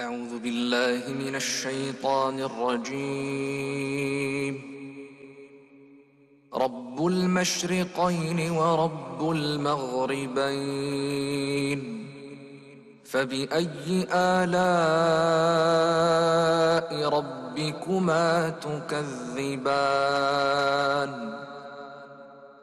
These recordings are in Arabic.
أعوذ بالله من الشيطان الرجيم. رب المشرقين ورب المغربين. فبأي آلاء ربكما تكذبان؟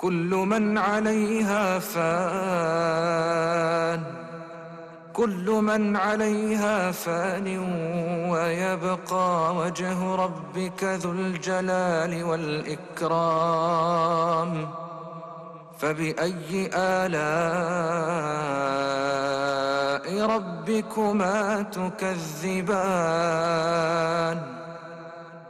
كل من عليها فان. كل من عليها فان ويبقى وجه ربك ذو الجلال والإكرام. فبأي آلاء ربكما تكذبان؟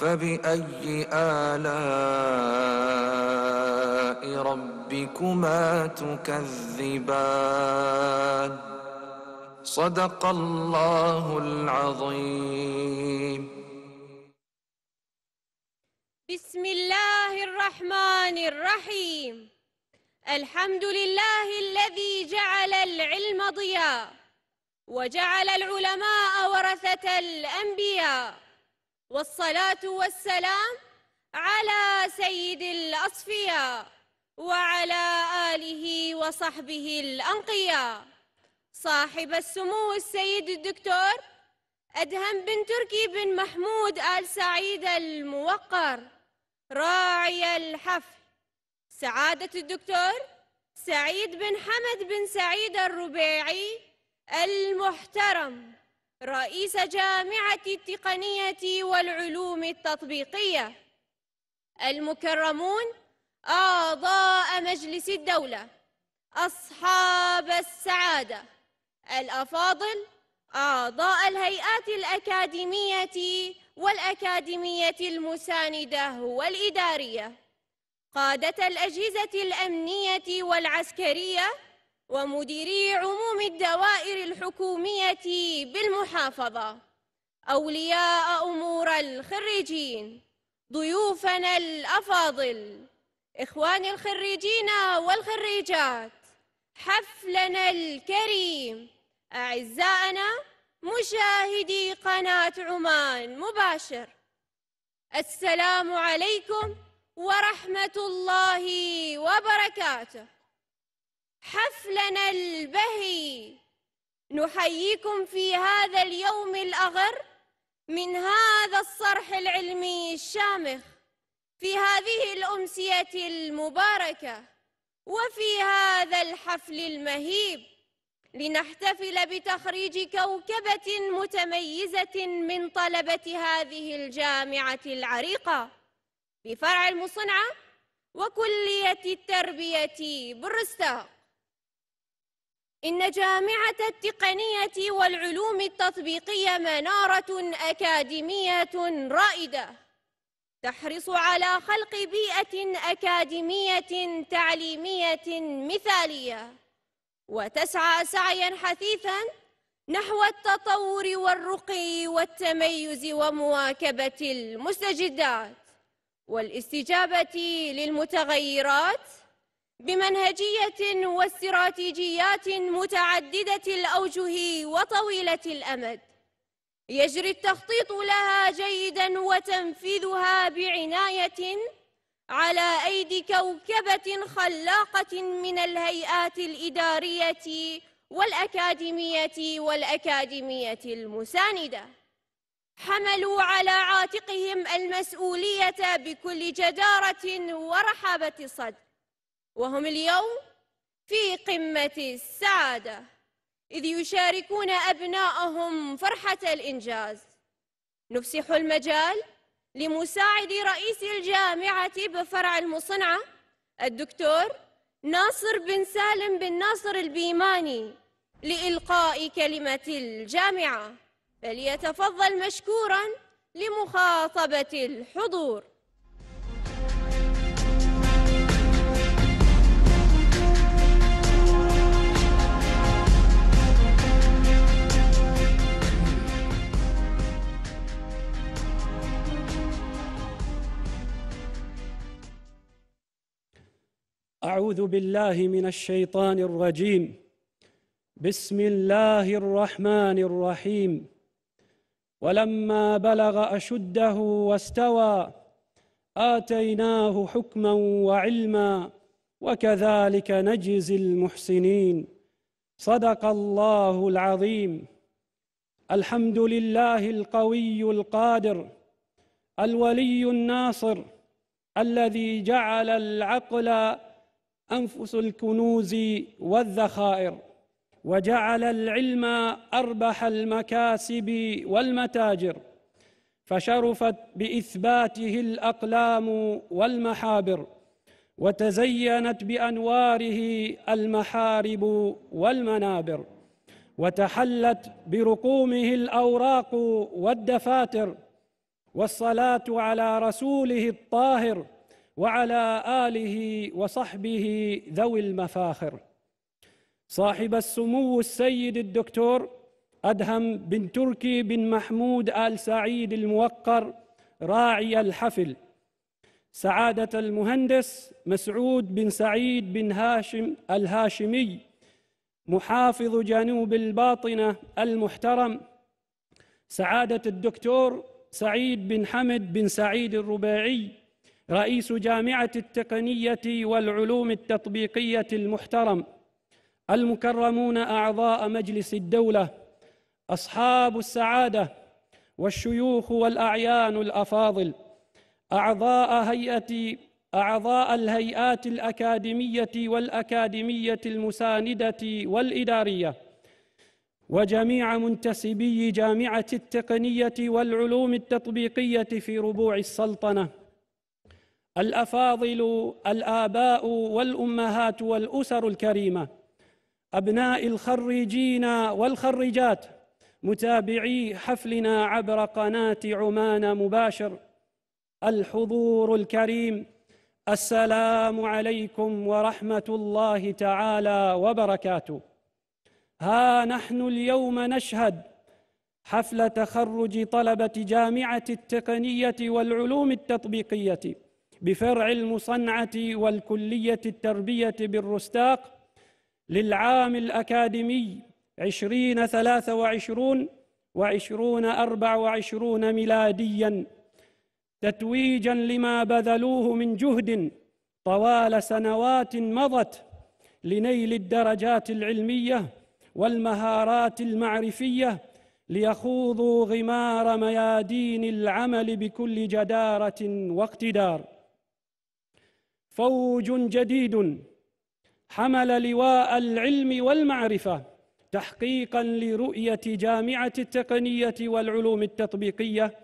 فبأي آلاء ربكما تكذبان؟ صدق الله العظيم. بسم الله الرحمن الرحيم. الحمد لله الذي جعل العلم ضياء وجعل العلماء ورثة الأنبياء والصلاة والسلام على سيد الأصفياء وعلى آله وصحبه الأنقياء. صاحب السمو السيد الدكتور أدهم بن تركي بن محمود آل سعيد الموقر. راعي الحفل. سعادة الدكتور سعيد بن حمد بن سعيد الربيعي المحترم. رئيس جامعة التقنية والعلوم التطبيقية. المكرمون أعضاء مجلس الدولة. أصحاب السعادة. الأفاضل أعضاء الهيئات الأكاديمية والأكاديمية المساندة والإدارية. قادة الأجهزة الأمنية والعسكرية ومديري عموم الدوائر الحكومية بالمحافظة. أولياء أمور الخريجين ضيوفنا الأفاضل إخواني الخريجين والخريجات حفلنا الكريم أعزائنا مشاهدي قناة عمان مباشر. السلام عليكم ورحمة الله وبركاته. حفلنا البهي. نحييكم في هذا اليوم الأغر من هذا الصرح العلمي الشامخ في هذه الأمسية المباركة وفي هذا الحفل المهيب. لنحتفل بتخريج كوكبة متميزة من طلبة هذه الجامعة العريقة بفرع المصنعة وكلية التربية بالرستاق إن جامعة التقنية والعلوم التطبيقية منارة أكاديمية رائدة تحرص على خلق بيئة أكاديمية تعليمية مثالية وتسعى سعيا حثيثا نحو التطور والرقي والتميز ومواكبة المستجدات والاستجابة للمتغيرات بمنهجية واستراتيجيات متعددة الأوجه وطويلة الأمد. يجري التخطيط لها جيدا وتنفيذها بعناية على أيدي كوكبة خلاقة من الهيئات الإدارية والأكاديمية والأكاديمية المساندة. حملوا على عاتقهم المسؤولية بكل جدارة ورحابة صدر. وهم اليوم في قمة السعادة إذ يشاركون أبناءهم فرحة الإنجاز. نفسح المجال لمساعد رئيس الجامعة بفرع المصنعة الدكتور ناصر بن سالم بن ناصر البيماني لإلقاء كلمة الجامعة فليتفضل مشكورا لمخاطبة الحضور. أعوذ بالله من الشيطان الرجيم. بسم الله الرحمن الرحيم. ولما بلغ أشده واستوى آتيناه حكما وعلما وكذلك نجزي المحسنين. صدق الله العظيم. الحمد لله القوي القادر الولي الناصر الذي جعل العقل أنفس الكنوز والذخائر وجعل العلم أربح المكاسب والمتاجر فشرفت بإثباته الأقلام والمحابر وتزينت بأنواره المحارب والمنابر وتحلت برقومه الأوراق والدفاتر والصلاة على رسوله الطاهر وعلى آله وصحبه ذوي المفاخر. صاحب السمو السيد الدكتور أدهم بن تركي بن محمود آل سعيد الموقر راعي الحفل. سعادة المهندس مسعود بن سعيد بن هاشم الهاشمي محافظ جنوب الباطنة المحترم. سعادة الدكتور سعيد بن حمد بن سعيد الرباعي رئيس جامعة التقنية والعلوم التطبيقية المحترم المكرمون أعضاء مجلس الدولة أصحاب السعادة والشيوخ والأعيان الأفاضل أعضاء هيئة أعضاء الهيئات الأكاديمية والأكاديمية المساندة والإدارية وجميع منتسبي جامعة التقنية والعلوم التطبيقية في ربوع السلطنة. الأفاضل الآباء والأمهات والأسر الكريمة أبناء الخريجين والخريجات متابعي حفلنا عبر قناة عمان مباشر الحضور الكريم السلام عليكم ورحمة الله تعالى وبركاته. ها نحن اليوم نشهد حفل تخرج طلبة جامعة التقنية والعلوم التطبيقية. بفرع المصنعة والكلية التربية بالرستاق للعام الأكاديمي عشرين ثلاثة وعشرون وعشرون أربع وعشرون ميلاديا تتويجا لما بذلوه من جهد طوال سنوات مضت لنيل الدرجات العلمية والمهارات المعرفية ليخوضوا غمار ميادين العمل بكل جدارة واقتدار. فوج جديد حمل لواء العلم والمعرفة تحقيقا لرؤية جامعة التقنية والعلوم التطبيقية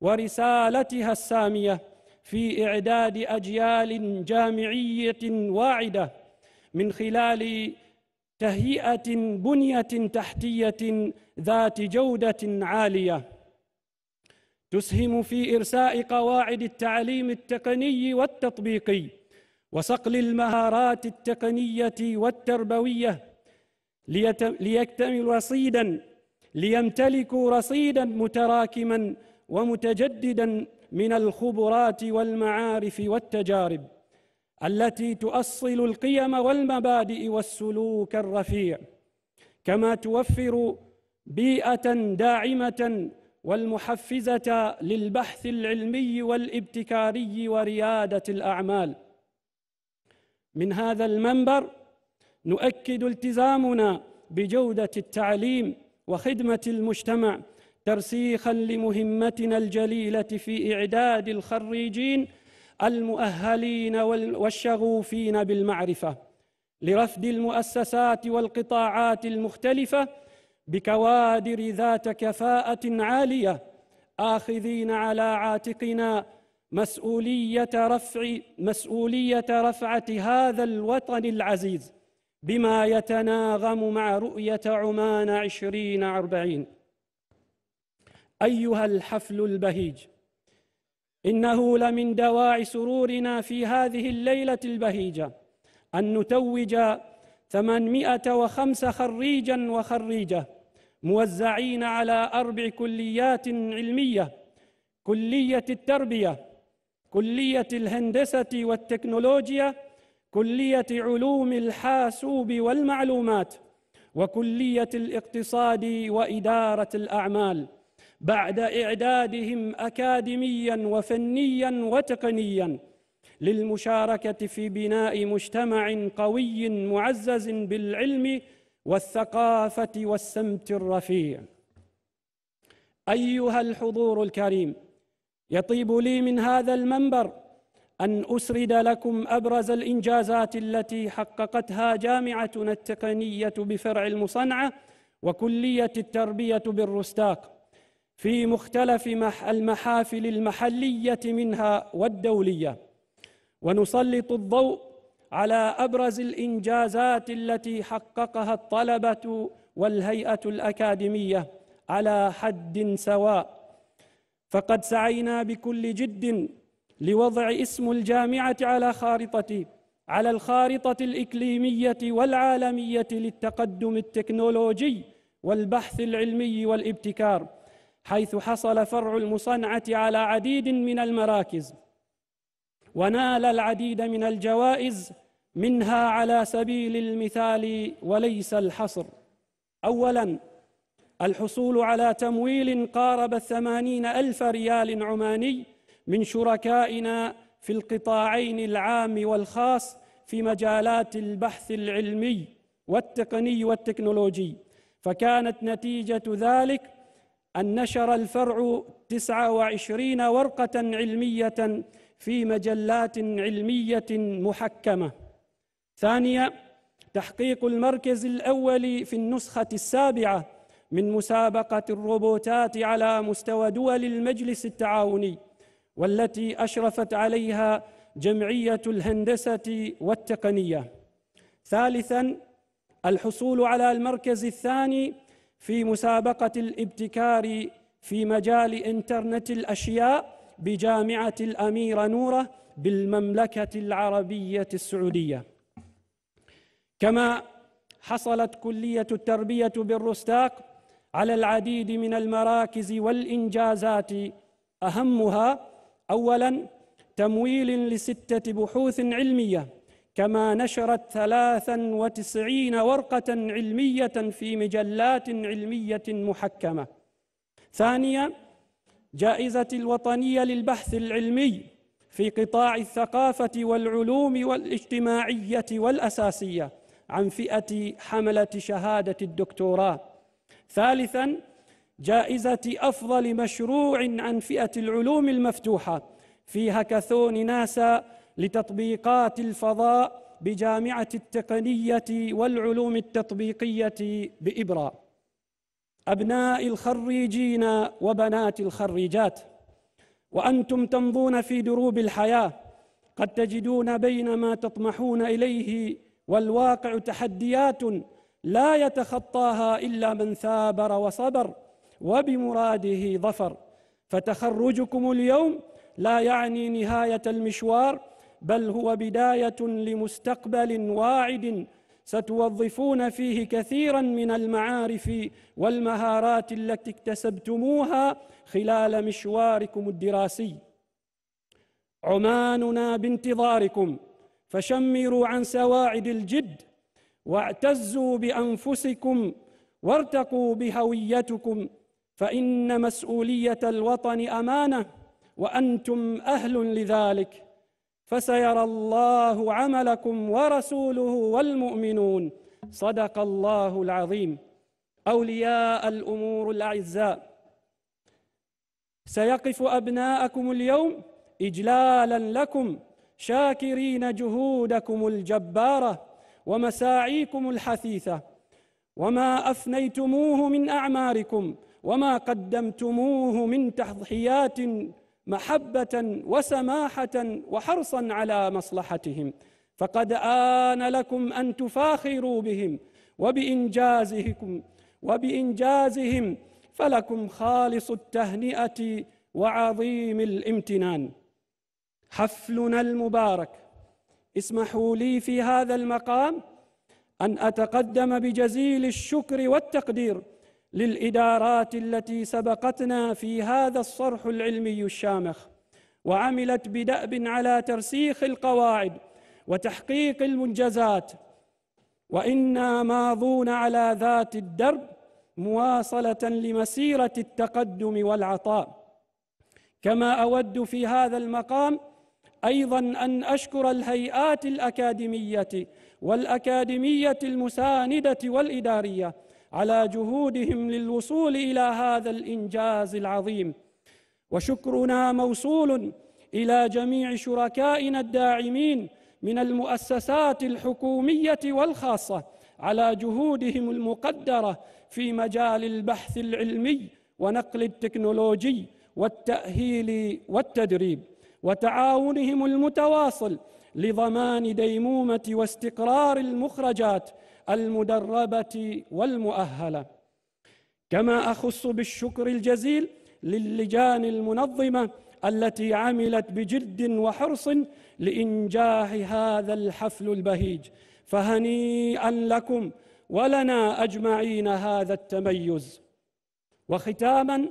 ورسالتها السامية في إعداد أجيال جامعية واعدة من خلال تهيئة بنية تحتية ذات جودة عالية. تسهم في إرساء قواعد التعليم التقني والتطبيقي وصقل المهارات التقنية والتربوية ليكتمل رصيدا ليمتلكوا رصيدا متراكما ومتجددا من الخبرات والمعارف والتجارب التي تؤصل القيم والمبادئ والسلوك الرفيع. كما توفر بيئة داعمة والمحفزة للبحث العلمي والابتكاري وريادة الأعمال. من هذا المنبر نؤكد التزامنا بجودة التعليم وخدمة المجتمع ترسيخا لمهمتنا الجليلة في إعداد الخريجين المؤهلين والشغوفين بالمعرفة لرفد المؤسسات والقطاعات المختلفة بكوادر ذات كفاءة عالية آخذين على عاتقنا مسؤولية رفع مسؤولية رفعة هذا الوطن العزيز بما يتناغم مع رؤية عمان عشرين أربعين. أيها الحفل البهيج إنه لمن دواعي سرورنا في هذه الليلة البهيجة أن نتوج ثمانمائة وخمس خريجا وخريجة موزعين على أربع كليات علمية كلية التربية كلية الهندسة والتكنولوجيا كلية علوم الحاسوب والمعلومات وكلية الاقتصاد وإدارة الأعمال. بعد إعدادهم أكاديميا وفنيا وتقنيا للمشاركة في بناء مجتمع قوي معزز بالعلم والثقافة والسمت الرفيع. أيها الحضور الكريم يطيب لي من هذا المنبر أن أسرد لكم أبرز الإنجازات التي حققتها جامعتنا التقنية بفرع المصنعة وكلية التربية بالرستاق في مختلف المحافل المحلية منها والدولية. ونسلط الضوء على أبرز الإنجازات التي حققها الطلبة والهيئة الأكاديمية على حد سواء. فقد سعينا بكل جد لوضع اسم الجامعة على خارطة على الخارطة الإقليمية والعالمية للتقدم التكنولوجي والبحث العلمي والابتكار حيث حصل فرع المصنعة على عديد من المراكز. ونال العديد من الجوائز منها على سبيل المثال وليس الحصر. أولاً الحصول على تمويل قارب الثمانين ألف ريال عماني من شركائنا في القطاعين العام والخاص في مجالات البحث العلمي والتقني والتكنولوجي. فكانت نتيجة ذلك أن نشر الفرع 29 ورقة علمية في مجلات علمية محكمة. ثانيا تحقيق المركز الأول في النسخة السابعة من مسابقة الروبوتات على مستوى دول المجلس التعاوني والتي أشرفت عليها جمعية الهندسة والتقنية. ثالثا الحصول على المركز الثاني في مسابقة الابتكار في مجال إنترنت الأشياء بجامعة الأميرة نورة بالمملكة العربية السعودية. كما حصلت كلية التربية بالرستاق على العديد من المراكز والإنجازات. أهمها أولا تمويل لستة بحوث علمية كما نشرت ثلاثا وتسعين ورقة علمية في مجلات علمية محكمة. ثانيا جائزة الوطنية للبحث العلمي في قطاع الثقافة والعلوم والاجتماعية والأساسية عن فئة حملة شهادة الدكتوراه. ثالثا جائزة أفضل مشروع عن فئة العلوم المفتوحة. في هكاثون ناسا لتطبيقات الفضاء بجامعة التقنية والعلوم التطبيقية بإبرا. أبناء الخريجين وبنات الخريجات. وأنتم تمضون في دروب الحياة. قد تجدون بين ما تطمحون إليه والواقع تحديات لا يتخطاها إلا من ثابر وصبر وبمراده ظفر. فتخرجكم اليوم لا يعني نهاية المشوار بل هو بداية لمستقبل واعد ستوظفون فيه كثيرا من المعارف والمهارات التي اكتسبتموها خلال مشواركم الدراسي. عماننا بانتظاركم فشمروا عن سواعد الجد واعتزوا بأنفسكم وارتقوا بهويتكم فإن مسؤولية الوطن أمانة وأنتم أهل لذلك. فسيرى الله عملكم ورسوله والمؤمنون. صدق الله العظيم. أولياء الأمور الأعزاء. سيقف أبناءكم اليوم اجلالا لكم شاكرين جهودكم الجبارة. ومساعيكم الحثيثة. وما أفنيتموه من أعماركم وما قدمتموه من تضحيات محبة وسماحة وحرصا على مصلحتهم. فقد آن لكم أن تفاخروا بهم وبإنجازهم وبإنجازهم فلكم خالص التهنئة وعظيم الامتنان. حفلنا المبارك. اسمحوا لي في هذا المقام أن أتقدم بجزيل الشكر والتقدير للإدارات التي سبقتنا في هذا الصرح العلمي الشامخ وعملت بدأب على ترسيخ القواعد وتحقيق المنجزات. وإنا ماضون على ذات الدرب مواصلة لمسيرة التقدم والعطاء. كما أود في هذا المقام أيضا أن أشكر الهيئات الأكاديمية والأكاديمية المساندة والإدارية على جهودهم للوصول إلى هذا الإنجاز العظيم. وشكرنا موصول إلى جميع شركائنا الداعمين من المؤسسات الحكومية والخاصة على جهودهم المقدرة في مجال البحث العلمي ونقل التكنولوجي والتأهيل والتدريب. وتعاونهم المتواصل لضمان ديمومة واستقرار المخرجات المدربة والمؤهلة. كما أخص بالشكر الجزيل للجان المنظمة التي عملت بجد وحرص لإنجاح هذا الحفل البهيج. فهنيئا لكم ولنا أجمعين هذا التميز. وختاما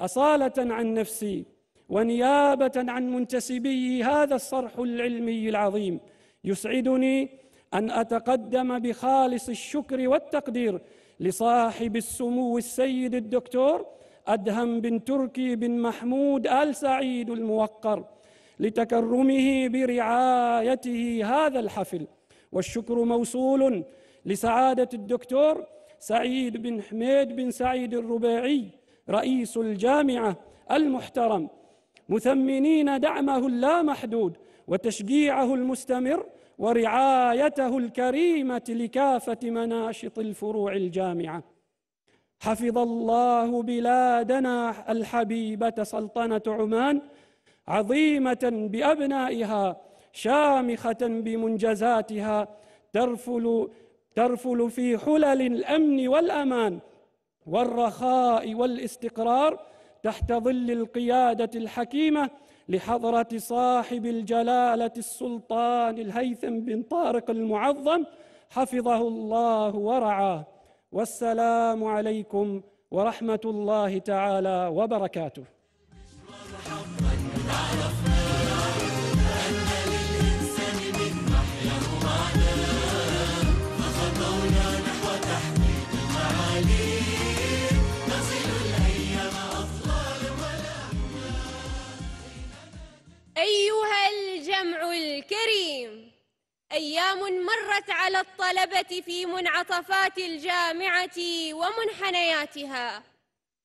أصالة عن نفسي ونيابة عن منتسبي هذا الصرح العلمي العظيم يسعدني أن أتقدم بخالص الشكر والتقدير لصاحب السمو السيد الدكتور أدهم بن تركي بن محمود آل سعيد الموقر لتكرمه برعايته هذا الحفل. والشكر موصول لسعادة الدكتور سعيد بن حميد بن سعيد الرباعي رئيس الجامعة المحترم. مثمنين دعمه اللامحدود وتشجيعه المستمر ورعايته الكريمة لكافة مناشط الفروع الجامعة. حفظ الله بلادنا الحبيبة سلطنة عمان عظيمة بأبنائها شامخة بمنجزاتها ترفل ترفل في حلل الأمن والأمان والرخاء والاستقرار تحت ظل القيادة الحكيمة لحضرة صاحب الجلالة السلطان الهيثم بن طارق المعظم حفظه الله ورعاه. والسلام عليكم ورحمة الله تعالى وبركاته. أيها الجمع الكريم أيام مرت على الطلبة في منعطفات الجامعة ومنحنياتها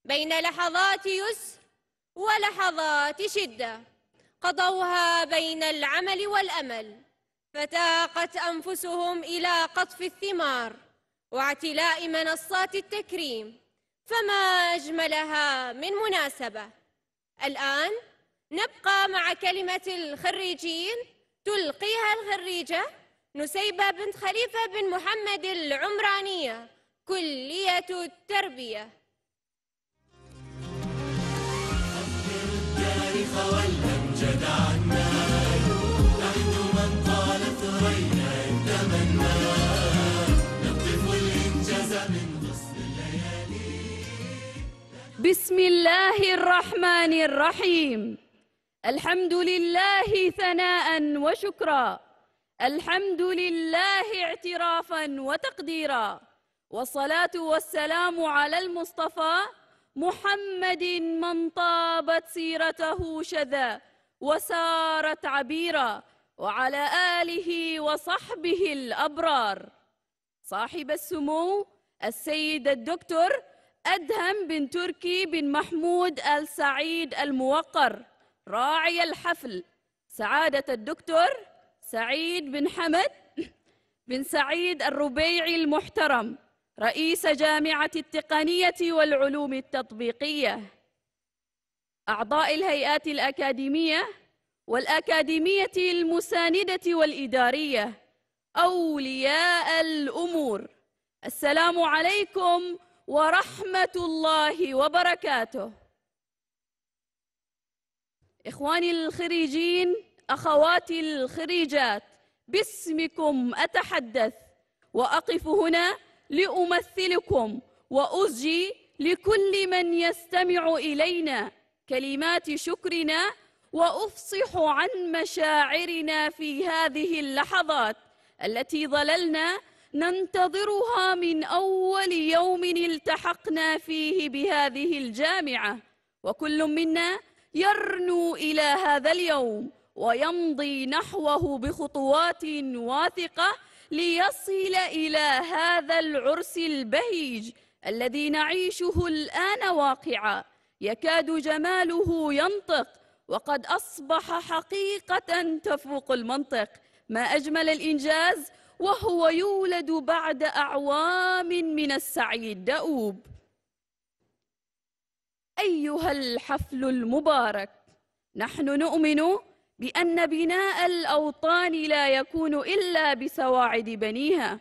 بين لحظات يسر ولحظات شدة. قضوها بين العمل والأمل فتاقت أنفسهم إلى قطف الثمار واعتلاء منصات التكريم فما أجملها من مناسبة. الآن نبقى مع كلمة الخريجين. تلقيها الخريجة نسيبة بنت خليفة بن محمد العمرانية. كلية التربية. بسم الله الرحمن الرحيم. الحمد لله ثناء وشكرا. الحمد لله اعترافا وتقديرا. والصلاة والسلام على المصطفى محمد من طابت سيرته شذا وسارت عبيرا وعلى آله وصحبه الأبرار. صاحب السمو السيد الدكتور أدهم بن تركي بن محمود آل سعيد الموقر. راعي الحفل سعادة الدكتور سعيد بن حمد بن سعيد الربيعي المحترم رئيس جامعة التقنية والعلوم التطبيقية أعضاء الهيئات الأكاديمية والأكاديمية المساندة والإدارية أولياء الأمور. السلام عليكم ورحمة الله وبركاته. إخواني الخريجين أخواتي الخريجات باسمكم أتحدث وأقف هنا لأمثلكم وأزجي لكل من يستمع إلينا كلمات شكرنا وأفصح عن مشاعرنا في هذه اللحظات التي ظللنا ننتظرها من أول يوم التحقنا فيه بهذه الجامعة. وكل منا يرنو إلى هذا اليوم ويمضي نحوه بخطوات واثقة ليصل إلى هذا العرس البهيج الذي نعيشه الآن واقعا. يكاد جماله ينطق وقد أصبح حقيقة تفوق المنطق. ما أجمل الإنجاز وهو يولد بعد أعوام من السعي الدؤوب. أيها الحفل المبارك. نحن نؤمن بأن بناء الأوطان لا يكون إلا بسواعد بنيها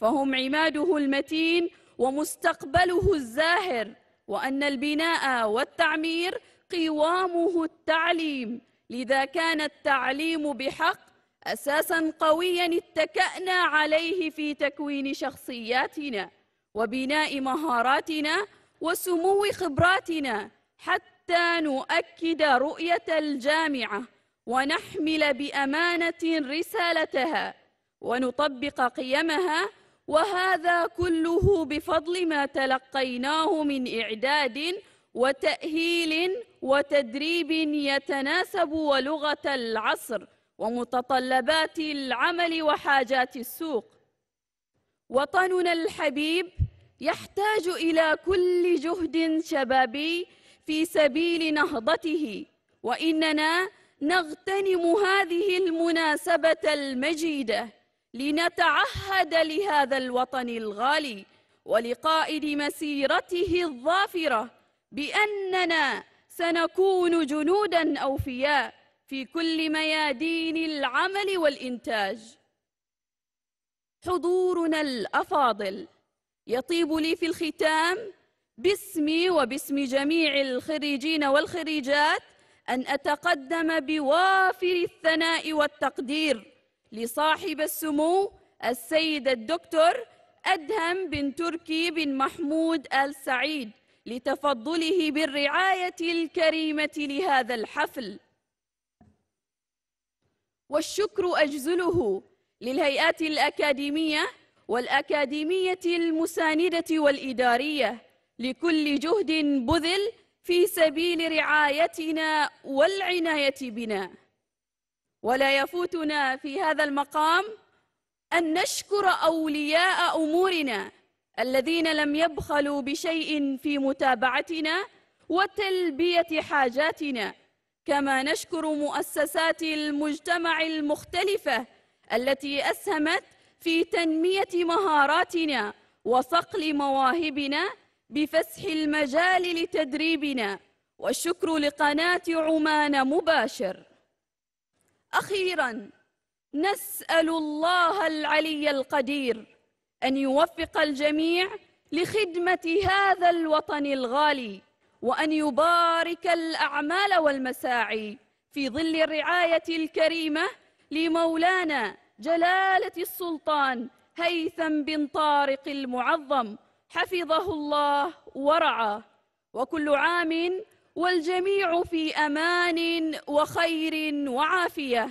فهم عماده المتين ومستقبله الزاهر وأن البناء والتعمير قوامه التعليم. لذا كان التعليم بحق أساسا قويا اتكأنا عليه في تكوين شخصياتنا وبناء مهاراتنا وسمو خبراتنا حتى نؤكد رؤية الجامعة ونحمل بأمانة رسالتها ونطبق قيمها وهذا كله بفضل ما تلقيناه من إعداد وتأهيل وتدريب يتناسب ولغة العصر ومتطلبات العمل وحاجات السوق. وطننا الحبيب يحتاج إلى كل جهد شبابي في سبيل نهضته وإننا نغتنم هذه المناسبة المجيدة لنتعهد لهذا الوطن الغالي ولقائد مسيرته الظافرة بأننا سنكون جنودا أوفياء في كل ميادين العمل والإنتاج. حضورنا الأفاضل يطيب لي في الختام باسمي وباسم جميع الخريجين والخريجات أن أتقدم بوافر الثناء والتقدير لصاحب السمو السيد الدكتور أدهم بن تركي بن محمود آل سعيد لتفضله بالرعاية الكريمة لهذا الحفل. والشكر أجزله للهيئات الأكاديمية والأكاديمية المساندة والإدارية لكل جهد بذل في سبيل رعايتنا والعناية بنا. ولا يفوتنا في هذا المقام أن نشكر أولياء أمورنا الذين لم يبخلوا بشيء في متابعتنا وتلبية حاجاتنا كما نشكر مؤسسات المجتمع المختلفة التي أسهمت في تنمية مهاراتنا وصقل مواهبنا بفسح المجال لتدريبنا. والشكر لقناة عمان مباشر. أخيراً نسأل الله العلي القدير أن يوفق الجميع لخدمة هذا الوطن الغالي وأن يبارك الأعمال والمساعي في ظل الرعاية الكريمة لمولانا جلالة السلطان هيثم بن طارق المعظم حفظه الله ورعاه. وكل عام والجميع في أمان وخير وعافية.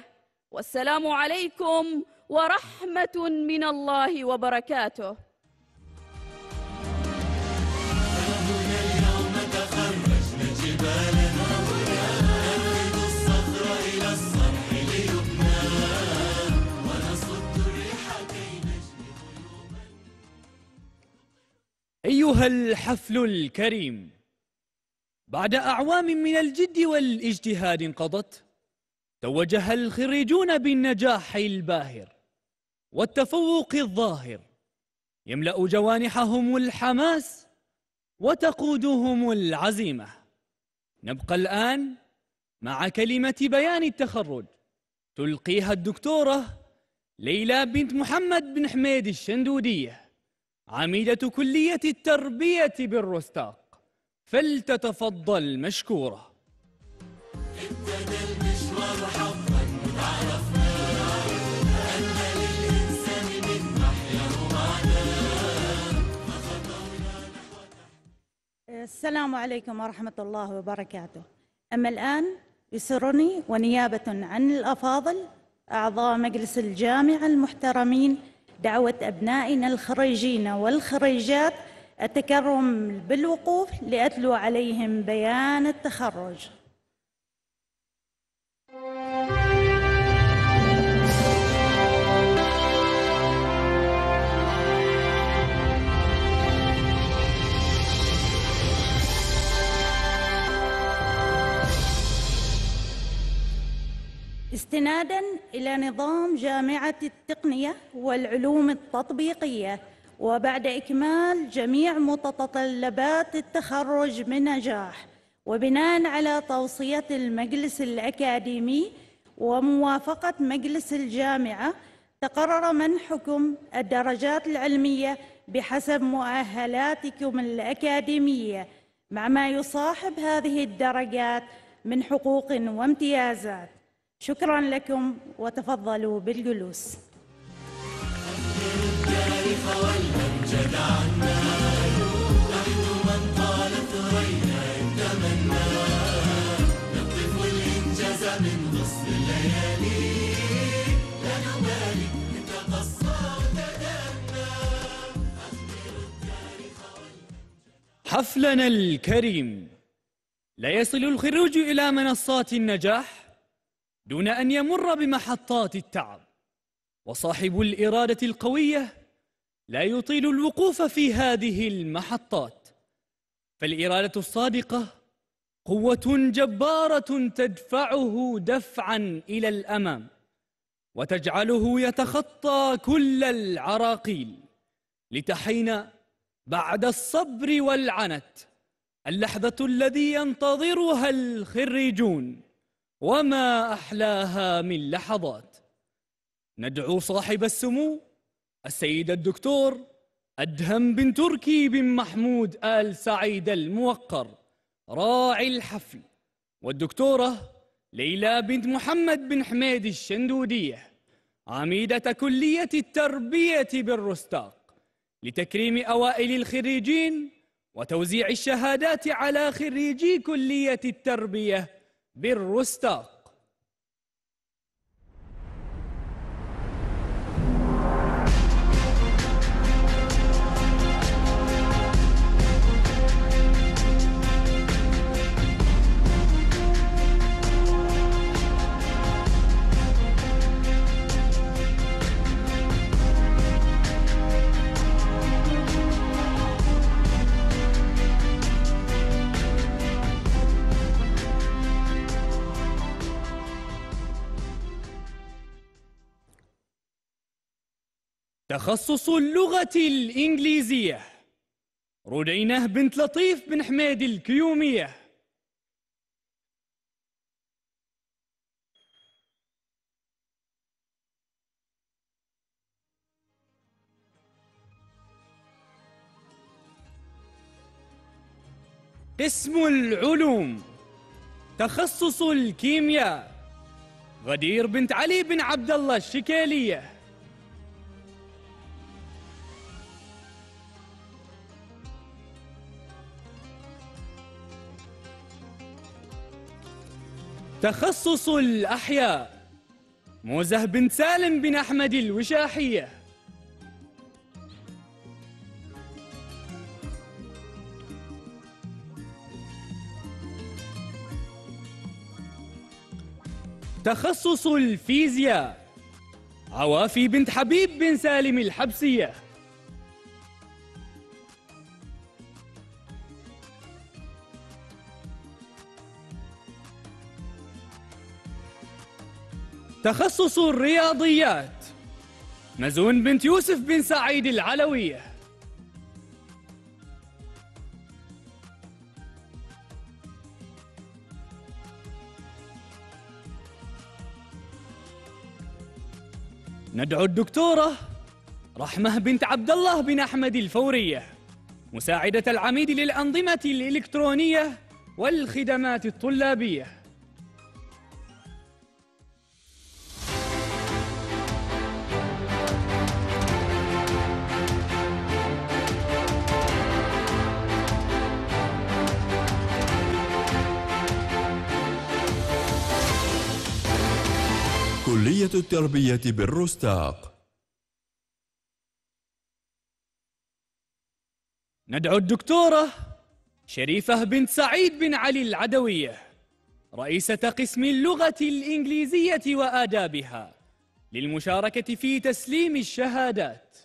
والسلام عليكم ورحمة من الله وبركاته. أيها الحفل الكريم بعد أعوام من الجد والاجتهاد انقضت توجه الخريجون بالنجاح الباهر والتفوق الظاهر يملأ جوانحهم الحماس وتقودهم العزيمة. نبقى الآن مع كلمة بيان التخرج. تلقيها الدكتورة ليلى بنت محمد بن حميد الشندودية. عميدة كلية التربية بالرستاق فلتتفضل مشكورة. المشوار أن للإنسان من السلام عليكم ورحمة الله وبركاته. أما الآن يسرني ونيابة عن الأفاضل أعضاء مجلس الجامعة المحترمين دعوة أبنائنا الخريجين والخريجات التكرم بالوقوف لأتلو عليهم بيان التخرج. استنادا إلى نظام جامعة التقنية والعلوم التطبيقية وبعد إكمال جميع متطلبات التخرج بنجاح وبناء على توصية المجلس الأكاديمي وموافقة مجلس الجامعة تقرر منحكم الدرجات العلمية بحسب مؤهلاتكم الأكاديمية مع ما يصاحب هذه الدرجات من حقوق وامتيازات. شكرا لكم وتفضلوا بالجلوس. من غصن الليالي لا نبالي وتدنى حفلنا الكريم. لا يصل الخروج إلى منصات النجاح. دون أن يمر بمحطات التعب. وصاحب الإرادة القوية لا يطيل الوقوف في هذه المحطات. فالإرادة الصادقة قوة جبارة تدفعه دفعا إلى الأمام وتجعله يتخطى كل العراقيل. لتحين بعد الصبر والعنت اللحظة الذي ينتظرها الخريجون. وما أحلاها من لحظات. ندعو صاحب السمو السيد الدكتور أدهم بن تركي بن محمود آل سعيد الموقر راعي الحفل. والدكتورة ليلى بنت محمد بن حميد الشندودية عميدة كلية التربية بالرستاق لتكريم أوائل الخريجين وتوزيع الشهادات على خريجي كلية التربية بالرستاق تخصص اللغة الإنجليزية. رودينة بنت لطيف بن حميد الكيومية. قسم العلوم. تخصص الكيمياء. غدير بنت علي بن عبد الله الشكالية. تخصص الأحياء. موزه بن سالم بن أحمد الوشاحية. تخصص الفيزياء. عوافي بنت حبيب بن سالم الحبسية. تخصص الرياضيات. مزون بنت يوسف بن سعيد العلوية. ندعو الدكتورة رحمة بنت عبد الله بن أحمد الفورية مساعدة العميد للأنظمة الإلكترونية والخدمات الطلابية. كلية التربية بالرستاق. ندعو الدكتورة شريفة بنت سعيد بن علي العدوية رئيسة قسم اللغة الإنجليزية وآدابها للمشاركة في تسليم الشهادات.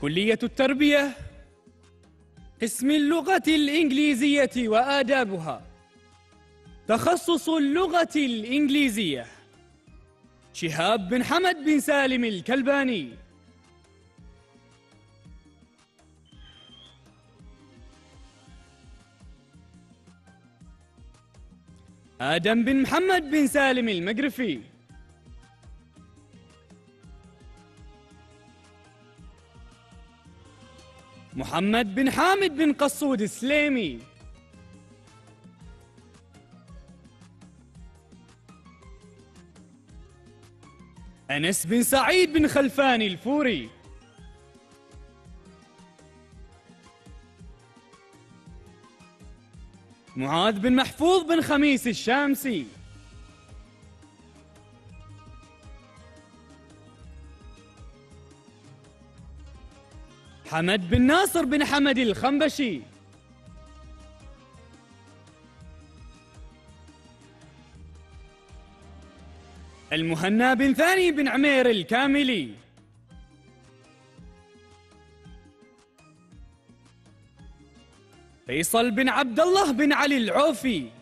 كلية التربية قسم اللغة الإنجليزية وآدابها. تخصص اللغة الإنجليزية. شهاب بن حمد بن سالم الكلباني. آدم بن محمد بن سالم المقرفي. محمد بن حامد بن قصود السليمي. أنس بن سعيد بن خلفاني الفوري. معاذ بن محفوظ بن خميس الشامسي. حمد بن ناصر بن حمد الخنبشي. المهنا بن ثاني بن عمير الكاملي. فيصل بن عبد الله بن علي العوفي.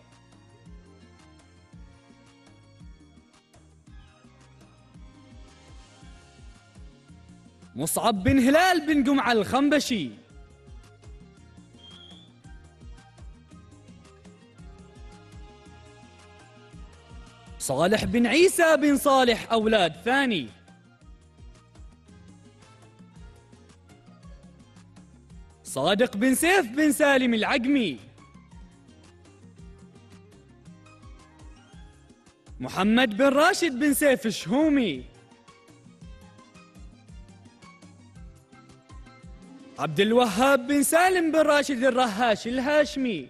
مصعب بن هلال بن قمع الخنبشي. صالح بن عيسى بن صالح أولاد ثاني. صادق بن سيف بن سالم العقمي محمد بن راشد بن سيف الشهومي. عبد الوهاب بن سالم بن راشد الرهاش الهاشمي.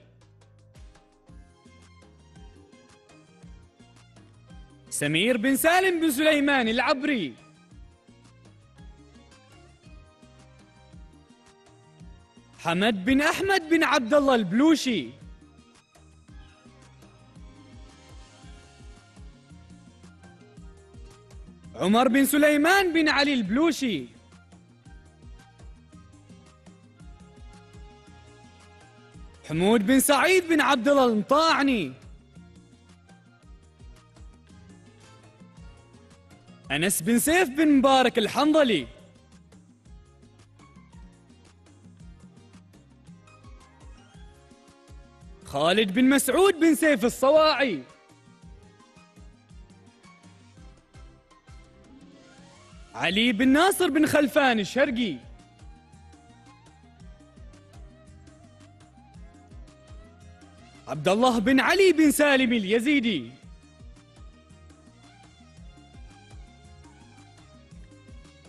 سمير بن سالم بن سليمان العبري. حمد بن أحمد بن عبد الله البلوشي. عمر بن سليمان بن علي البلوشي. حمود بن سعيد بن عبد الله المطاعني أنس بن سيف بن مبارك الحنظلي. خالد بن مسعود بن سيف الصواعي. علي بن ناصر بن خلفان الشرقي. عبد الله بن علي بن سالم اليزيدي.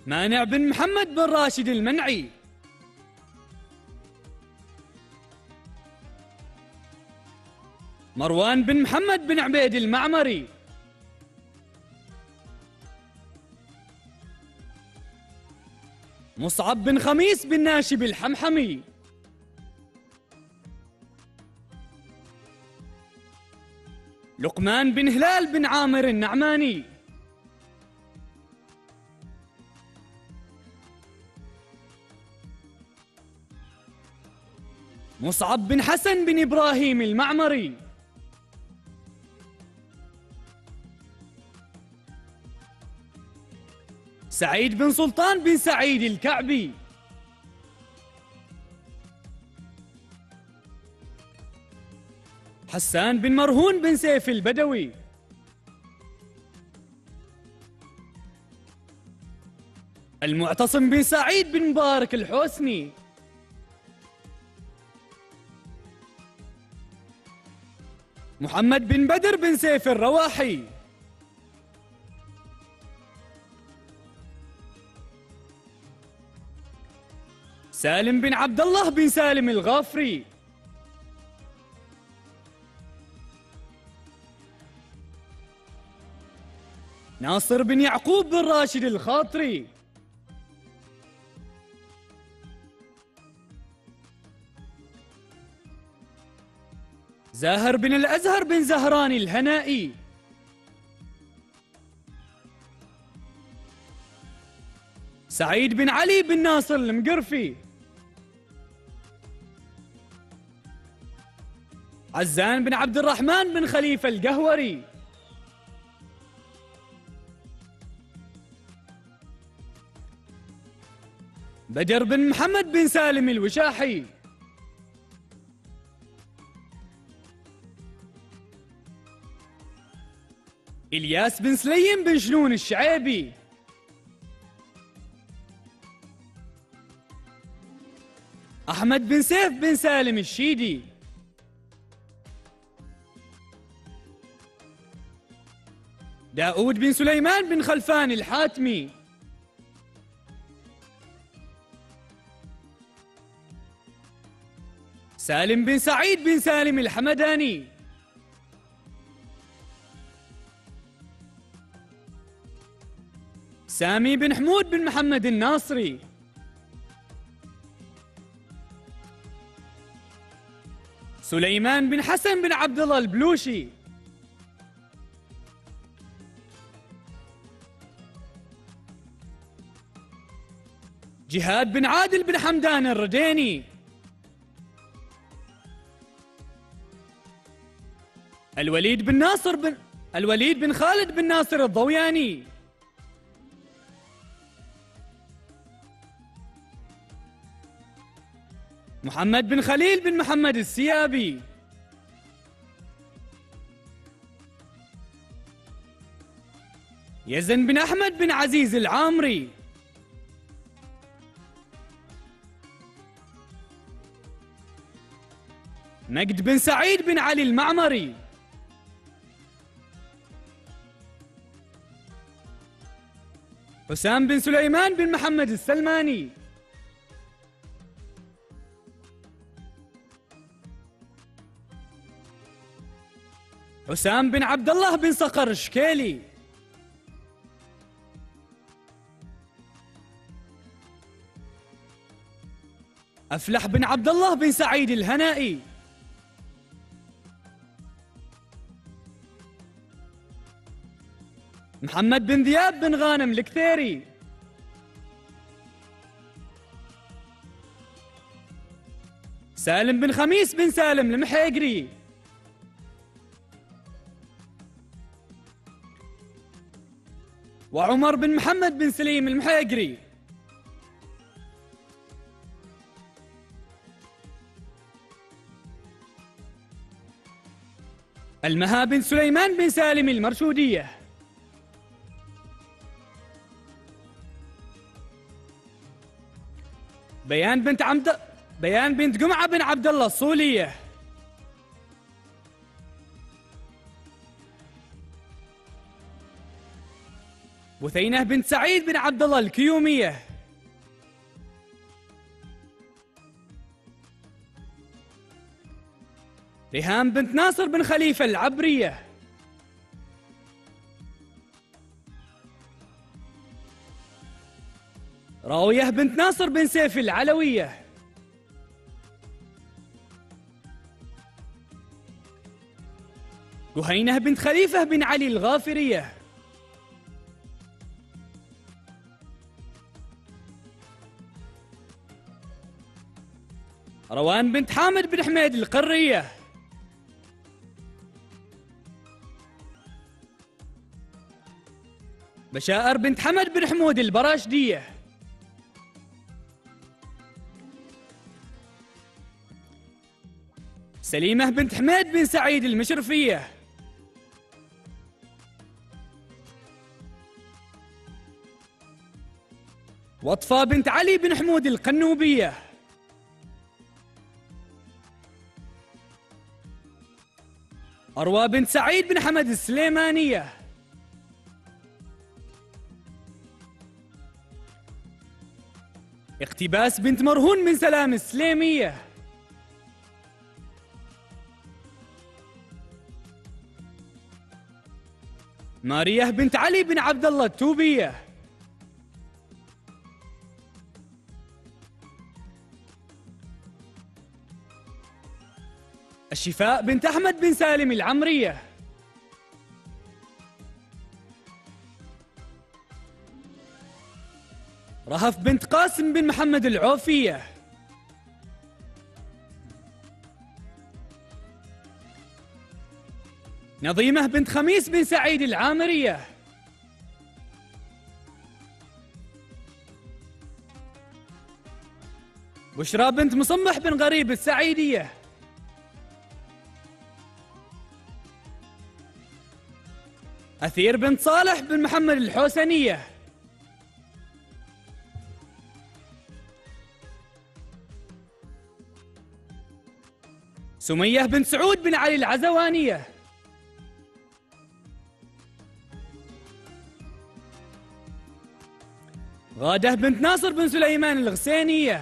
مانع بن محمد بن راشد المنعي. مروان بن محمد بن عبيد المعمري. مصعب بن خميس بن ناشب الحمحمي. لقمان بن هلال بن عامر النعماني. مصعب بن حسن بن إبراهيم المعمري. سعيد بن سلطان بن سعيد الكعبي. حسان بن مرهون بن سيف البدوي. المعتصم بن سعيد بن مبارك الحوسني. محمد بن بدر بن سيف الرواحي. سالم بن عبد الله بن سالم الغافري. ناصر بن يعقوب بن راشد الخاطري. زاهر بن الأزهر بن زهران الهنائي. سعيد بن علي بن ناصر المقرفي. عزان بن عبد الرحمن بن خليفة القهوري. بدر بن محمد بن سالم الوشاحي. إلياس بن سليم بن شنون الشعيبي. أحمد بن سيف بن سالم الشيدي. داود بن سليمان بن خلفان الحاتمي. سالم بن سعيد بن سالم الحمداني. سامي بن حمود بن محمد الناصري. سليمان بن حسن بن عبد الله البلوشي. جهاد بن عادل بن حمدان الرديني. الوليد بن ناصر بن الوليد بن خالد بن ناصر الضوياني. محمد بن خليل بن محمد السيابي. يزن بن أحمد بن عزيز العامري. مجد بن سعيد بن علي المعمري. حسام بن سليمان بن محمد السلماني. حسام بن عبد الله بن صقر الشكيلي. أفلح بن عبد الله بن سعيد الهنائي. محمد بن ذياب بن غانم الكثيري. سالم بن خميس بن سالم المحيقري. وعمر بن محمد بن سليم المحيقري. المها بن سليمان بن سالم المرشودية. بيان بنت عبد بيان بنت قمعة بن عبد الله الصولية. بثينة بنت سعيد بن عبد الله الكيومية. ريهام بنت ناصر بن خليفة العبرية. راوية بنت ناصر بن سيف العلوية. جهينة بنت خليفة بن علي الغافرية. روان بنت حامد بن حميد القرية. بشائر بنت حمد بن حمود البراشدية. سليمة بنت حميد بن سعيد المشرفية. وطفة بنت علي بن حمود القنوبية. أروى بنت سعيد بن حمد السليمانية. اقتباس بنت مرهون بن سلام السليمية. ماريا بنت علي بن عبد الله التوبية. الشفاء بنت أحمد بن سالم العمرية. رهف بنت قاسم بن محمد العوفية. نظيمة بنت خميس بن سعيد العامرية. بشرى بنت مصمح بن غريب السعيدية. أثير بنت صالح بن محمد الحوسنية. سمية بنت سعود بن علي العزوانية. غادة بنت ناصر بن سليمان الغسينية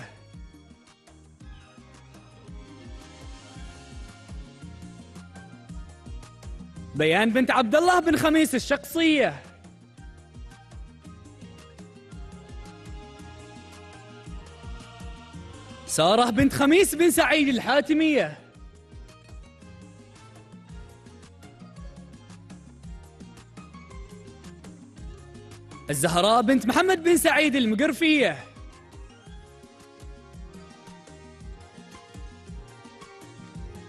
بيان بنت عبد الله بن خميس الشخصية سارة بنت خميس بن سعيد الحاتمية. الزهراء بنت محمد بن سعيد المقرفية.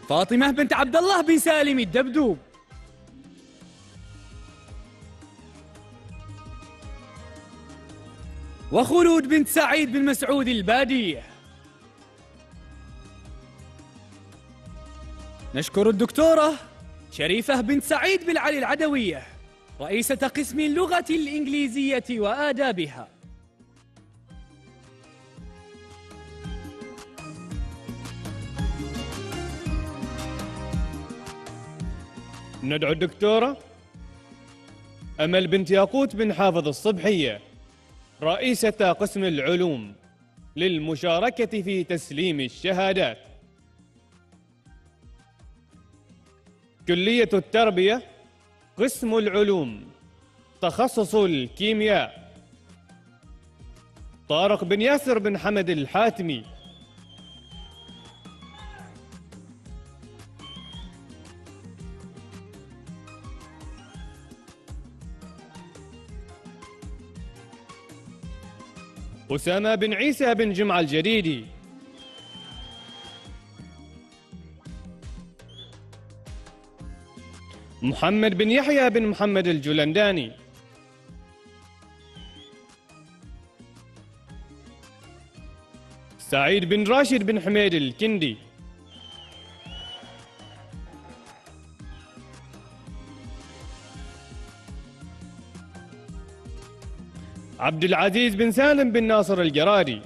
فاطمة بنت عبد الله بن سالم الدبدوب. وخلود بنت سعيد بن مسعود البادية. نشكر الدكتورة شريفة بنت سعيد بن علي العدوية. رئيسة قسم اللغة الإنجليزية وآدابها. ندعو الدكتورة أمل بنت ياقوت بن حافظ الصبحية رئيسة قسم العلوم للمشاركة في تسليم الشهادات. كلية التربية قسم العلوم تخصص الكيمياء. طارق بن ياسر بن حمد الحاتمي. أسامة بن عيسى بن جمعة الجديدي محمد بن يحيى بن محمد الجلنداني. سعيد بن راشد بن حميد الكندي. عبد العزيز بن سالم بن ناصر الجرادي.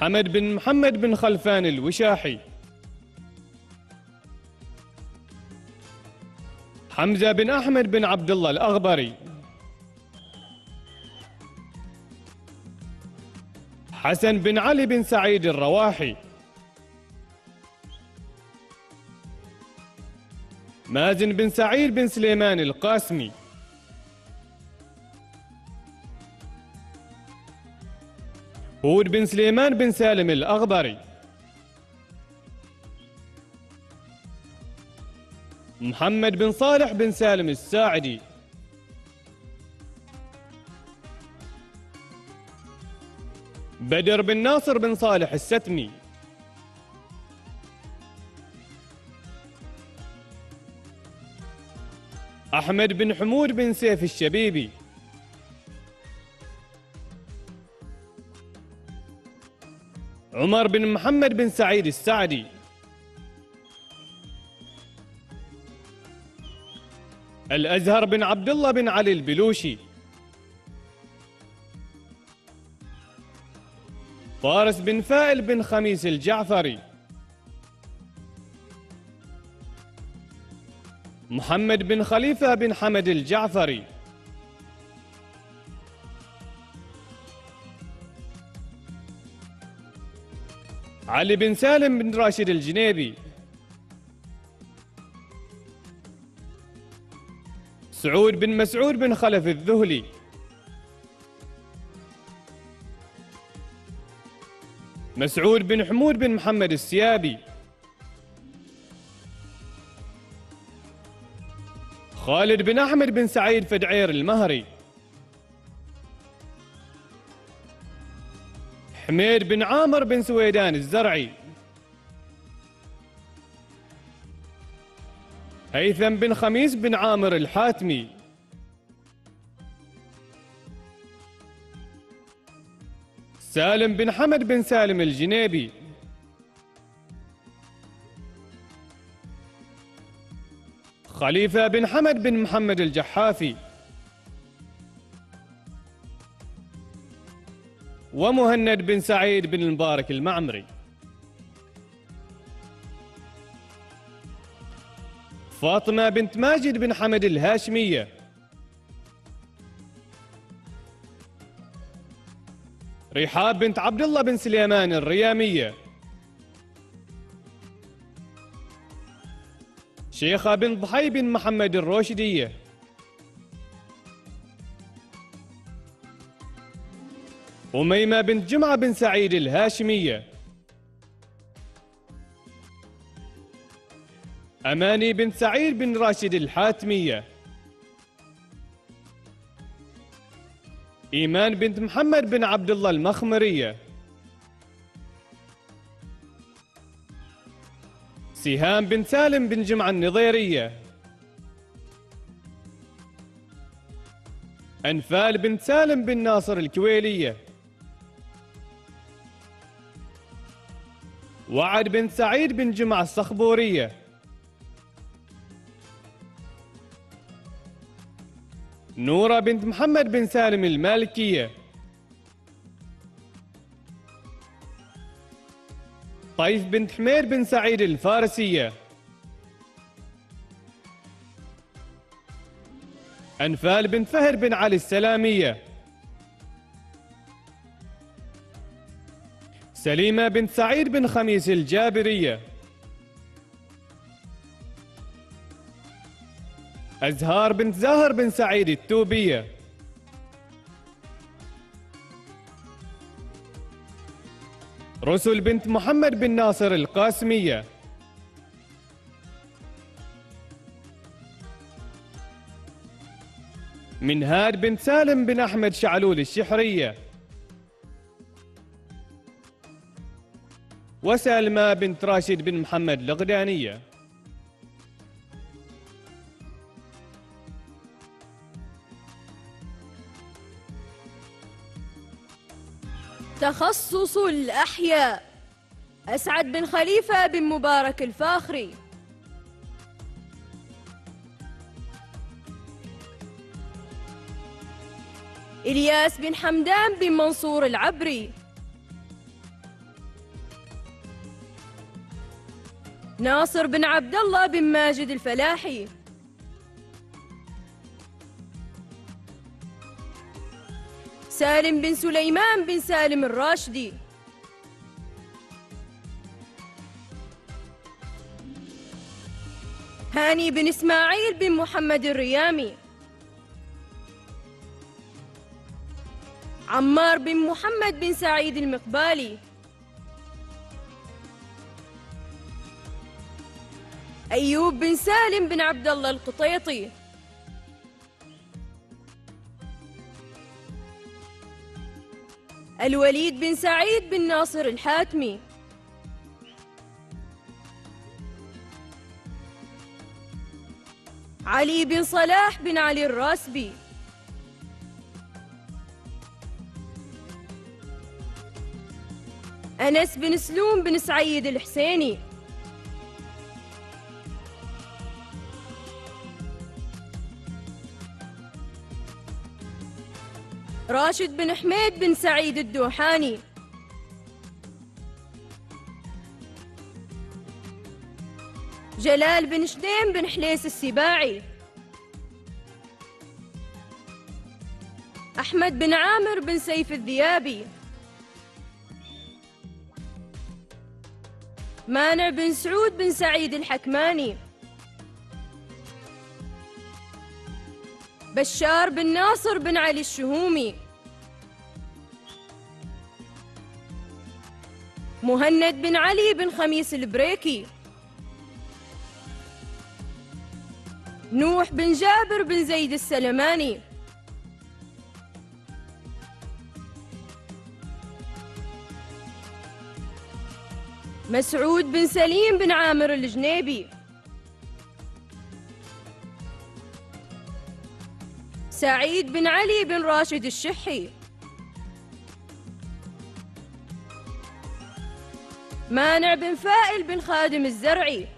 حمد بن محمد بن خلفان الوشاحي. حمزة بن أحمد بن عبد الله الأغبري. حسن بن علي بن سعيد الرواحي. مازن بن سعيد بن سليمان القاسمي. هود بن سليمان بن سالم الأغبري. محمد بن صالح بن سالم الساعدي. بدر بن ناصر بن صالح الستمي. أحمد بن حمود بن سيف الشبيبي. عمر بن محمد بن سعيد السعدي الأزهر بن عبد الله بن علي البلوشي. فارس بن فائل بن خميس الجعفري. محمد بن خليفة بن حمد الجعفري. علي بن سالم بن راشد الجنيبي. سعود بن مسعود بن خلف الذهلي. مسعود بن حمود بن محمد السيابي. خالد بن أحمد بن سعيد فدعير المهري. حميد بن عامر بن سويدان الزرعي. هيثم بن خميس بن عامر الحاتمي. سالم بن حمد بن سالم الجنيبي. خليفة بن حمد بن محمد الجحافي. ومهند بن سعيد بن المبارك المعمري. فاطمة بنت ماجد بن حمد الهاشمية. رحاب بنت عبد الله بن سليمان الريامية. شيخة بن ضحي بن محمد الروشدية أميمة بنت جمعة بن سعيد الهاشمية. أماني بنت سعيد بن راشد الحاتمية. إيمان بنت محمد بن عبد الله المخمرية. سهام بن سالم بن جمعة النظيرية أنفال بن سالم بن ناصر الكويلية. وعد بن سعيد بن جمعة الصخبورية. نورة بنت محمد بن سالم المالكية. طيف بنت حمير بن سعيد الفارسية. أنفال بنت فهر بن علي السلامية. سليمة بنت سعيد بن خميس الجابرية. أزهار بنت زاهر بن سعيد التوبية. رسل بنت محمد بن ناصر القاسمية. منهاد بنت سالم بن أحمد شعلول الشحرية. وسلمى بنت راشد بن محمد الغدانية تخصص الأحياء. أسعد بن خليفة بن مبارك الفاخري. إلياس بن حمدان بن منصور العبري. ناصر بن عبد الله بن ماجد الفلاحي. سالم بن سليمان بن سالم الراشدي. هاني بن إسماعيل بن محمد الريامي. عمار بن محمد بن سعيد المقبالي. أيوب بن سالم بن عبد الله القطيطي. الوليد بن سعيد بن ناصر الحاتمي. علي بن صلاح بن علي الراسبي. أنس بن سلوم بن سعيد الحسيني. راشد بن حميد بن سعيد الدوحاني. جلال بن شديم بن حليس السباعي. أحمد بن عامر بن سيف الذيابي. مانع بن سعود بن سعيد الحكماني. بشار بن ناصر بن علي الشهومي. مهند بن علي بن خميس البريكي. نوح بن جابر بن زيد السلماني. مسعود بن سليم بن عامر الجنيبي. سعيد بن علي بن راشد الشحي. مانع بن فائل بن خادم الزرعي.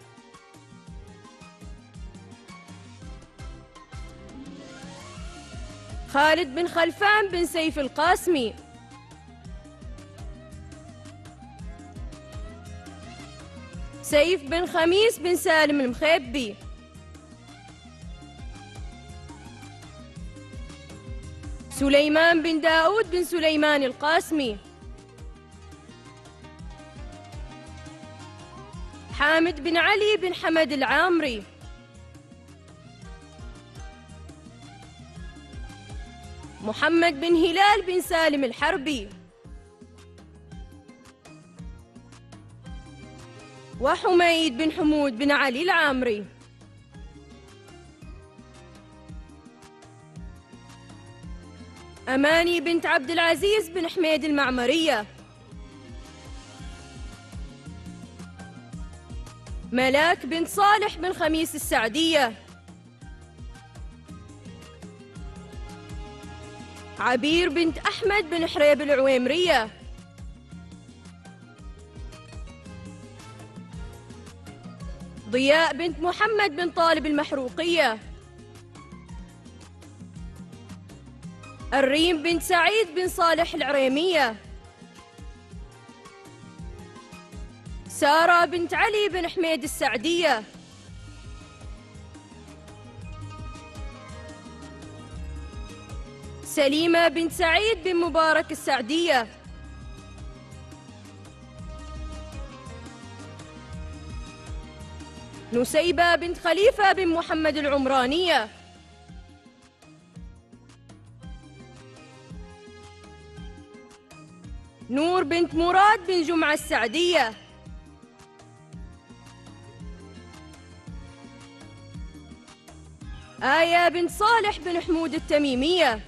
خالد بن خلفان بن سيف القاسمي. سيف بن خميس بن سالم المخيبي. سليمان بن داود بن سليمان القاسمي. حامد بن علي بن حمد العامري. محمد بن هلال بن سالم الحربي. وحميد بن حمود بن علي العامري. أماني بنت عبد العزيز بن حميد المعمرية. ملاك بنت صالح بن خميس السعدية. عبير بنت أحمد بن حريب العويمرية. ضياء بنت محمد بن طالب المحروقية. الريم بنت سعيد بن صالح العريمية. سارة بنت علي بن حميد السعدية. سليمة بنت سعيد بن مبارك السعدية. نسيبة بنت خليفة بن محمد العمرانية. نور بنت مراد بن جمعة السعدية. آية بنت صالح بن حمود التميمية.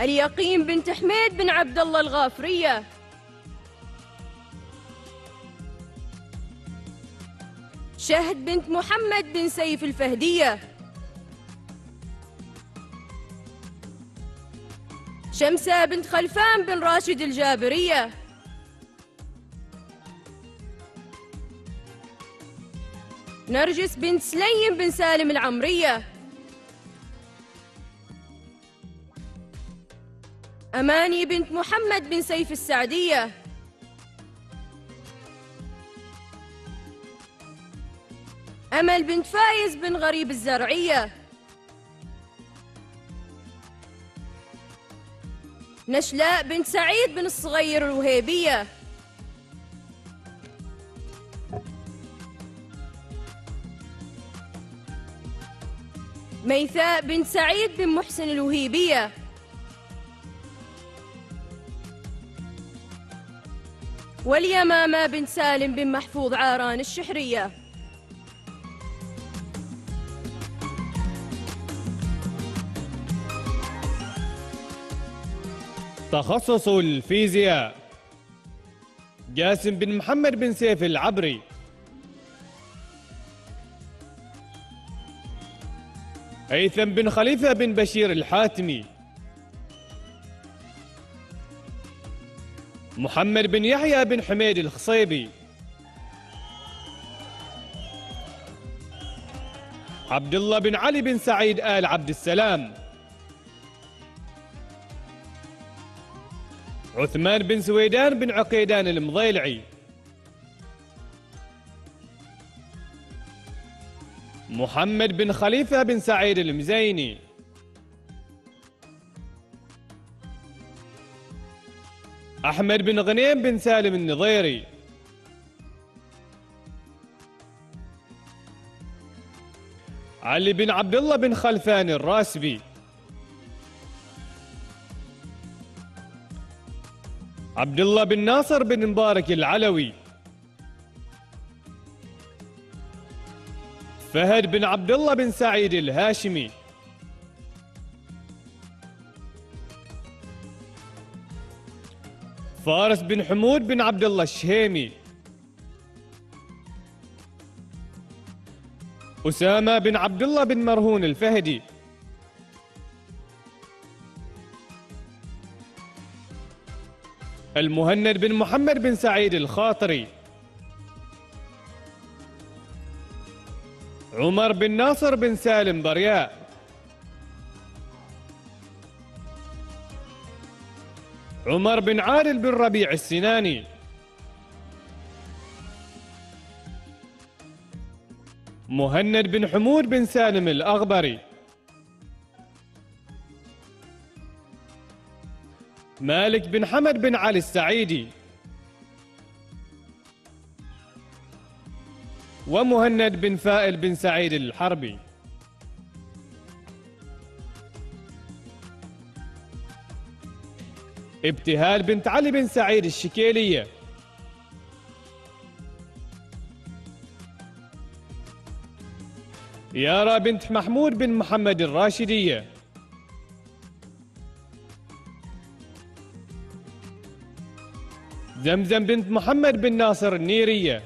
اليقين بنت حميد بن عبد الله الغافرية. شهد بنت محمد بن سيف الفهدية. شمسة بنت خلفان بن راشد الجابرية. نرجس بنت سليم بن سالم العمرية. أماني بنت محمد بن سيف السعدية. أمل بنت فايز بن غريب الزرعية. نشلاء بنت سعيد بن الصغير الوهيبية ميثاء بنت سعيد بن محسن الوهيبية. واليمامة بنت سالم بن محفوظ عاران الشحرية. تخصص الفيزياء. جاسم بن محمد بن سيف العبري. هيثم بن خليفة بن بشير الحاتمي. محمد بن يحيى بن حميد الخصيبي. عبد الله بن علي بن سعيد آل عبد السلام. عثمان بن سويدان بن عقيدان المضيلعي. محمد بن خليفة بن سعيد المزيني. أحمد بن غنيم بن سالم النظيري علي بن عبد الله بن خلفان الراسبي. عبد الله بن ناصر بن مبارك العلوي. فهد بن عبد الله بن سعيد الهاشمي. فارس بن حمود بن عبد الله الشهيمي. أسامة بن عبد الله بن مرهون الفهدي. المهند بن محمد بن سعيد الخاطري. عمر بن ناصر بن سالم ضرياء عمر بن عادل بن ربيع السناني. مهند بن حمود بن سالم الأغبري. مالك بن حمد بن علي السعيدي. ومهند بن فائل بن سعيد الحربي. ابتهال بنت علي بن سعيد الشكيلية. يارا بنت محمود بن محمد الراشدية. زمزم بنت محمد بن ناصر النيرية.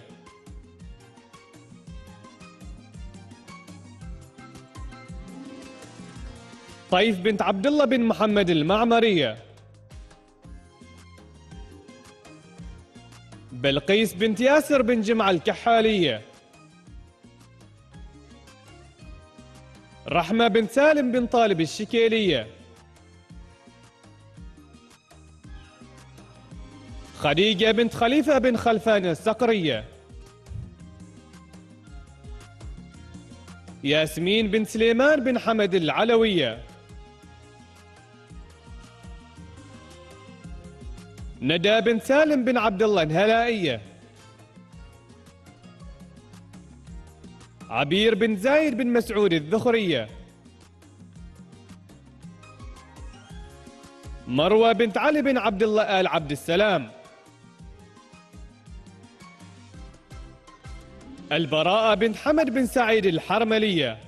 طيف بنت عبد الله بن محمد المعمرية. بلقيس بنت ياسر بن جمعة الكحالية. رحمة بنت سالم بن طالب الشكيلية. خديجة بنت خليفة بن خلفان الصقرية ياسمين بنت سليمان بن حمد العلوية. ندى بن سالم بن عبد الله الهلائية. عبير بن زايد بن مسعود الذخرية. مروة بنت علي بن عبد الله آل عبد السلام. البراءة بنت حمد بن سعيد الحرملية.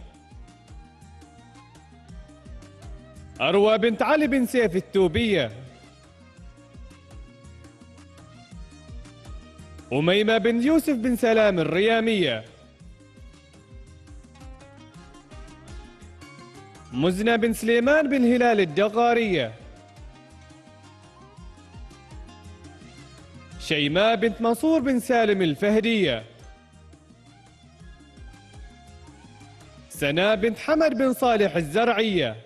أروى بنت علي بن سيف التوبية. أميمة بن يوسف بن سلام الريامية. مزنة بن سليمان بن هلال الدغارية. شيماء بنت منصور بن سالم الفهدية. سناء بنت حمد بن صالح الزرعية.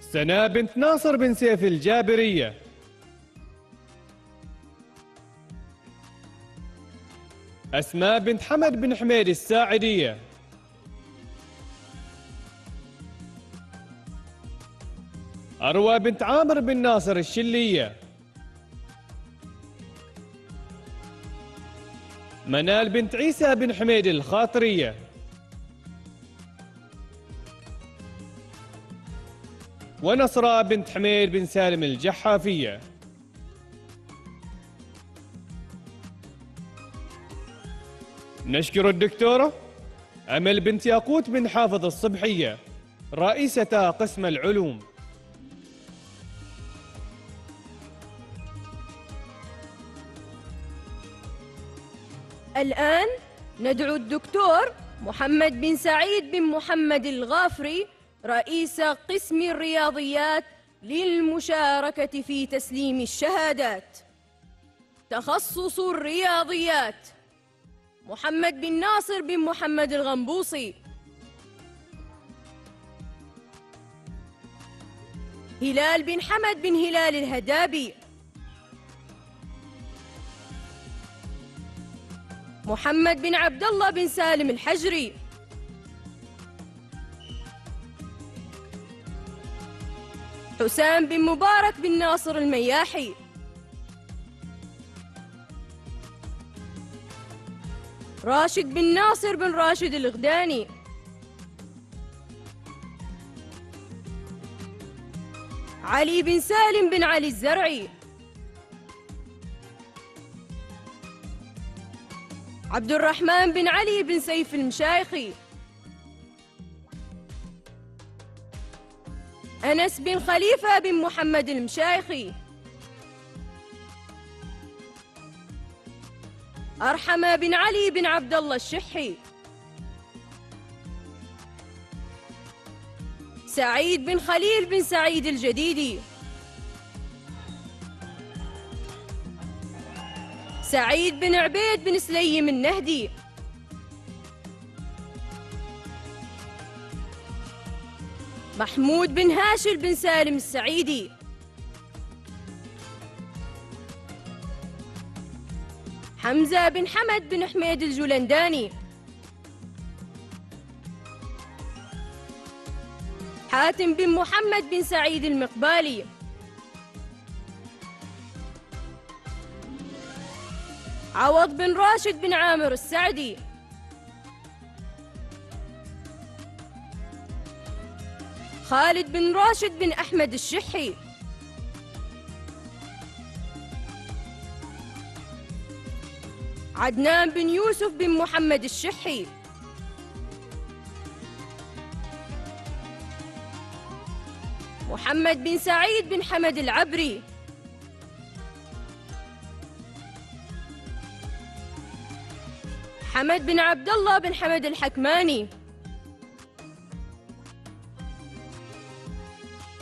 سناء بنت ناصر بن سيف الجابرية. أسماء بنت حمد بن حميد الساعدية. أروى بنت عامر بن ناصر الشلية. منال بنت عيسى بن حميد الخاطرية. ونصراء بنت حميد بن سالم الجحافية. نشكر الدكتورة أمل بنت ياقوت بن حافظ الصبحية رئيسة قسم العلوم. الآن ندعو الدكتور محمد بن سعيد بن محمد الغافري رئيس قسم الرياضيات للمشاركة في تسليم الشهادات. تخصص الرياضيات محمد بن ناصر بن محمد الغنبوصي. هلال بن حمد بن هلال الهدابي. محمد بن عبد الله بن سالم الحجري. حسام بن مبارك بن ناصر المياحي. راشد بن ناصر بن راشد الغداني. علي بن سالم بن علي الزرعي. عبد الرحمن بن علي بن سيف المشايخي. أنس بن خليفة بن محمد المشايخي. أرحم بن علي بن عبد الله الشحي. سعيد بن خليل بن سعيد الجديدي. سعيد بن عبيد بن سليم النهدي. محمود بن هاشل بن سالم السعيدي. حمزة بن حمد بن حميد الجلنداني حاتم بن محمد بن سعيد المقبالي. عوض بن راشد بن عامر السعدي. خالد بن راشد بن أحمد الشحي. عدنان بن يوسف بن محمد الشحي. محمد بن سعيد بن حمد العبري. حمد بن عبد الله بن حمد الحكماني.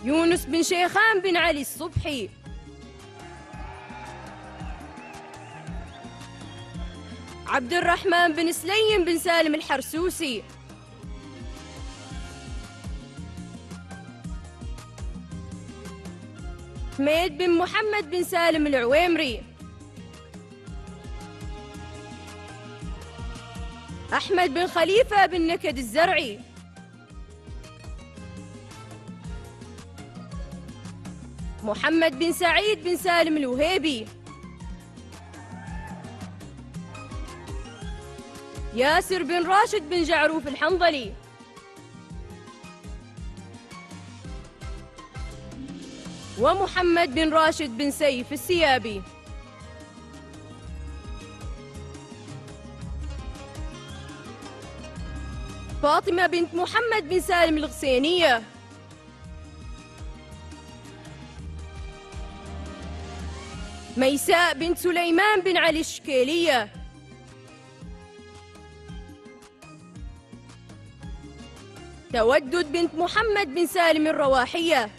يونس بن شيخان بن علي الصبحي. عبد الرحمن بن سليم بن سالم الحرسوسي. حميد بن محمد بن سالم العويمري. أحمد بن خليفة بن نكد الزرعي. محمد بن سعيد بن سالم الوهيبي. ياسر بن راشد بن جعروف الحنظلي. ومحمد بن راشد بن سيف السيابي. فاطمة بنت محمد بن سالم الغسينية. ميساء بنت سليمان بن علي الشكيلية. تودد بنت محمد بن سالم الرواحية.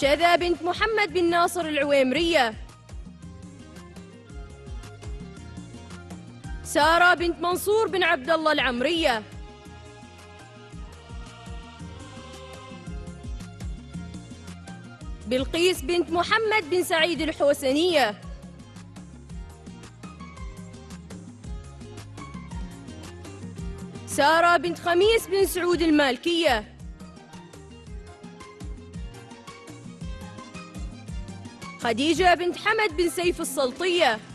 شذا بنت محمد بن ناصر العويمرية. سارة بنت منصور بن عبد الله العمرية. بلقيس بنت محمد بن سعيد الحوسنية. سارة بنت خميس بن سعود المالكية. خديجة بنت حمد بن سيف السلطية.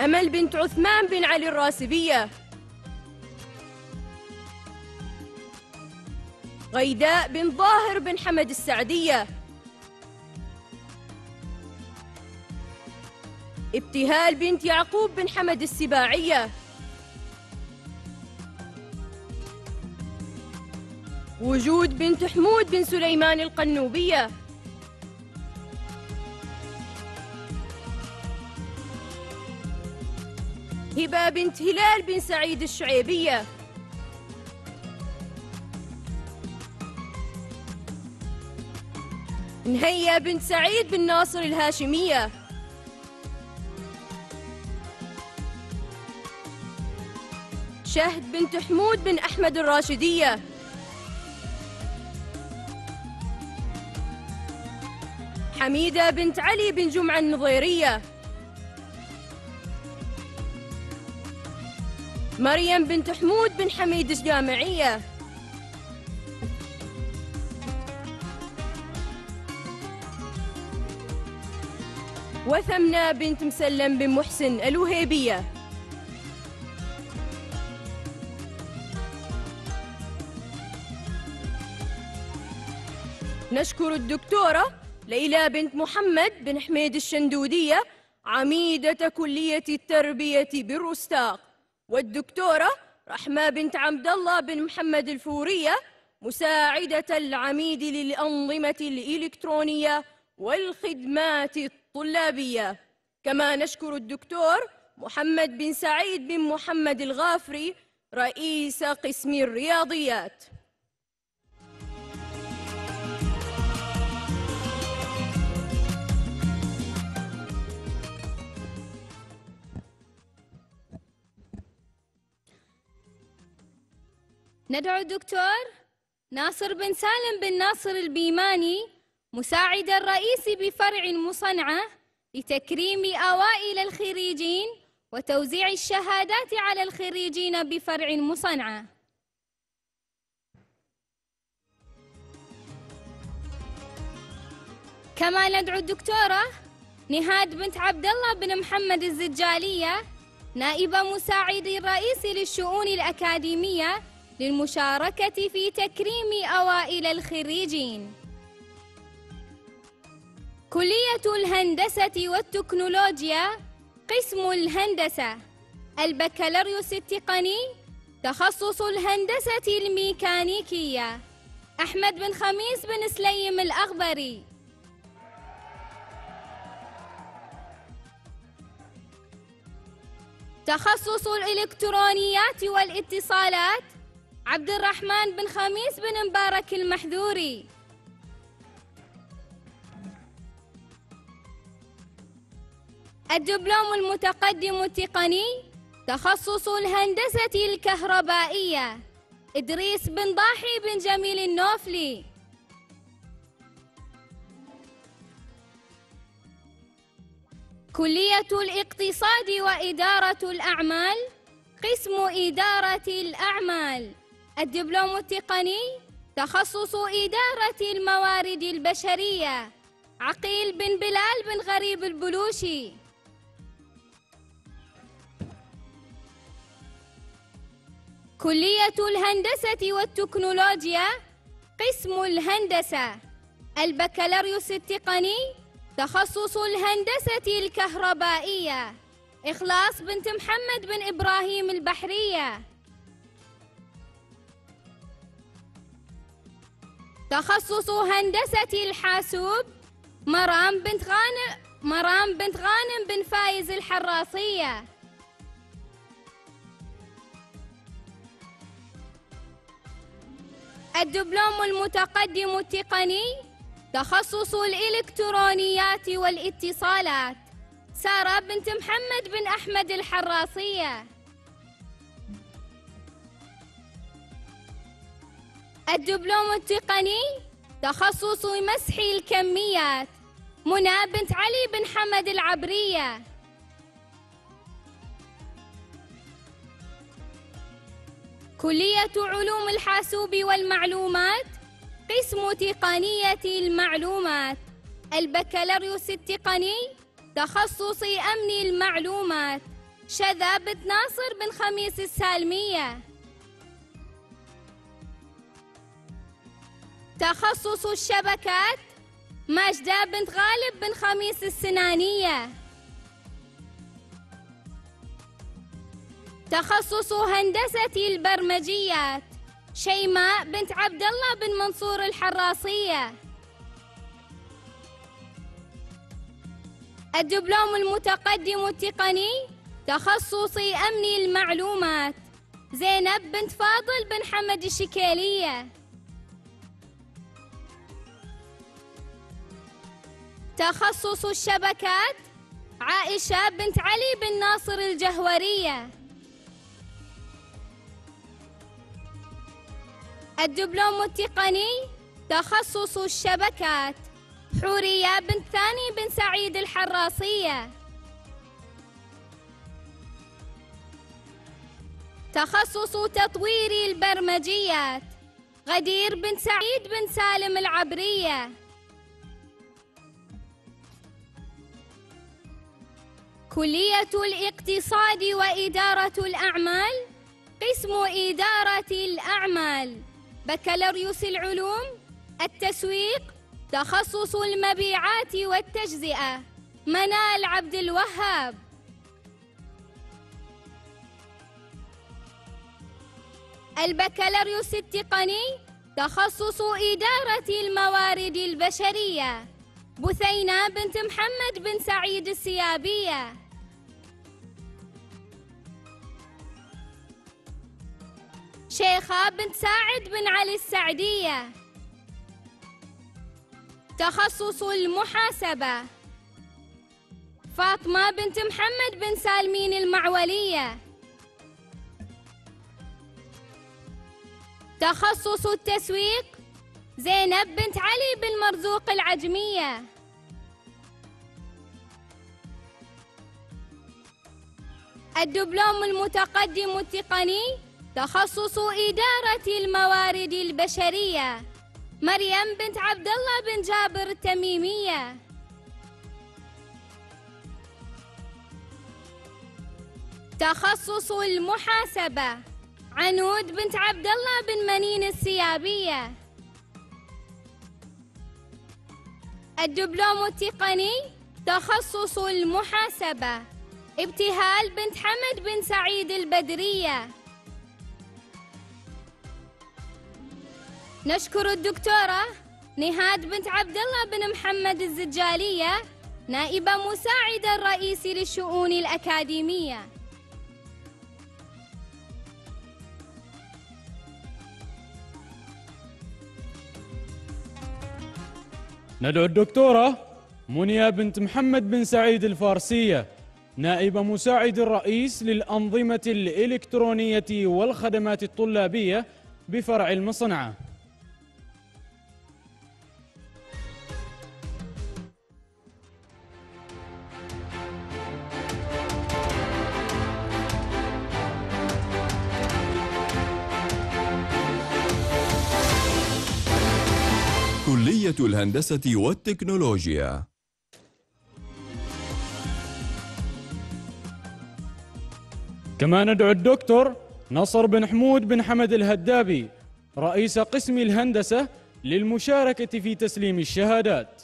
أمل بنت عثمان بن علي الراسبية. غيداء بن ظاهر بن حمد السعدية. ابتهال بنت يعقوب بن حمد السباعية. وجود بنت حمود بن سليمان القنوبية. هبة بنت هلال بن سعيد الشعيبية. نهية بنت سعيد بن ناصر الهاشمية. شهد بنت حمود بن أحمد الراشدية. حميدة بنت علي بن جمعة النظيرية مريم بنت حمود بن حميد الجامعية. وثمنة بنت مسلم بن محسن الوهيبية. نشكر الدكتورة ليلى بنت محمد بن حميد الشندودية عميدة كلية التربية بالرستاق. والدكتورة رحمة بنت عبد الله بن محمد الفورية مساعدة العميد للأنظمة الإلكترونية والخدمات الطلابية. كما نشكر الدكتور محمد بن سعيد بن محمد الغافري رئيس قسم الرياضيات. ندعو الدكتور ناصر بن سالم بن ناصر البيماني مساعد الرئيس بفرع مصنعة لتكريم أوائل الخريجين وتوزيع الشهادات على الخريجين بفرع مصنعة كما ندعو الدكتورة نهاد بنت عبد الله بن محمد الزجالية نائبة مساعد الرئيس للشؤون الأكاديمية للمشاركة في تكريم أوائل الخريجين. كلية الهندسة والتكنولوجيا قسم الهندسة. البكالوريوس التقني تخصص الهندسة الميكانيكية. أحمد بن خميس بن سليم الأغبري. تخصص الإلكترونيات والاتصالات عبد الرحمن بن خميس بن مبارك المحذوري. الدبلوم المتقدم التقني تخصص الهندسة الكهربائية. إدريس بن ضاحي بن جميل النوفلي. كلية الاقتصاد وإدارة الأعمال قسم إدارة الأعمال. الدبلوم التقني تخصص إدارة الموارد البشرية. عقيل بن بلال بن غريب البلوشي. كلية الهندسة والتكنولوجيا قسم الهندسة. البكالوريوس التقني تخصص الهندسة الكهربائية. إخلاص بنت محمد بن إبراهيم البحرية. تخصص هندسة الحاسوب مرام بنت غانم مرام بنت غانم بن فايز الحراصية الدبلوم المتقدم التقني تخصص الإلكترونيات والاتصالات. سارة بنت محمد بن أحمد الحراصية الدبلوم التقني تخصص مسح الكميات. منى بنت علي بن حمد العبرية. كلية علوم الحاسوب والمعلومات. قسم تقنية المعلومات. البكالوريوس التقني تخصص أمن المعلومات. شذا بنت ناصر بن خميس السالمية. تخصص الشبكات ماجدة بنت غالب بن خميس السنانية. تخصص هندسة البرمجيات شيماء بنت عبد الله بن منصور الحراصية الدبلوم المتقدم التقني تخصص أمن المعلومات زينب بنت فاضل بن حمد الشكيلية. تخصص الشبكات عائشة بنت علي بن ناصر الجهورية. الدبلوم التقني تخصص الشبكات حورية بنت ثاني بن سعيد الحراصية تخصص تطوير البرمجيات غدير بن سعيد بن سالم العبرية. كلية الاقتصاد وإدارة الأعمال. قسم إدارة الأعمال. بكالوريوس العلوم. التسويق. تخصص المبيعات والتجزئة. منال عبد الوهاب. البكالوريوس التقني. تخصص إدارة الموارد البشرية. بثينة بنت محمد بن سعيد السيابية. شيخة بنت ساعد بن علي السعدية. تخصص المحاسبة. فاطمة بنت محمد بن سالمين المعولية. تخصص التسويق زينب بنت علي بن مرزوق العجمية. الدبلوم المتقدم التقني تخصص إدارة الموارد البشرية. مريم بنت عبد الله بن جابر التميمية. تخصص المحاسبة. عنود بنت عبد الله بن منين السيابية. الدبلوم التقني. تخصص المحاسبة. ابتهال بنت حمد بن سعيد البدرية. نشكر الدكتورة نهاد بنت عبد الله بن محمد الزجالية نائبة مساعدة الرئيس للشؤون الأكاديمية. ندعو الدكتورة منيا بنت محمد بن سعيد الفارسية نائب مساعد الرئيس للأنظمة الإلكترونية والخدمات الطلابية بفرع المصنعة. الهندسة والتكنولوجيا. كما ندعو الدكتور نصر بن حمود بن حمد الهدابي رئيس قسم الهندسة للمشاركة في تسليم الشهادات.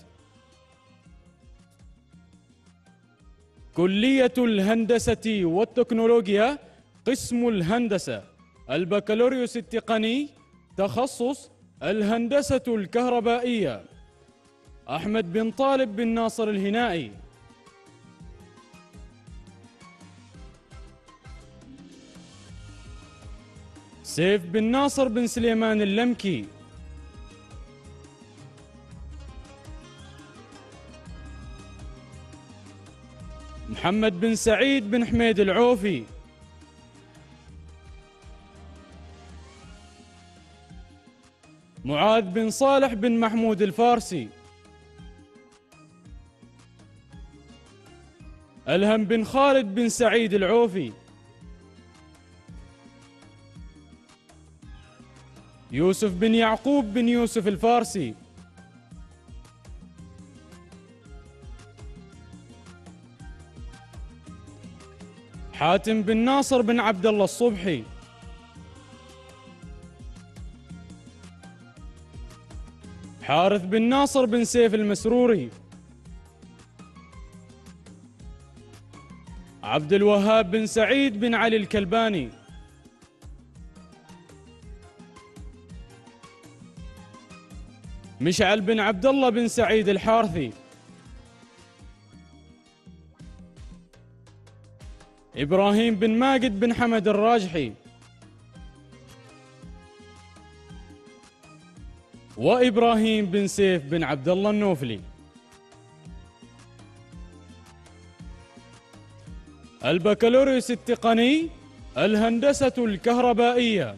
كلية الهندسة والتكنولوجيا قسم الهندسة البكالوريوس التقني تخصص الهندسة الكهربائية. أحمد بن طالب بن ناصر الهنائي. سيف بن ناصر بن سليمان اللمكي. محمد بن سعيد بن حميد العوفي. معاذ بن صالح بن محمود الفارسي. ألهم بن خالد بن سعيد العوفي. يوسف بن يعقوب بن يوسف الفارسي. حاتم بن ناصر بن عبد الله الصبحي. حارث بن ناصر بن سيف المسروري. عبد الوهاب بن سعيد بن علي الكلباني. مشعل بن عبد الله بن سعيد الحارثي. إبراهيم بن ماجد بن حمد الراجحي. وإبراهيم بن سيف بن عبد الله النوفلي. البكالوريوس التقني الهندسة الكهربائية.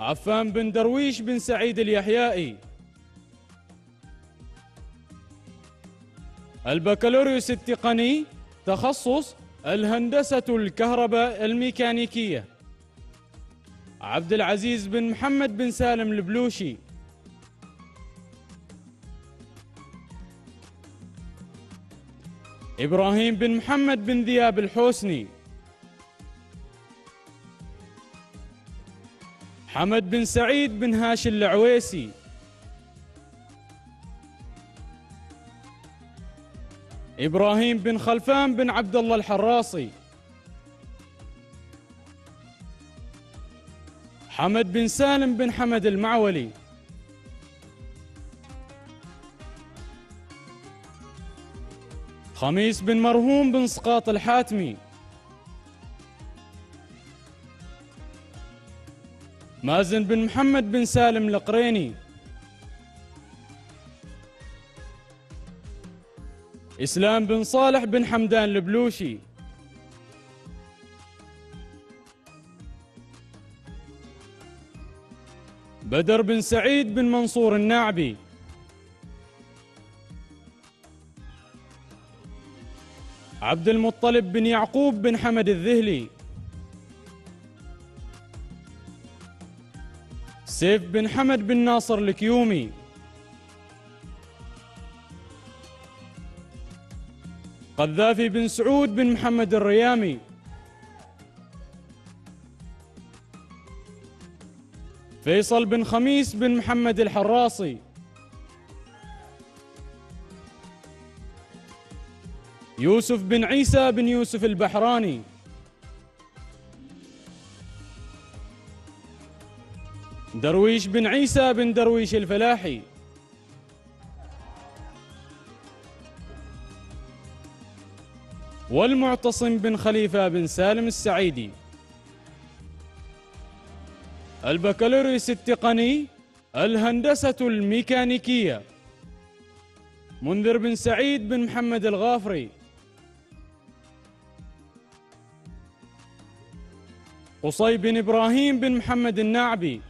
عفان بن درويش بن سعيد اليحيائي. البكالوريوس التقني تخصص الهندسة الكهرباء الميكانيكية. عبد العزيز بن محمد بن سالم البلوشي. إبراهيم بن محمد بن ذياب الحوسني حمد بن سعيد بن هاشم العويسي إبراهيم بن خلفان بن عبد الله الحراصي حمد بن سالم بن حمد المعولي. خميس بن مرهوم بن سقاط الحاتمي. مازن بن محمد بن سالم القريني. إسلام بن صالح بن حمدان البلوشي. بدر بن سعيد بن منصور الناعبي عبد المطلب بن يعقوب بن حمد الذهلي. سيف بن حمد بن ناصر الكيومي. قذافي بن سعود بن محمد الريامي. فيصل بن خميس بن محمد الحراصي يوسف بن عيسى بن يوسف البحراني. درويش بن عيسى بن درويش الفلاحي. والمعتصم بن خليفة بن سالم السعيدي. البكالوريوس التقني الهندسة الميكانيكية. منذر بن سعيد بن محمد الغافري. قصي بن إبراهيم بن محمد الناعبي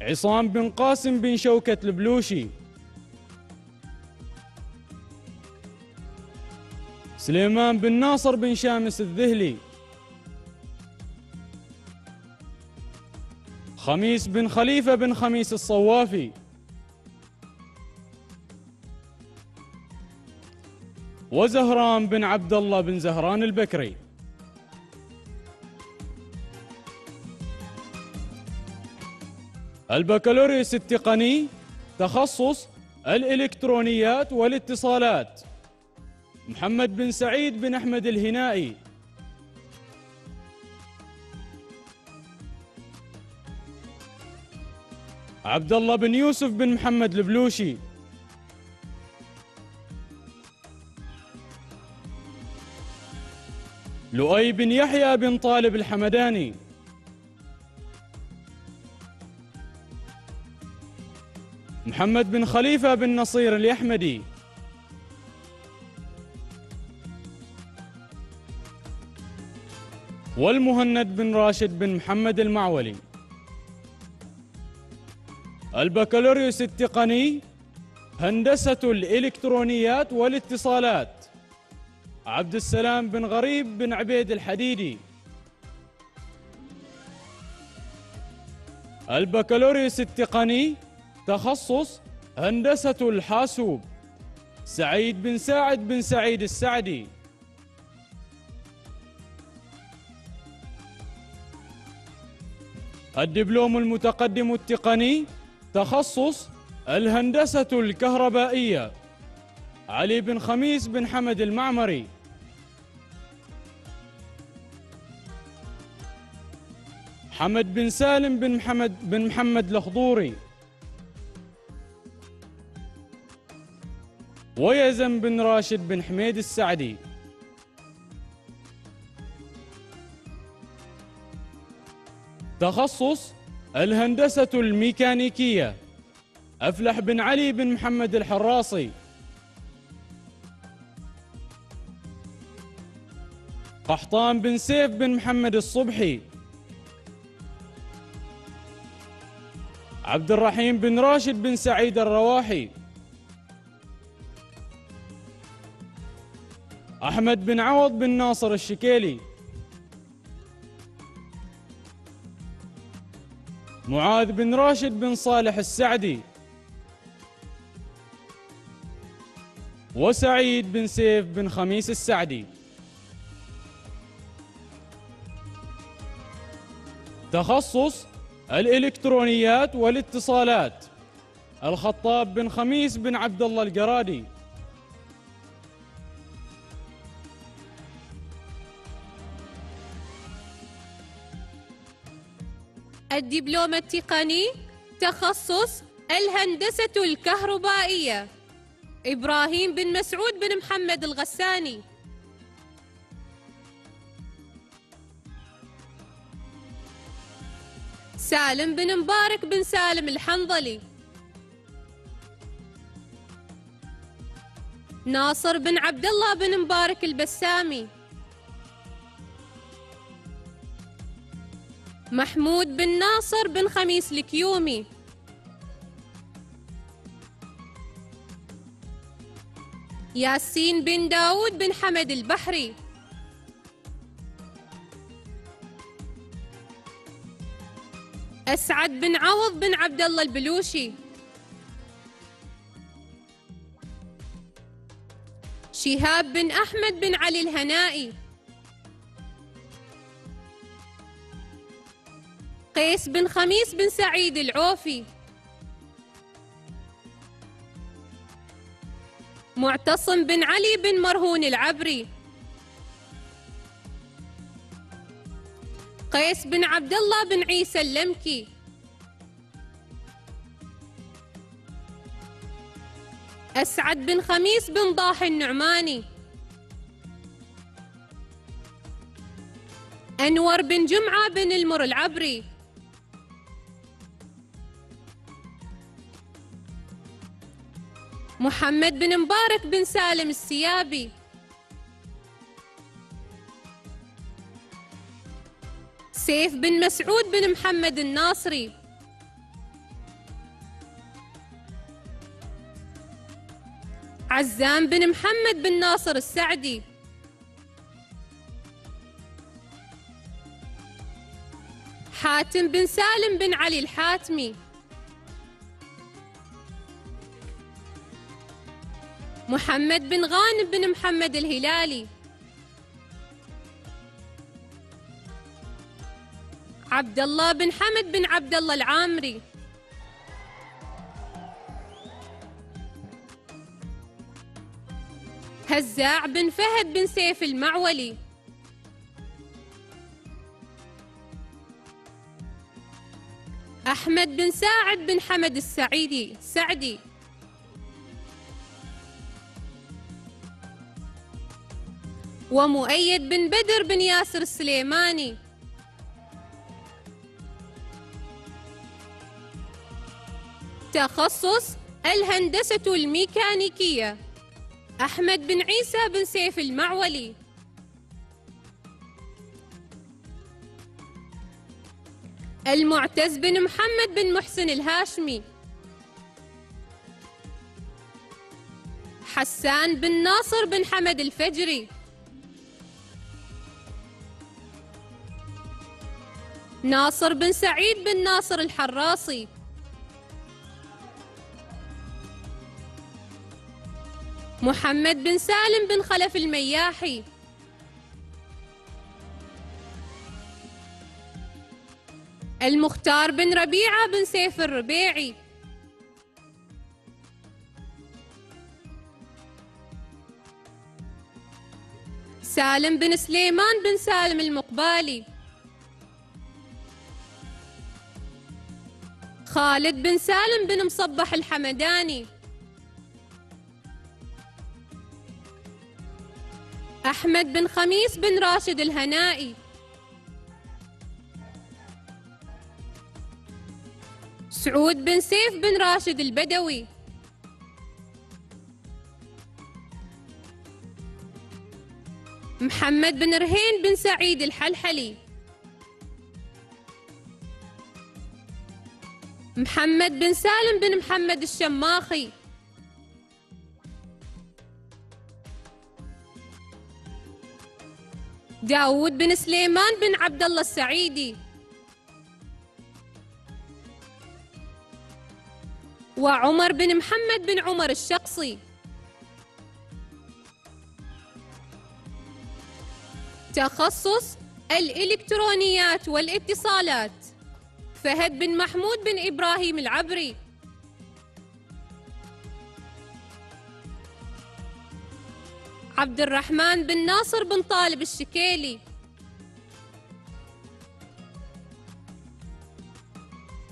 عصام بن قاسم بن شوكة البلوشي. سليمان بن ناصر بن شامس الذهلي. خميس بن خليفة بن خميس الصوافي. وزهران بن عبد الله بن زهران البكري. البكالوريوس التقني تخصص الإلكترونيات والاتصالات. محمد بن سعيد بن أحمد الهنائي. عبد الله بن يوسف بن محمد البلوشي. لؤي بن يحيى بن طالب الحمداني. محمد بن خليفة بن نصير اليحمدي. والمهند بن راشد بن محمد المعولي. البكالوريوس التقني هندسة الإلكترونيات والاتصالات. عبد السلام بن غريب بن عبيد الحديدي. البكالوريوس التقني تخصص هندسة الحاسوب. سعيد بن ساعد بن سعيد السعدي. الدبلوم المتقدم التقني تخصص الهندسة الكهربائية. علي بن خميس بن حمد المعمري. حمد بن سالم بن محمد بن محمد الخضوري. ويزن بن راشد بن حميد السعدي. تخصص الهندسة الميكانيكية. أفلح بن علي بن محمد الحراصي قحطان بن سيف بن محمد الصبحي. عبد الرحيم بن راشد بن سعيد الرواحي. أحمد بن عوض بن ناصر الشكيلي. معاذ بن راشد بن صالح السعدي. وسعيد بن سيف بن خميس السعدي. تخصص الإلكترونيات والاتصالات. الخطاب بن خميس بن عبد الله القرادي. الدبلوم التقني تخصص الهندسة الكهربائية. إبراهيم بن مسعود بن محمد الغساني. سالم بن مبارك بن سالم الحنظلي. ناصر بن عبد الله بن مبارك البسامي. محمود بن ناصر بن خميس الكيومي. ياسين بن داود بن حمد البحري. أسعد بن عوض بن عبد الله البلوشي. شهاب بن أحمد بن علي الهنائي. قيس بن خميس بن سعيد العوفي. معتصم بن علي بن مرهون العبري. قيس بن عبد الله بن عيسى اللمكي. أسعد بن خميس بن ضاح النعماني. أنور بن جمعة بن المر العبري. محمد بن مبارك بن سالم السيابي. سيف بن مسعود بن محمد الناصري. عزام بن محمد بن ناصر السعدي. حاتم بن سالم بن علي الحاتمي. محمد بن غانم بن محمد الهلالي. عبد الله بن حمد بن عبد الله العامري. هزاع بن فهد بن سيف المعولي. أحمد بن ساعد بن حمد السعيدي سعدي. ومؤيد بن بدر بن ياسر السليماني. تخصص الهندسة الميكانيكية. أحمد بن عيسى بن سيف المعولي. المعتز بن محمد بن محسن الهاشمي. حسان بن ناصر بن حمد الفجري. ناصر بن سعيد بن ناصر الحراصي محمد بن سالم بن خلف المياحي. المختار بن ربيعة بن سيف الربيعي. سالم بن سليمان بن سالم المقبالي. خالد بن سالم بن مصبح الحمداني. أحمد بن خميس بن راشد الهنائي. سعود بن سيف بن راشد البدوي. محمد بن رهين بن سعيد الحلحلي. محمد بن سالم بن محمد الشماخي. داود بن سليمان بن عبد الله السعيدي. وعمر بن محمد بن عمر الشقصي. تخصص الإلكترونيات والاتصالات. فهد بن محمود بن إبراهيم العبري. عبد الرحمن بن ناصر بن طالب الشكيلي.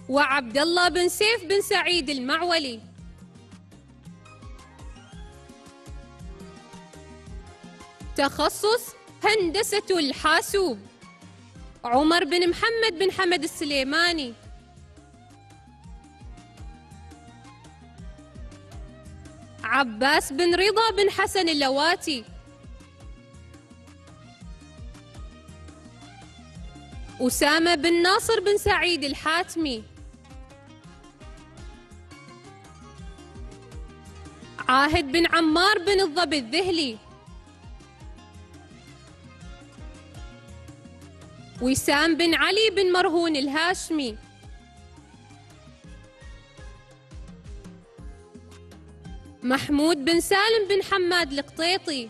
وعبد الله بن سيف بن سعيد المعولي. تخصص هندسة الحاسوب. عمر بن محمد بن حمد السليماني. عباس بن رضا بن حسن اللواتي. أسامة بن ناصر بن سعيد الحاتمي. عاهد بن عمار بن الضب الذهلي. وسام بن علي بن مرهون الهاشمي. محمود بن سالم بن حماد القطيطي.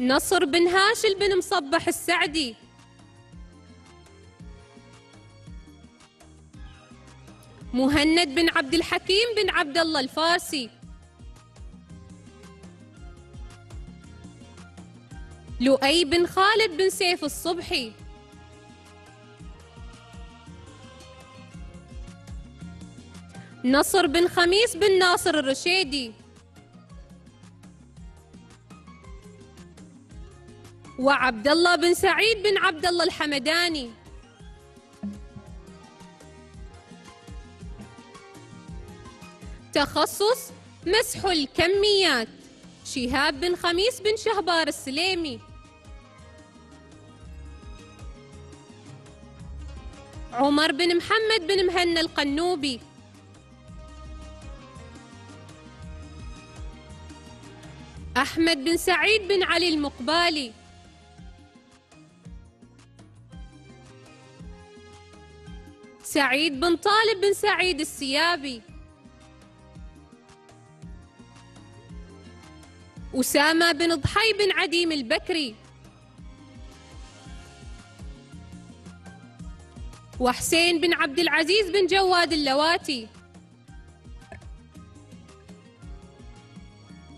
نصر بن هاشل بن مصبح السعدي. مهند بن عبد الحكيم بن عبد الله الفارسي. لؤي بن خالد بن سيف الصبحي. نصر بن خميس بن ناصر الرشيدي. وعبد الله بن سعيد بن عبد الله الحمداني. تخصص مسح الكميات. شهاب بن خميس بن شهبار السليمي. عمر بن محمد بن مهنا القنوبي. أحمد بن سعيد بن علي المقبالي. سعيد بن طالب بن سعيد السيابي. أسامة بن ضحي بن عديم البكري. وحسين بن عبد العزيز بن جواد اللواتي.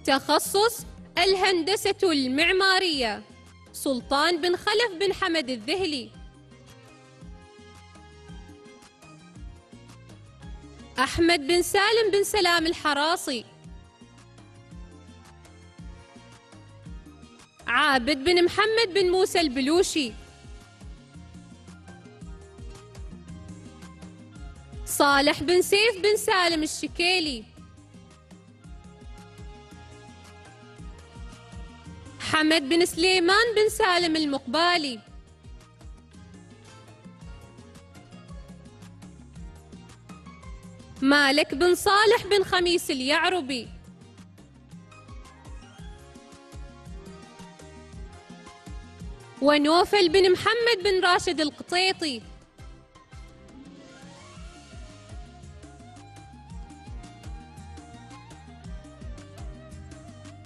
تخصص الهندسة المعمارية. سلطان بن خلف بن حمد الذهلي. أحمد بن سالم بن سلام الحراصي. عابد بن محمد بن موسى البلوشي. صالح بن سيف بن سالم الشكيلي. حمد بن سليمان بن سالم المقبالي. مالك بن صالح بن خميس اليعربي. ونوفل بن محمد بن راشد القطيطي.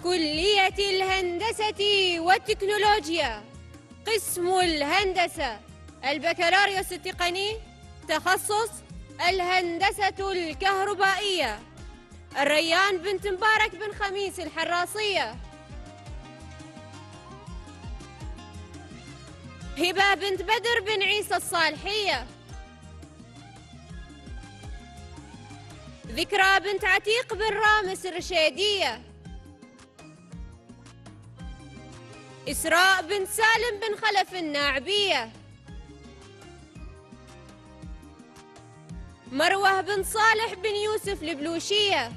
كلية الهندسة والتكنولوجيا. قسم الهندسة. البكالوريوس التقني. تخصص الهندسة الكهربائية. الريان بنت مبارك بن خميس الحراسية. هبة بنت بدر بن عيسى الصالحية. ذكرى بنت عتيق بن رامس الرشيدية. إسراء بنت سالم بن خلف الناعبية مروة بن صالح بن يوسف البلوشية.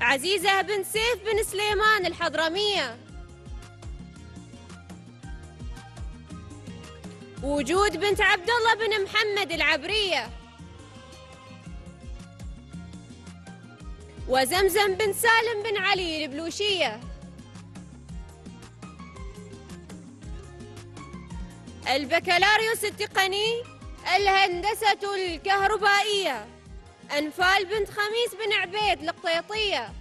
عزيزة بن سيف بن سليمان الحضرمية. وجود بنت عبد الله بن محمد العبرية. وزمزم بن سالم بن علي البلوشية. البكالوريوس التقني الهندسة الكهربائية. أنفال بنت خميس بن عبيد القطيطية.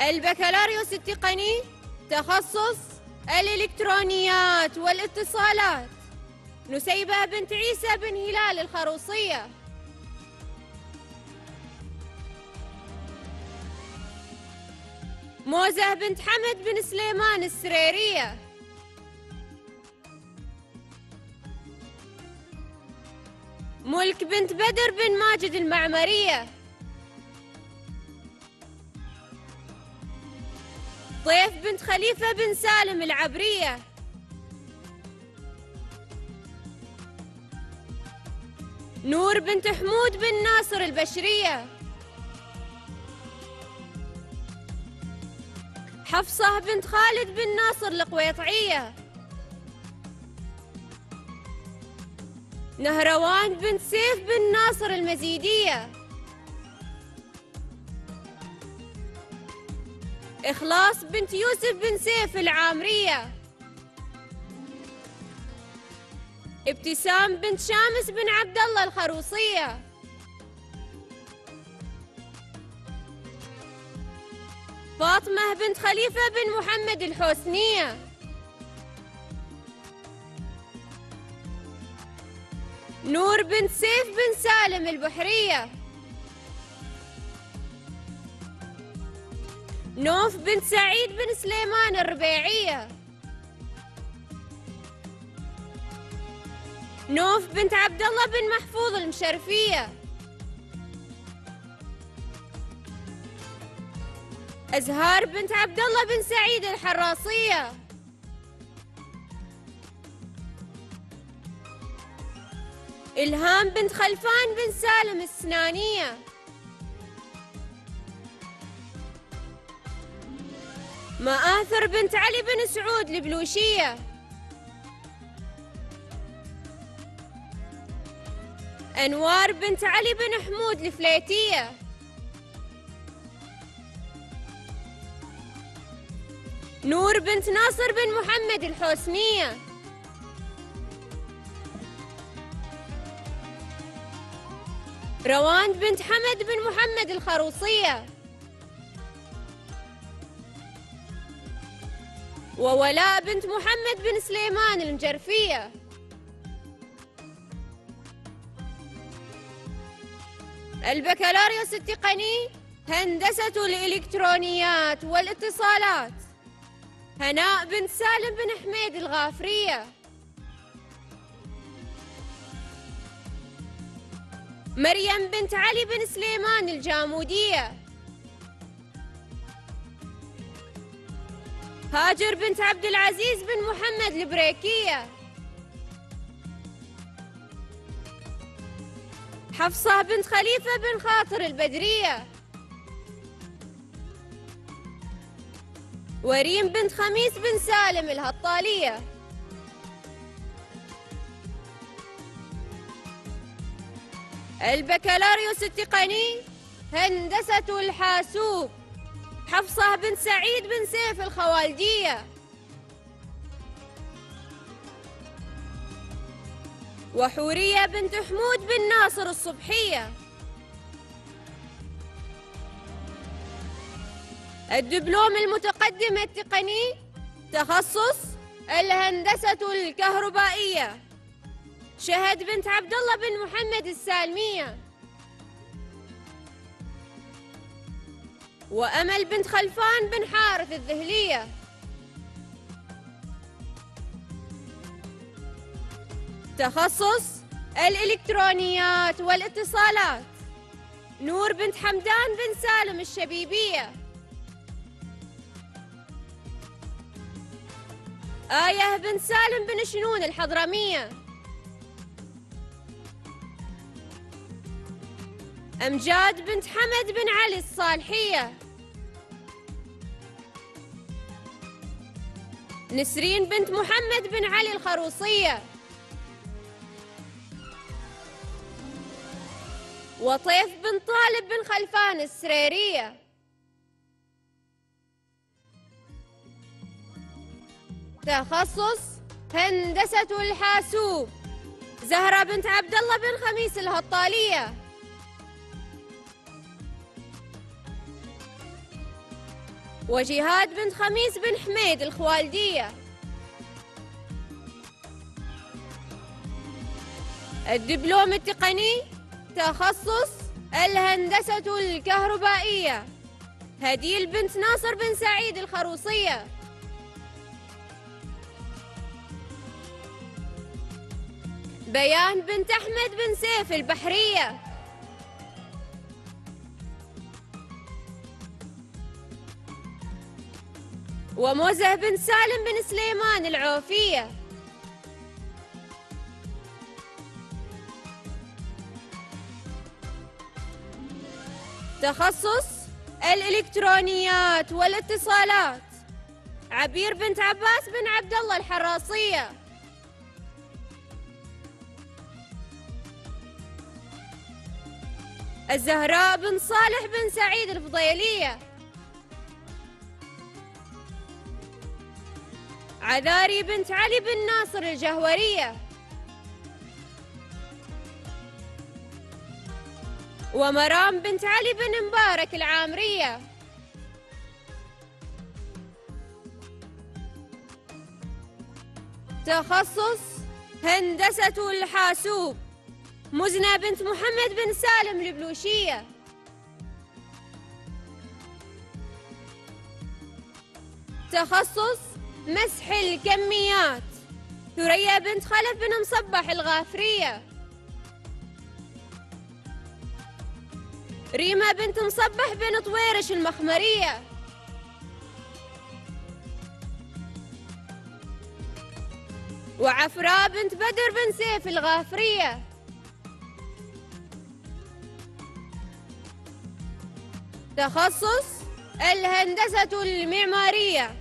البكالوريوس التقني تخصص الإلكترونيات والاتصالات. نسيبة بنت عيسى بن هلال الخروصية. موزة بنت حمد بن سليمان السريرية. ملك بنت بدر بن ماجد المعمرية. ضيف بنت خليفة بن سالم العبرية. نور بنت حمود بن ناصر البشرية. حفصة بنت خالد بن ناصر القويطعية. نهروان بنت سيف بن ناصر المزيدية. إخلاص بنت يوسف بن سيف العامرية. ابتسام بنت شامس بن عبد الله الخروصية. فاطمة بنت خليفة بن محمد الحسنية. نور بنت سيف بن سالم البحرية. نوف بنت سعيد بن سليمان الربيعية. نوف بنت عبد الله بن محفوظ المشرفية. أزهار بنت عبد الله بن سعيد الحراسية. إلهام بنت خلفان بن سالم السنانية. مآثر بنت علي بن سعود البلوشية. أنوار بنت علي بن حمود الفليتية. نور بنت ناصر بن محمد الحسنية روان بنت حمد بن محمد الخروصية. وولاء بنت محمد بن سليمان المجرفية البكالوريوس التقني هندسة الإلكترونيات والاتصالات. هناء بنت سالم بن حميد الغافرية. مريم بنت علي بن سليمان الجامودية. هاجر بنت عبد العزيز بن محمد البريكية. حفصة بنت خليفة بن خاطر البدرية. وريم بنت خميس بن سالم الهطالية. البكالوريوس التقني هندسة الحاسوب. حفصة بن سعيد بن سيف الخوالدية. وحورية بنت حمود بن ناصر الصبحية. الدبلوم المتقدم التقني تخصص الهندسة الكهربائية. شهد بنت عبد الله بن محمد السالمية. وأمل بنت خلفان بن حارث الذهلية. تخصص الإلكترونيات والاتصالات. نور بنت حمدان بن سالم الشبيبية. آية بن سالم بن شنون الحضرمية. أمجاد بنت حمد بن علي الصالحية. نسرين بنت محمد بن علي الخروصية. وطيف بن طالب بن خلفان السريرية. تخصص هندسة الحاسوب. زهرة بنت عبد الله بن خميس الهطالية. وجهاد بنت خميس بن حميد الخوالدية. الدبلوم التقني تخصص الهندسة الكهربائية. هديل بنت ناصر بن سعيد الخروصية. بيان بنت أحمد بن سيف البحرية. وموزة بن سالم بن سليمان العوفية. تخصص الإلكترونيات والاتصالات. عبير بنت عباس بن عبد الله الحراصية الزهراء بن صالح بن سعيد الفضيلية. عذاري بنت علي بن ناصر الجهورية. ومرام بنت علي بن مبارك العامرية. تخصص هندسة الحاسوب. مزنة بنت محمد بن سالم البلوشية. تخصص مسح الكميات. ثريا بنت خلف بن مصبح الغافرية. ريما بنت مصبح بن طويرش المخمرية. وعفراء بنت بدر بن سيف الغافرية. تخصص الهندسة المعمارية.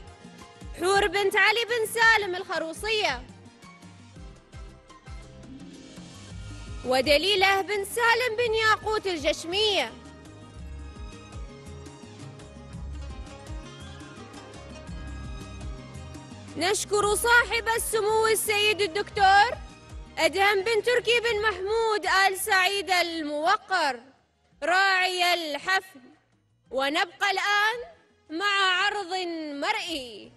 حور بنت علي بن سالم الخروصية. ودليله بن سالم بن ياقوت الجشمية. نشكر صاحب السمو السيد الدكتور أدهم بن تركي بن محمود آل سعيد الموقر راعي الحفل ونبقى الآن مع عرض مرئي.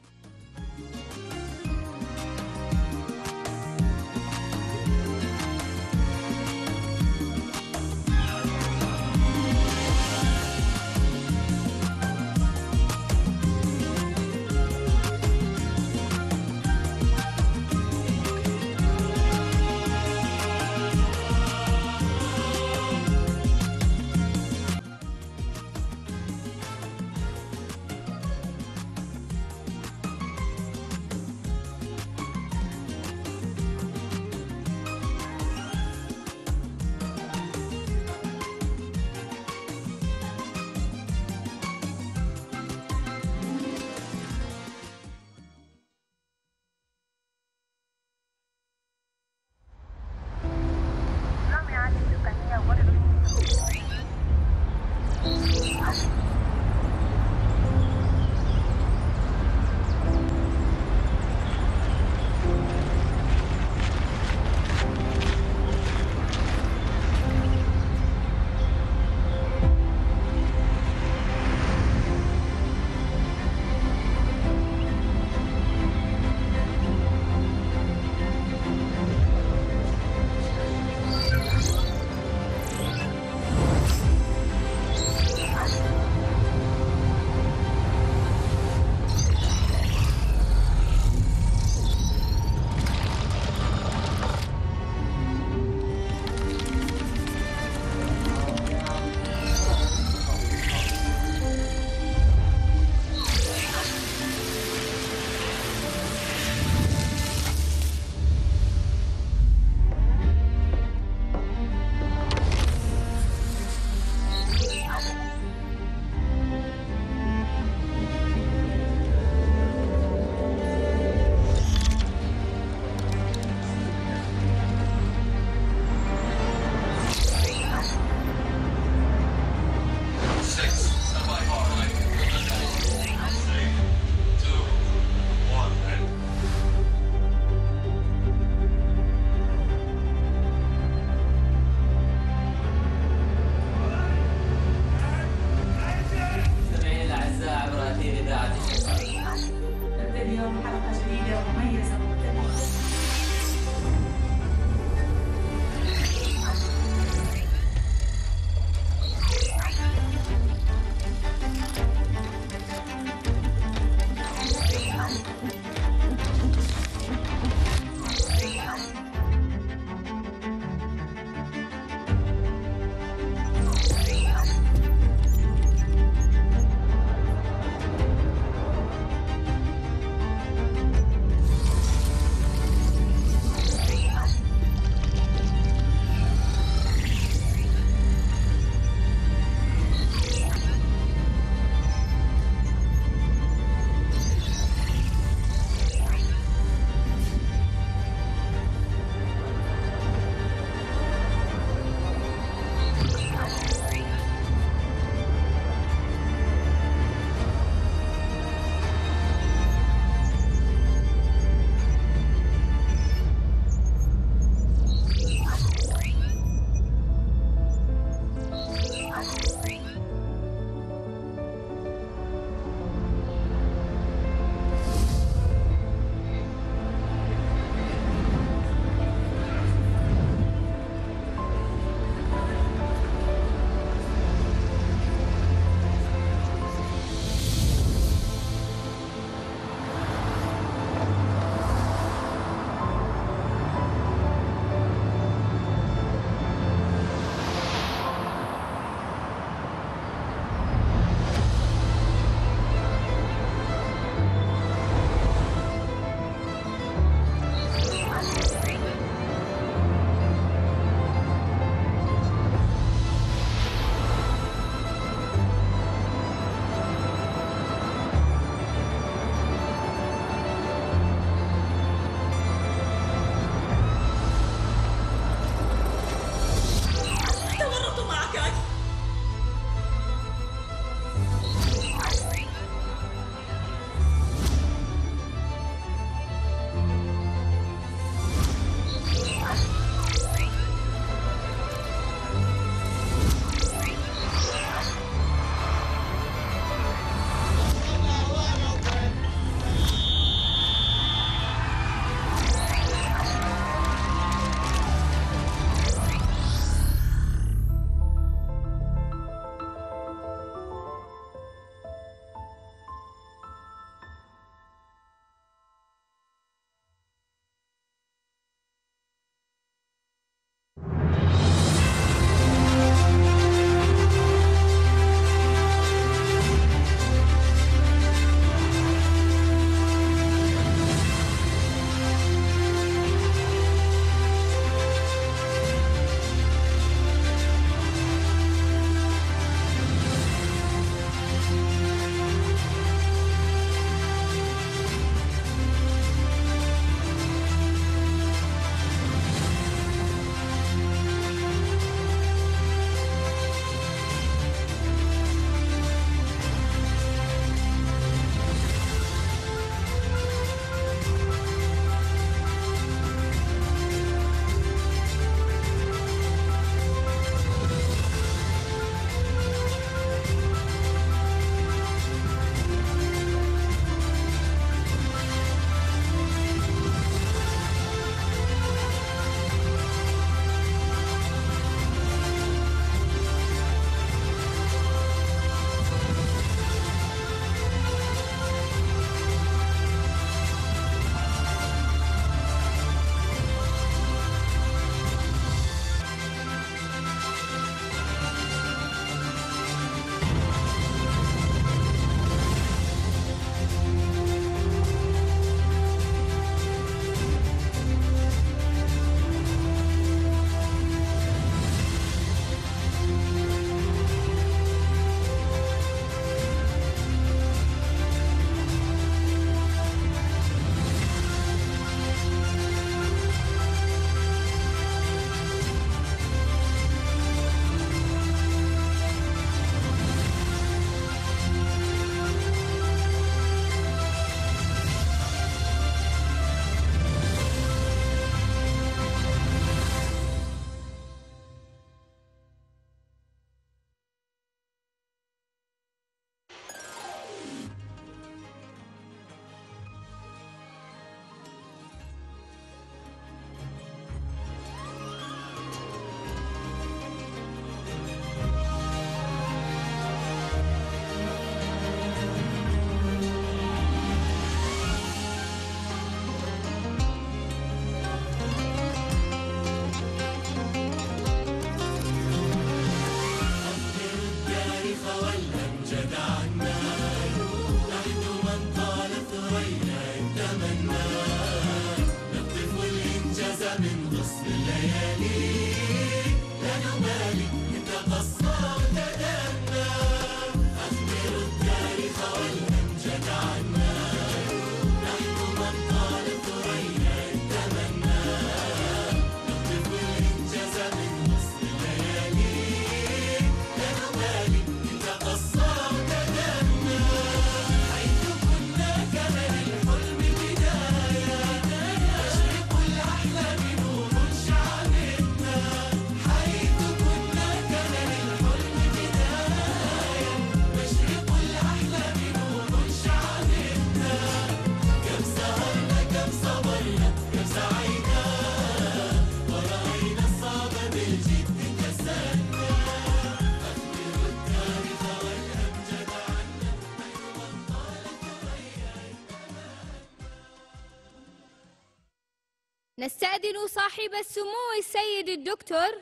صاحب السمو السيد الدكتور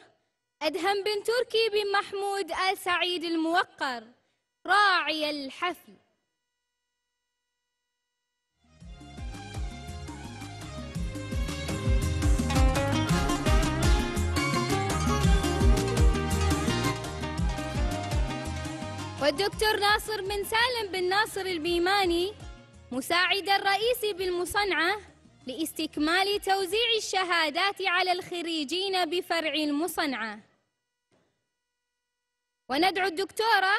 أدهم بن تركي بن محمود آل سعيد الموقر راعي الحفل. والدكتور ناصر بن سالم بن ناصر البيماني مساعد الرئيس بالمصنعة لاستكمال توزيع الشهادات على الخريجين بفرع المصنعة. وندعو الدكتورة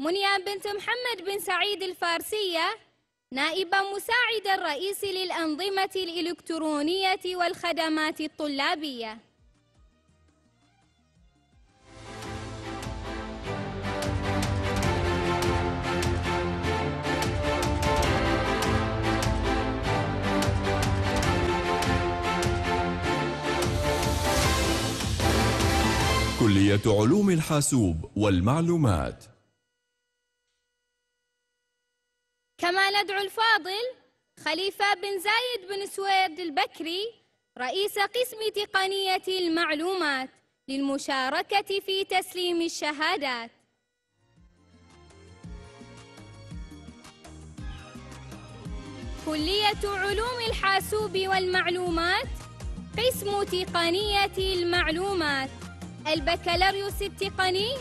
منيا بنت محمد بن سعيد الفارسية نائبة مساعد الرئيس للأنظمة الإلكترونية والخدمات الطلابية. كلية علوم الحاسوب والمعلومات. كما ندعو الفاضل خليفة بن زايد بن سويد البكري رئيس قسم تقنية المعلومات للمشاركة في تسليم الشهادات. كلية علوم الحاسوب والمعلومات قسم تقنية المعلومات. البكالوريوس التقني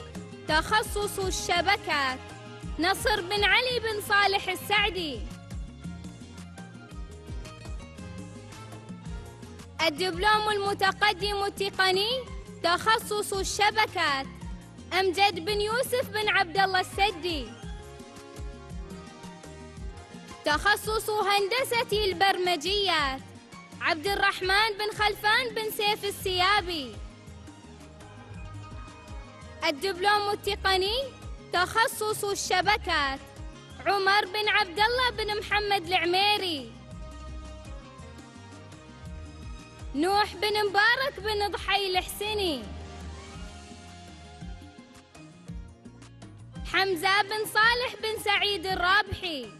تخصص الشبكات. نصر بن علي بن صالح السعدي. الدبلوم المتقدم التقني تخصص الشبكات. أمجد بن يوسف بن عبد الله السدي. تخصص هندسة البرمجيات. عبد الرحمن بن خلفان بن سيف السيابي. الدبلوم التقني تخصص الشبكات. عمر بن عبد الله بن محمد العميري. نوح بن مبارك بن ضحي الحسني حمزة بن صالح بن سعيد الرابحي.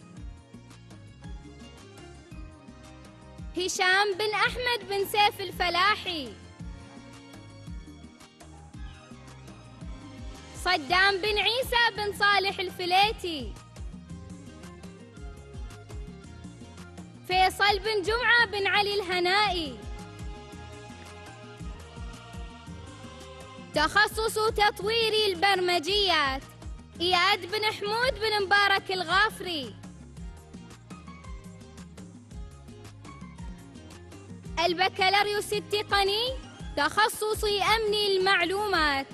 هشام بن أحمد بن سيف الفلاحي. صدام بن عيسى بن صالح الفليتي. فيصل بن جمعة بن علي الهنائي. تخصص تطوير البرمجيات. إياد بن حمود بن مبارك الغافري. البكالوريوس التقني تخصص أمن المعلومات.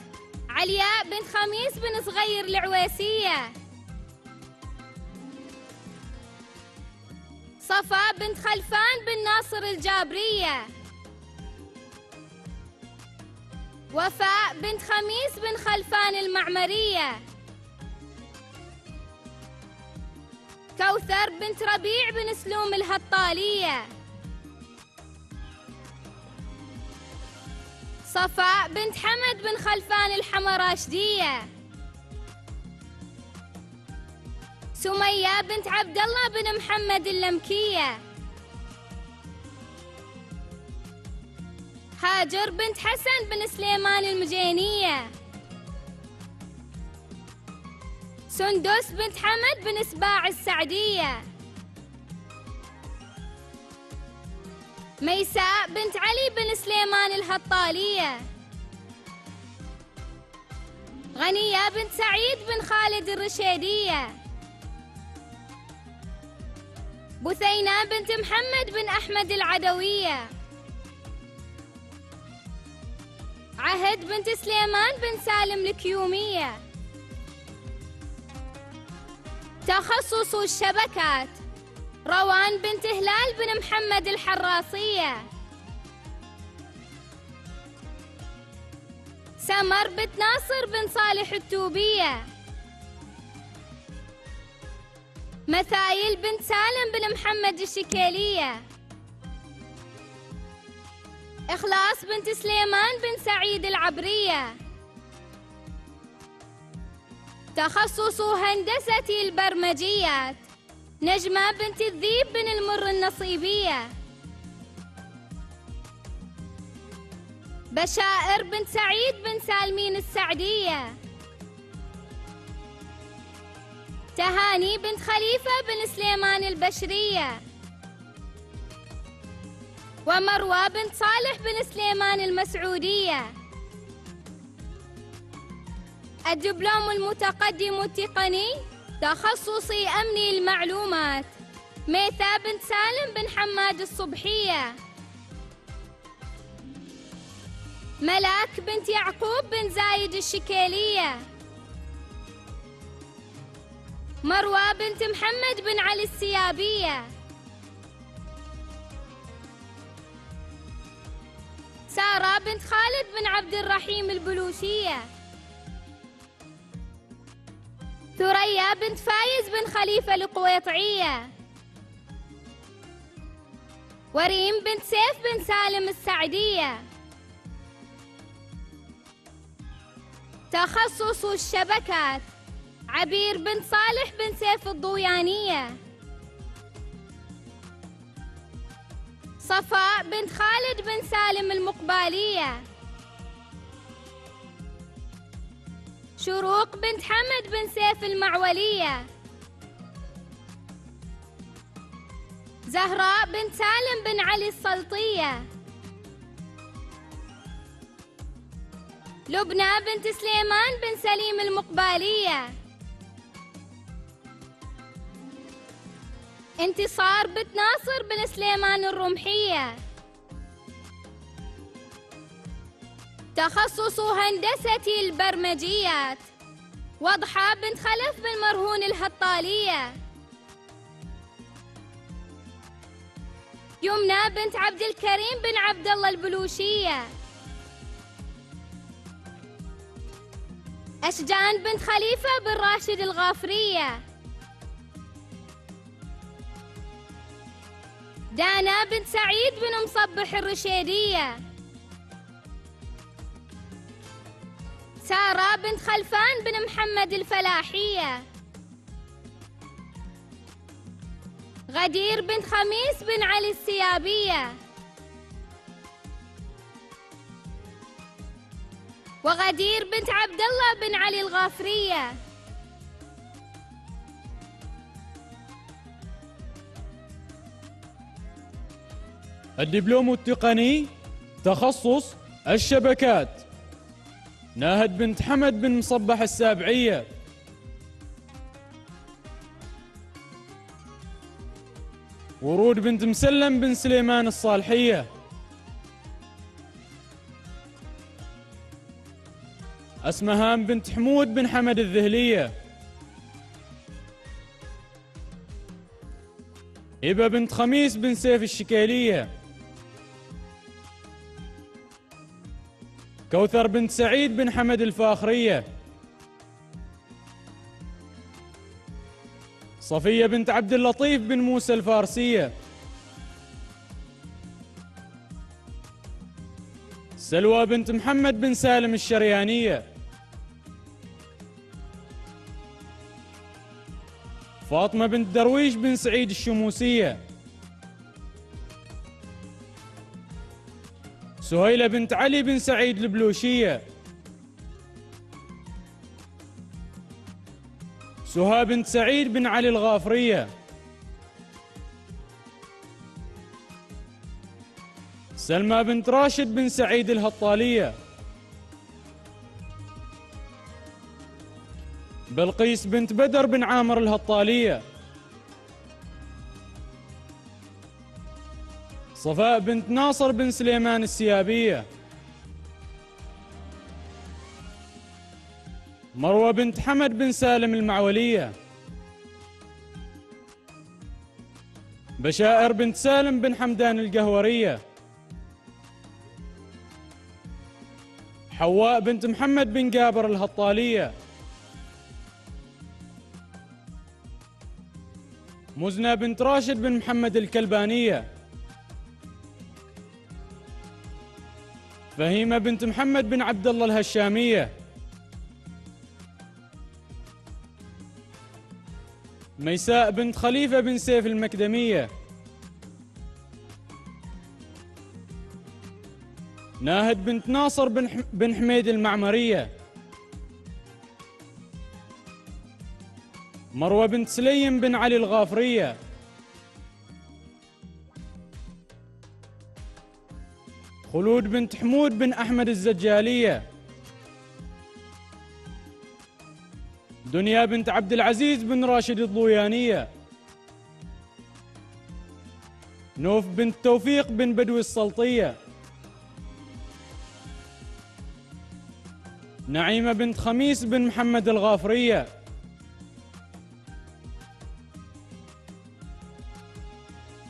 علياء بن خميس بن صغير العويسية صفا بنت خلفان بن ناصر الجابرية. وفاء بنت خميس بن خلفان المعمرية. كوثر بنت ربيع بن سلوم الهطالية. صفاء بنت حمد بن خلفان الحمراشدية. سمية بنت عبد الله بن محمد اللمكية. هاجر بنت حسن بن سليمان المجينية. سندس بنت حمد بن سباع السعدية. ميساء بنت علي بن سليمان الهطالية. غنية بنت سعيد بن خالد الرشيدية. بثينة بنت محمد بن أحمد العدوية. عهد بنت سليمان بن سالم الكيومية. تخصص الشبكات. روان بنت هلال بن محمد الحراصية سمر بنت ناصر بن صالح التوبية. مثايل بنت سالم بن محمد الشكيلية. إخلاص بنت سليمان بن سعيد العبرية. تخصص هندسة البرمجيات. نجمة بنت الذيب بن المر النصيبية. بشائر بن سعيد بن سالمين السعدية. تهاني بنت خليفة بن سليمان البشرية. ومروى بنت صالح بن سليمان المسعودية. الدبلوم المتقدم التقني تخصصي أمني المعلومات. ميثا بنت سالم بن حماد الصبحية. ملاك بنت يعقوب بن زايد الشكيلية. مروى بنت محمد بن علي السيابية. سارة بنت خالد بن عبد الرحيم البلوشية. ثريا بنت فايز بن خليفة القويطعية. وريم بنت سيف بن سالم السعدية. تخصص الشبكات. عبير بن صالح بن سيف الضويانية. صفاء بنت خالد بن سالم المقبالية. شروق بنت حمد بن سيف المعولية. زهراء بنت سالم بن علي السلطية. لبنى بنت سليمان بن سليم المقبالية. انتصار بنت ناصر بن سليمان الرمحية. تخصص هندسة البرمجيات. وضحى بنت خلف بن مرهون الهطالية. يمنى بنت عبد الكريم بن عبد الله البلوشية. أشجان بنت خليفة بن راشد الغافرية. دانا بنت سعيد بن مصبح الرشيدية. سارة بنت خلفان بن محمد الفلاحية. غدير بنت خميس بن علي السيابية. وغدير بنت عبد الله بن علي الغافرية. الدبلوم التقني تخصص الشبكات. ناهد بنت حمد بن مصبح السابعية. ورود بنت مسلم بن سليمان الصالحية. أسمهان بنت حمود بن حمد الذهلية. إبا بنت خميس بن سيف الشكيلية. كوثر بنت سعيد بن حمد الفاخرية. صفية بنت عبد اللطيف بن موسى الفارسية. سلوى بنت محمد بن سالم الشريانية. فاطمة بنت درويش بن سعيد الشموسية. سهيلة بنت علي بن سعيد البلوشية. سهى بنت سعيد بن علي الغافرية. سلمى بنت راشد بن سعيد الهطالية. بلقيس بنت بدر بن عامر الهطالية. صفاء بنت ناصر بن سليمان السيابية. مروة بنت حمد بن سالم المعولية. بشائر بنت سالم بن حمدان القهورية حواء بنت محمد بن جابر الهطالية. مزنة بنت راشد بن محمد الكلبانية. فهيمة بنت محمد بن عبد الله الهشامية. ميساء بنت خليفة بن سيف المكدمية. ناهد بنت ناصر بن, حميد المعمرية. مروة بنت سليم بن علي الغافرية. خلود بنت حمود بن أحمد الزجالية. دنيا بنت عبد العزيز بن راشد الضويانية نوف بنت توفيق بن بدوي السلطية. نعيمة بنت خميس بن محمد الغافرية.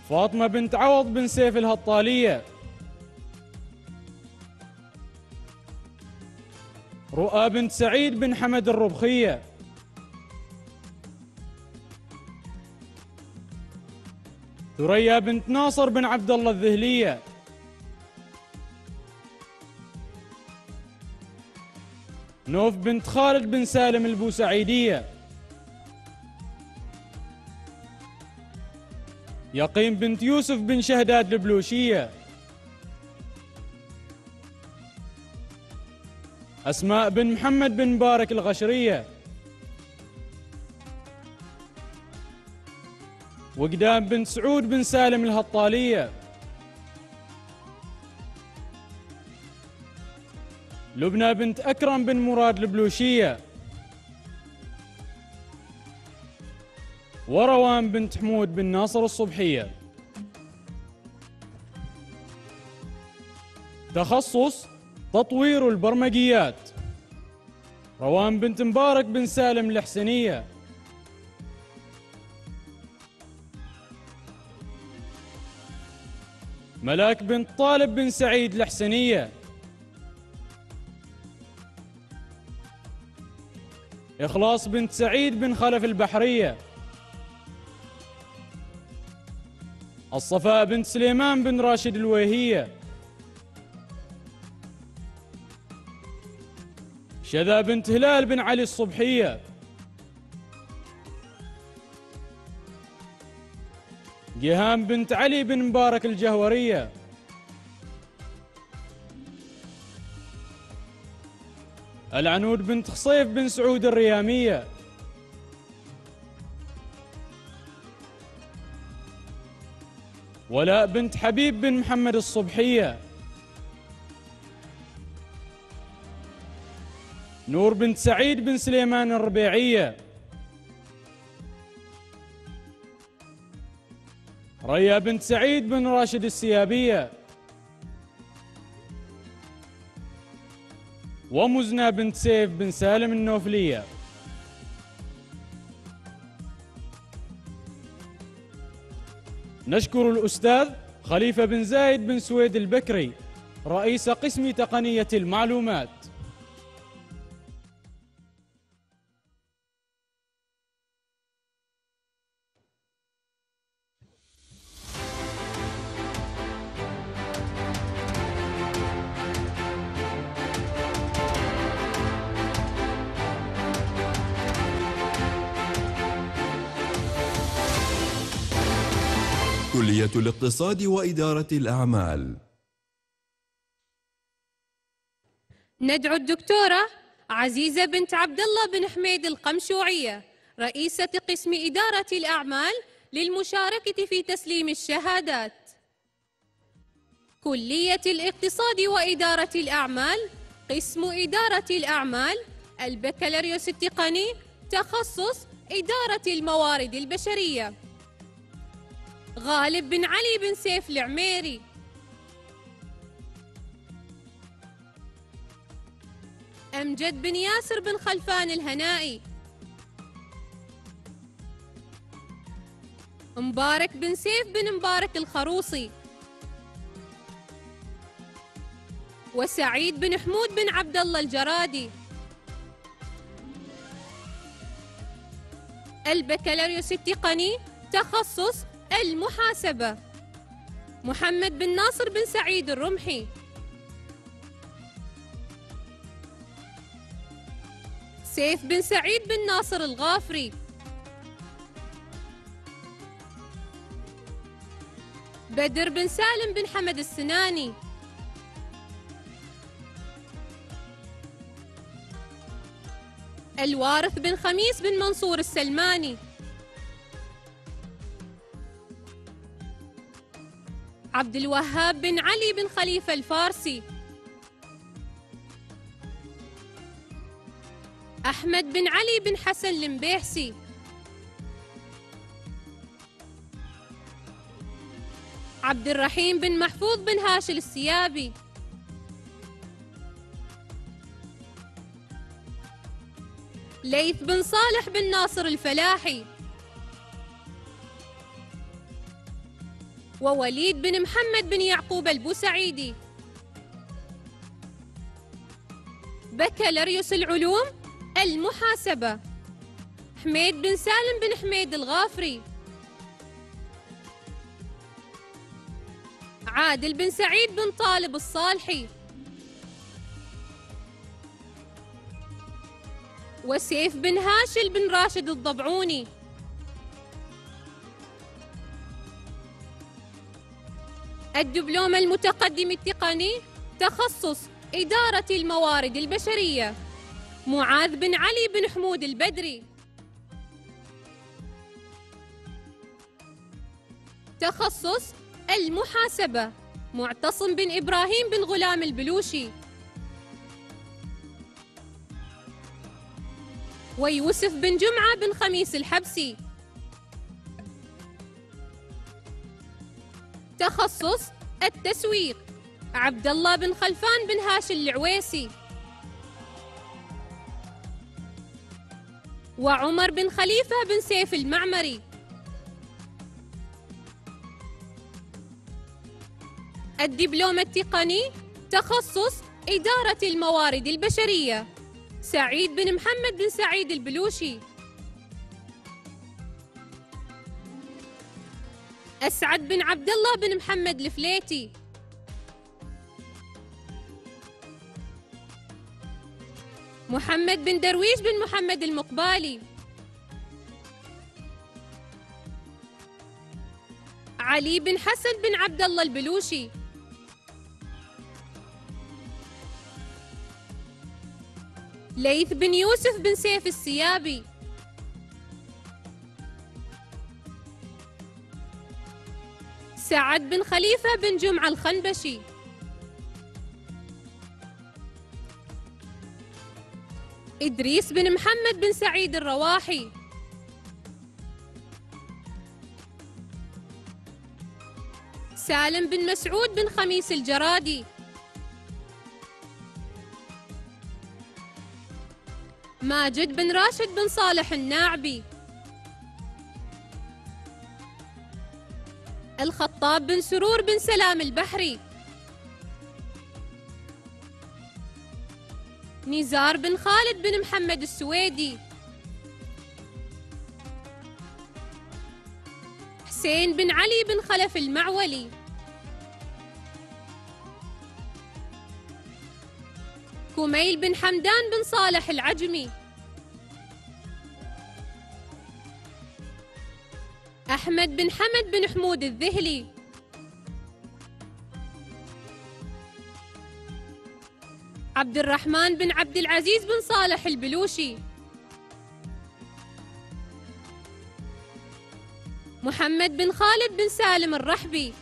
فاطمة بنت عوض بن سيف الهطالية. رؤى بنت سعيد بن حمد الربخية. ثريا بنت ناصر بن عبد الله الذهلية. نوف بنت خالد بن سالم البوسعيدية. يقين بنت يوسف بن شهداد البلوشية. أسماء بن محمد بن مبارك الغشرية. وقدام بن سعود بن سالم الهطالية. لبنى بنت أكرم بن مراد البلوشية. وروان بنت حمود بن ناصر الصبحية. تخصص تطوير البرمجيات. روان بنت مبارك بن سالم الحسنية. ملاك بنت طالب بن سعيد الحسنية. إخلاص بنت سعيد بن خلف البحرية. الصفاء بنت سليمان بن راشد الويهية شذا بنت هلال بن علي الصبحية. جهام بنت علي بن مبارك الجهورية. العنود بنت خصيف بن سعود الريامية. ولاء بنت حبيب بن محمد الصبحية. نور بنت سعيد بن سليمان الربيعية. ريا بنت سعيد بن راشد السيابية. ومزنة بنت سيف بن سالم النوفلية. نشكر الأستاذ خليفة بن زايد بن سويد البكري رئيس قسم تقنية المعلومات. كلية الاقتصاد وإدارة الأعمال. ندعو الدكتورة عزيزة بنت عبد الله بن حميد القمشوعية رئيسة قسم إدارة الأعمال للمشاركة في تسليم الشهادات. كلية الاقتصاد وإدارة الأعمال قسم إدارة الأعمال البكالوريوس التقني تخصص إدارة الموارد البشرية. غالب بن علي بن سيف العميري. أمجد بن ياسر بن خلفان الهنائي. مبارك بن سيف بن مبارك الخروصي. وسعيد بن حمود بن عبد الله الجرادي. البكالوريوس التقني تخصص المحاسبة. محمد بن ناصر بن سعيد الرمحي. سيف بن سعيد بن ناصر الغافري. بدر بن سالم بن حمد السناني. الوارث بن خميس بن منصور السلماني. عبد الوهاب بن علي بن خليفة الفارسي. أحمد بن علي بن حسن المبيحسي عبد الرحيم بن محفوظ بن هاشل السيابي. ليث بن صالح بن ناصر الفلاحي. ووليد بن محمد بن يعقوب البوسعيدي. بكالوريوس العلوم المحاسبة. حميد بن سالم بن حميد الغافري. عادل بن سعيد بن طالب الصالحي. وسيف بن هاشل بن راشد الضبعوني. الدبلوم المتقدم التقني تخصص إدارة الموارد البشرية معاذ بن علي بن حمود البدري. تخصص المحاسبة معتصم بن إبراهيم بن غلام البلوشي. ويوسف بن جمعة بن خميس الحبسي. تخصص التسويق. عبد الله بن خلفان بن هاشم العويسي. وعمر بن خليفة بن سيف المعمري. الدبلوم التقني تخصص إدارة الموارد البشرية. سعيد بن محمد بن سعيد البلوشي. أسعد بن عبد الله بن محمد الفليتي. محمد بن درويش بن محمد المقبالي. علي بن حسن بن عبد الله البلوشي. ليث بن يوسف بن سيف السيابي. سعد بن خليفة بن جمعة الخنبشي. إدريس بن محمد بن سعيد الرواحي. سالم بن مسعود بن خميس الجرادي. ماجد بن راشد بن صالح الناعبي. الخطاب بن سرور بن سلام البحري. نزار بن خالد بن محمد السويدي. حسين بن علي بن خلف المعولي. كميل بن حمدان بن صالح العجمي. أحمد بن حمد بن حمود الذهلي. عبد الرحمن بن عبد العزيز بن صالح البلوشي. محمد بن خالد بن سالم الرحبي.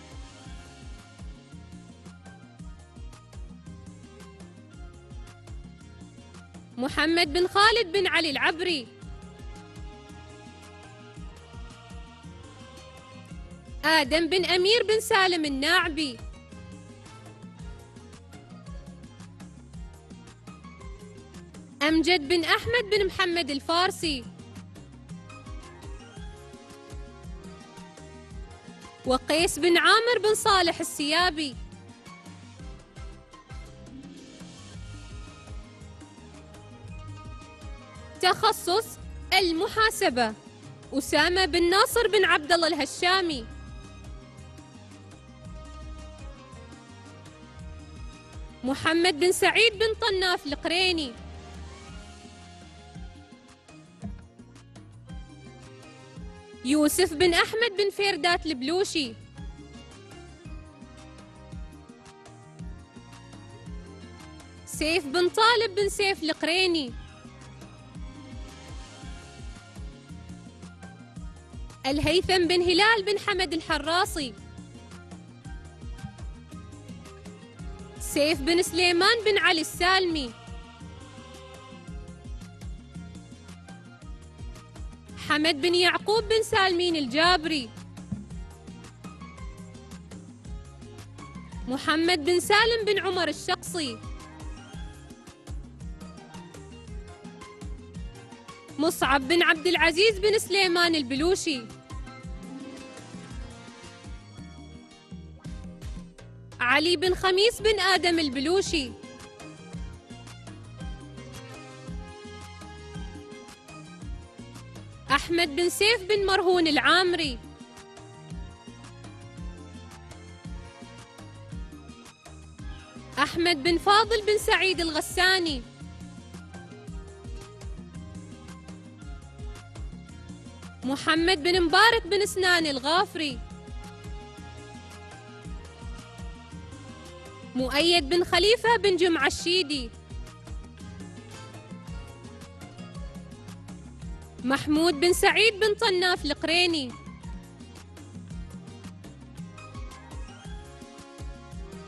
محمد بن خالد بن علي العبري. آدم بن أمير بن سالم الناعبي. أمجد بن أحمد بن محمد الفارسي. وقيس بن عامر بن صالح السيابي. تخصص المحاسبة. أسامة بن ناصر بن عبد الله الهشامي. محمد بن سعيد بن طناف القريني. يوسف بن أحمد بن فيردات البلوشي. سيف بن طالب بن سيف القريني. الهيثم بن هلال بن حمد الحراصي سيف بن سليمان بن علي السالمي. حمد بن يعقوب بن سالمين الجابري. محمد بن سالم بن عمر الشقصي. مصعب بن عبد العزيز بن سليمان البلوشي. علي بن خميس بن آدم البلوشي. أحمد بن سيف بن مرهون العامري. أحمد بن فاضل بن سعيد الغساني. محمد بن مبارك بن سنان الغافري. مؤيد بن خليفة بن جمعة الشيدي. محمود بن سعيد بن طناف القريني.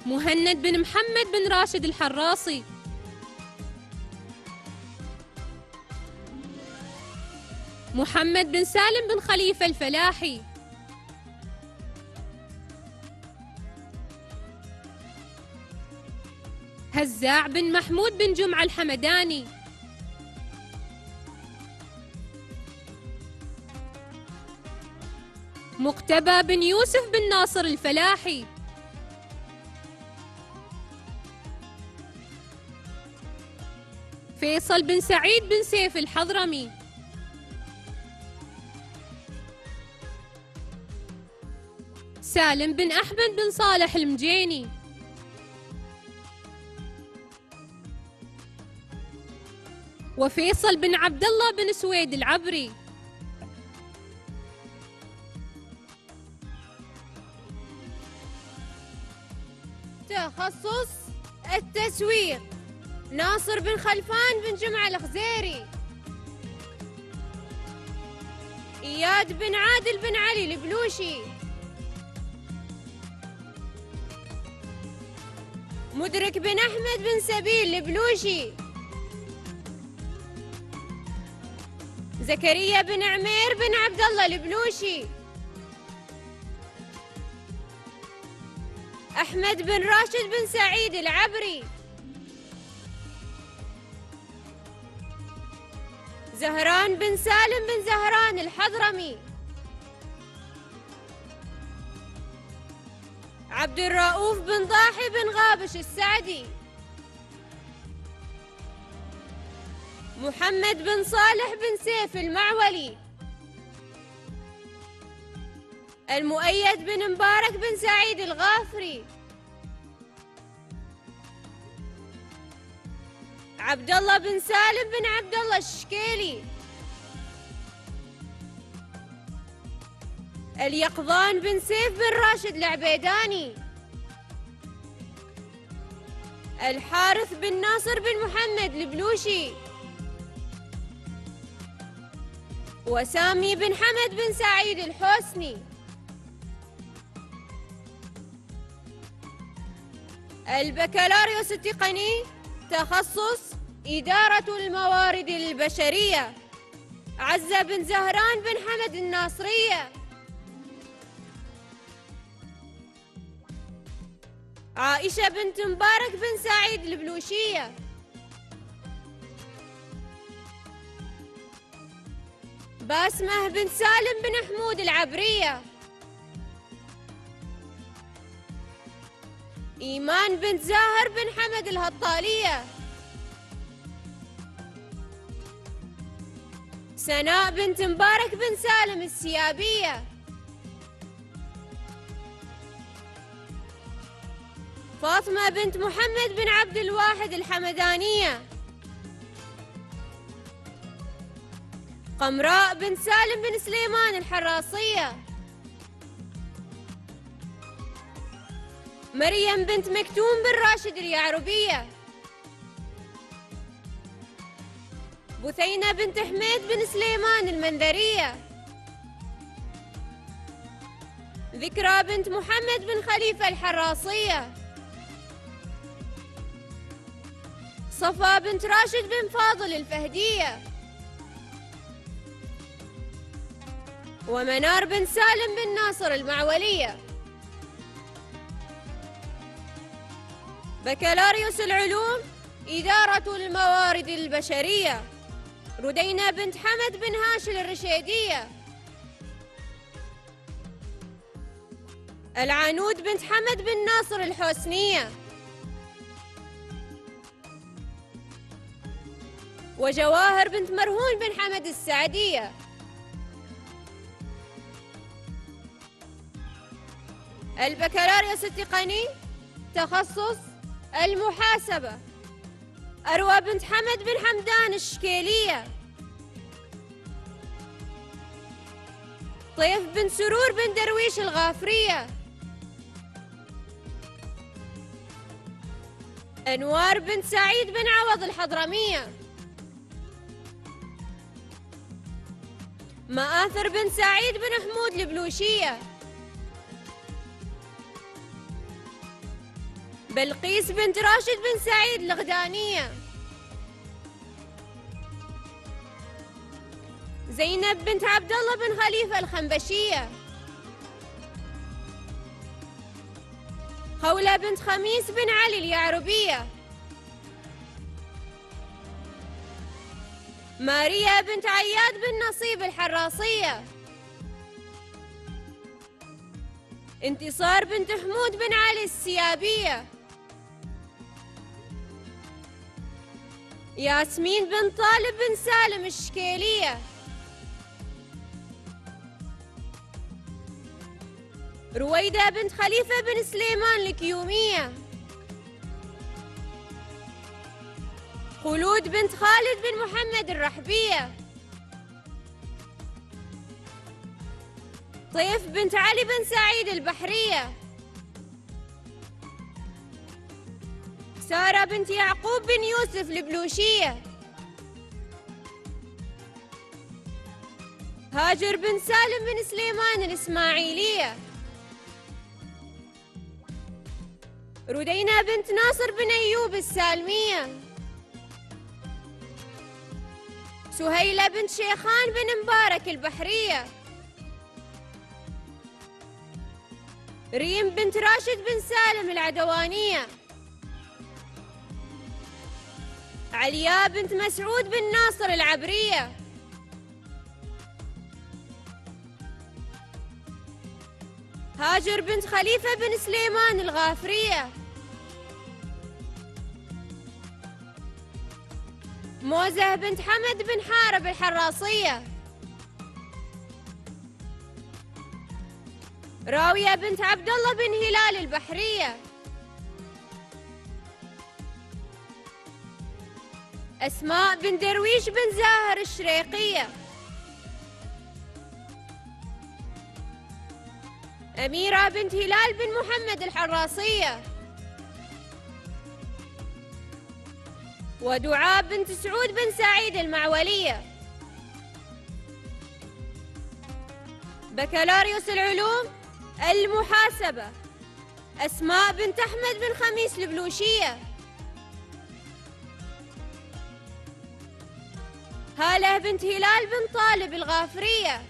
مهند بن محمد بن راشد الحراصي محمد بن سالم بن خليفة الفلاحي. هزاع بن محمود بن جمعة الحمداني. مقتبى بن يوسف بن ناصر الفلاحي. فيصل بن سعيد بن سيف الحضرمي. سالم بن أحمد بن صالح المجيني. وفيصل بن عبد الله بن سويد العبري. تخصص التسويق. ناصر بن خلفان بن جمعة الخزيري إياد بن عادل بن علي البلوشي. مدرك بن أحمد بن سبيل البلوشي. زكريا بن عمير بن عبد الله البلوشي. أحمد بن راشد بن سعيد العبري. زهران بن سالم بن زهران الحضرمي. عبد الرؤوف بن ضاحي بن غابش السعدي. محمد بن صالح بن سيف المعولي. المؤيد بن مبارك بن سعيد الغافري. عبد الله بن سالم بن عبد الله الشكيلي. اليقظان بن سيف بن راشد العبيداني. الحارث بن ناصر بن محمد البلوشي. وسامي بن حمد بن سعيد الحسني. البكالوريوس التقني تخصص إدارة الموارد البشرية. عزة بن زهران بن حمد الناصرية. عائشة بنت مبارك بن سعيد البلوشية. باسمة بن سالم بن حمود العبرية. إيمان بنت زاهر بن حمد الهطالية. سناء بنت مبارك بن سالم السيابية. فاطمة بنت محمد بن عبد الواحد الحمدانية. قمراء بن سالم بن سليمان الحراصية مريم بنت مكتوم بن راشد اليعربية. بثينة بنت حميد بن سليمان المنذرية. ذكرى بنت محمد بن خليفة الحراصية صفا بنت راشد بن فاضل الفهدية. ومنار بن سالم بن ناصر المعولية. بكالوريوس العلوم إدارة الموارد البشرية. ردينا بنت حمد بن هاشل الرشيدية. العنود بنت حمد بن ناصر الحسنية. وجواهر بنت مرهون بن حمد السعدية. البكالوريوس التقني تخصص المحاسبة. أروى بنت حمد بن حمدان الشكيلية. طيف بن سرور بن درويش الغافرية. أنوار بن سعيد بن عوض الحضرمية. مآثر بن سعيد بن حمود البلوشية. بلقيس بنت راشد بن سعيد الغدانية. زينب بنت عبد الله بن خليفة الخنبشية. خولة بنت خميس بن علي اليعربية. ماريا بنت عياد بن نصيب الحراصية انتصار بنت حمود بن علي السيابية. ياسمين بن طالب بن سالم الشكيلية. رويدة بنت خليفة بن سليمان الكيومية. خلود بنت خالد بن محمد الرحبية. طيف بنت علي بن سعيد البحرية. سارة بنت يعقوب بن يوسف البلوشية. هاجر بن سالم بن سليمان الإسماعيلية. ردينا بنت ناصر بن أيوب السالمية. سهيلة بنت شيخان بن مبارك البحرية. ريم بنت راشد بن سالم العدوانية. علياء بنت مسعود بن ناصر العبرية. هاجر بنت خليفة بن سليمان الغافرية. موزة بنت حمد بن حارب الحراصية راوية بنت عبد الله بن هلال البحرية. أسماء بن درويش بن زاهر الشريقية. أميرة بنت هلال بن محمد الحراصية ودعاء بنت سعود بن سعيد المعولية. بكالوريوس العلوم المحاسبة. أسماء بنت أحمد بن خميس البلوشية. هالة بنت هلال بن طالب الغافرية.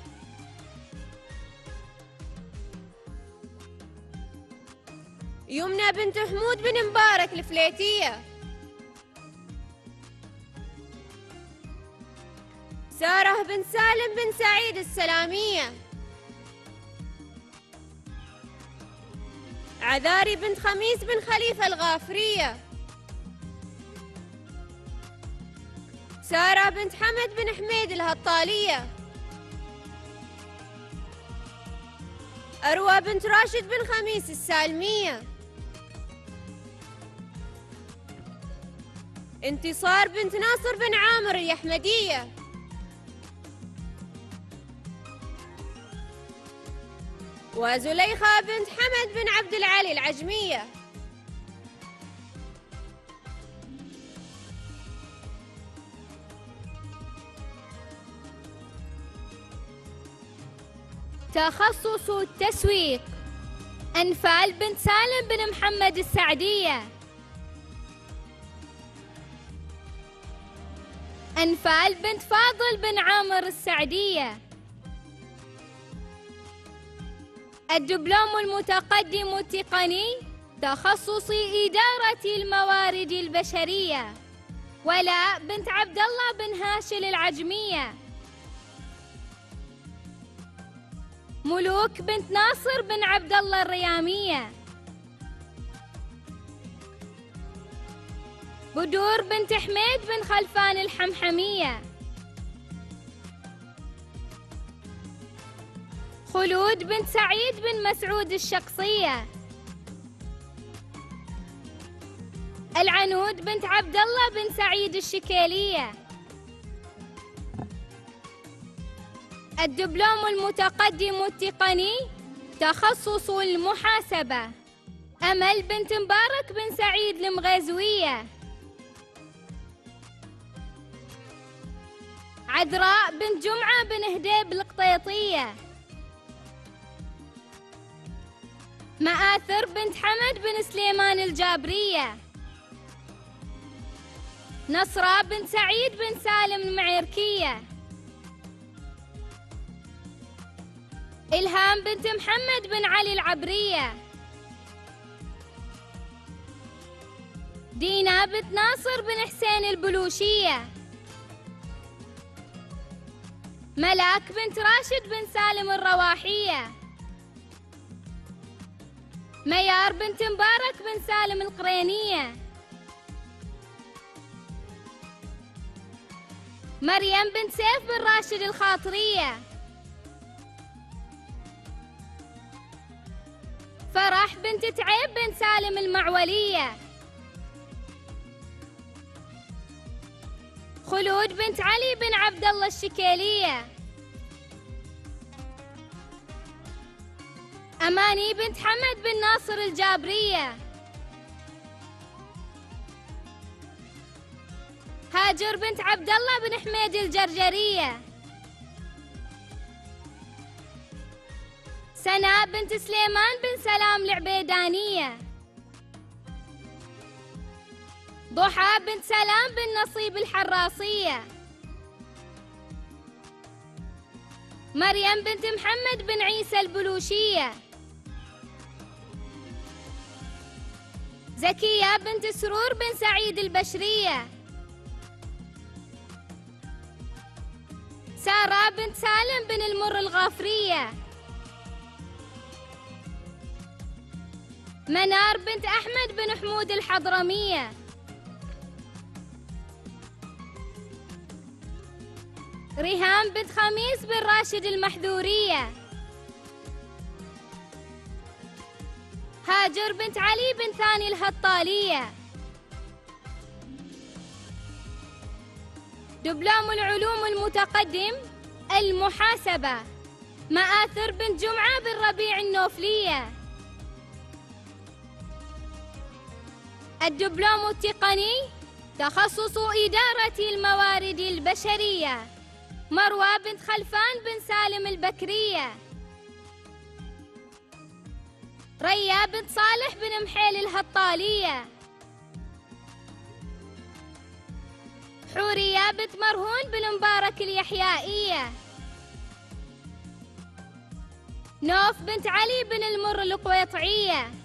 يمنى بنت حمود بن مبارك الفليتية. سارة بن سالم بن سعيد السلامية. عذاري بنت خميس بن خليفة الغافرية. سارة بنت حمد بن حميد الهطالية. أروى بنت راشد بن خميس السالمية. انتصار بنت ناصر بن عامر اليحمدية. وزليخة بنت حمد بن عبد العالي العجمية. تخصص التسويق. أنفال بنت سالم بن محمد السعدية. أنفال بنت فاضل بن عامر السعدية. الدبلوم المتقدم التقني تخصص إدارة الموارد البشرية. ولاء بنت عبد الله بن هاشل العجمية. ملوك بنت ناصر بن عبد الله الريامية. بدور بنت حميد بن خلفان الحمحمية. خلود بنت سعيد بن مسعود الشخصية العنود بنت عبد الله بن سعيد الشكيلية. الدبلوم المتقدم التقني تخصص المحاسبة. أمل بنت مبارك بن سعيد المغازوية عذراء بنت جمعة بن هديب القطيطية. مآثر بنت حمد بن سليمان الجابرية. نصرة بن سعيد بن سالم المعيركية إلهام بنت محمد بن علي العبرية. دينا بنت ناصر بن حسين البلوشية. ملاك بنت راشد بن سالم الرواحية. ميار بنت مبارك بن سالم القرينية. مريم بنت سيف بن راشد الخاطرية. فرح بنت تعيب بن سالم المعولية. خلود بنت علي بن عبد الله الشكيلية. أماني بنت حمد بن ناصر الجابرية. هاجر بنت عبد الله بن حميد الجرجرية. سناء بنت سليمان بن سلام العبيدانية. ضحى بنت سلام بن نصيب الحراصية مريم بنت محمد بن عيسى البلوشية. زكية بنت سرور بن سعيد البشرية. سارة بنت سالم بن المر الغافرية. منار بنت أحمد بن حمود الحضرمية. ريهام بنت خميس بن راشد المحذورية. هاجر بنت علي بن ثاني الهطالية. دبلوم العلوم المتقدم المحاسبة. مآثر بنت جمعة بن ربيع النوفلية. الدبلوم التقني تخصص إدارة الموارد البشرية. مروى بنت خلفان بن سالم البكرية. ريا بنت صالح بن محيل الهطالية. حورية بنت مرهون بن مبارك اليحيائية. نوف بنت علي بن المر القويطعية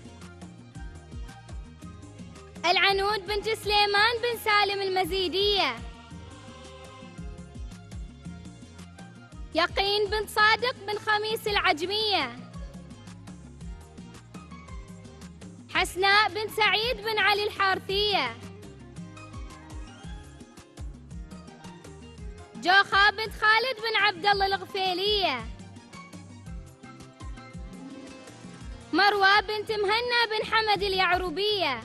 العنود بنت سليمان بن سالم المزيدية. يقين بنت صادق بن خميس العجمية. حسناء بنت سعيد بن علي الحارثية. جوخة بنت خالد بن عبد الله الغفيلية. مروى بنت مهنا بن حمد اليعربية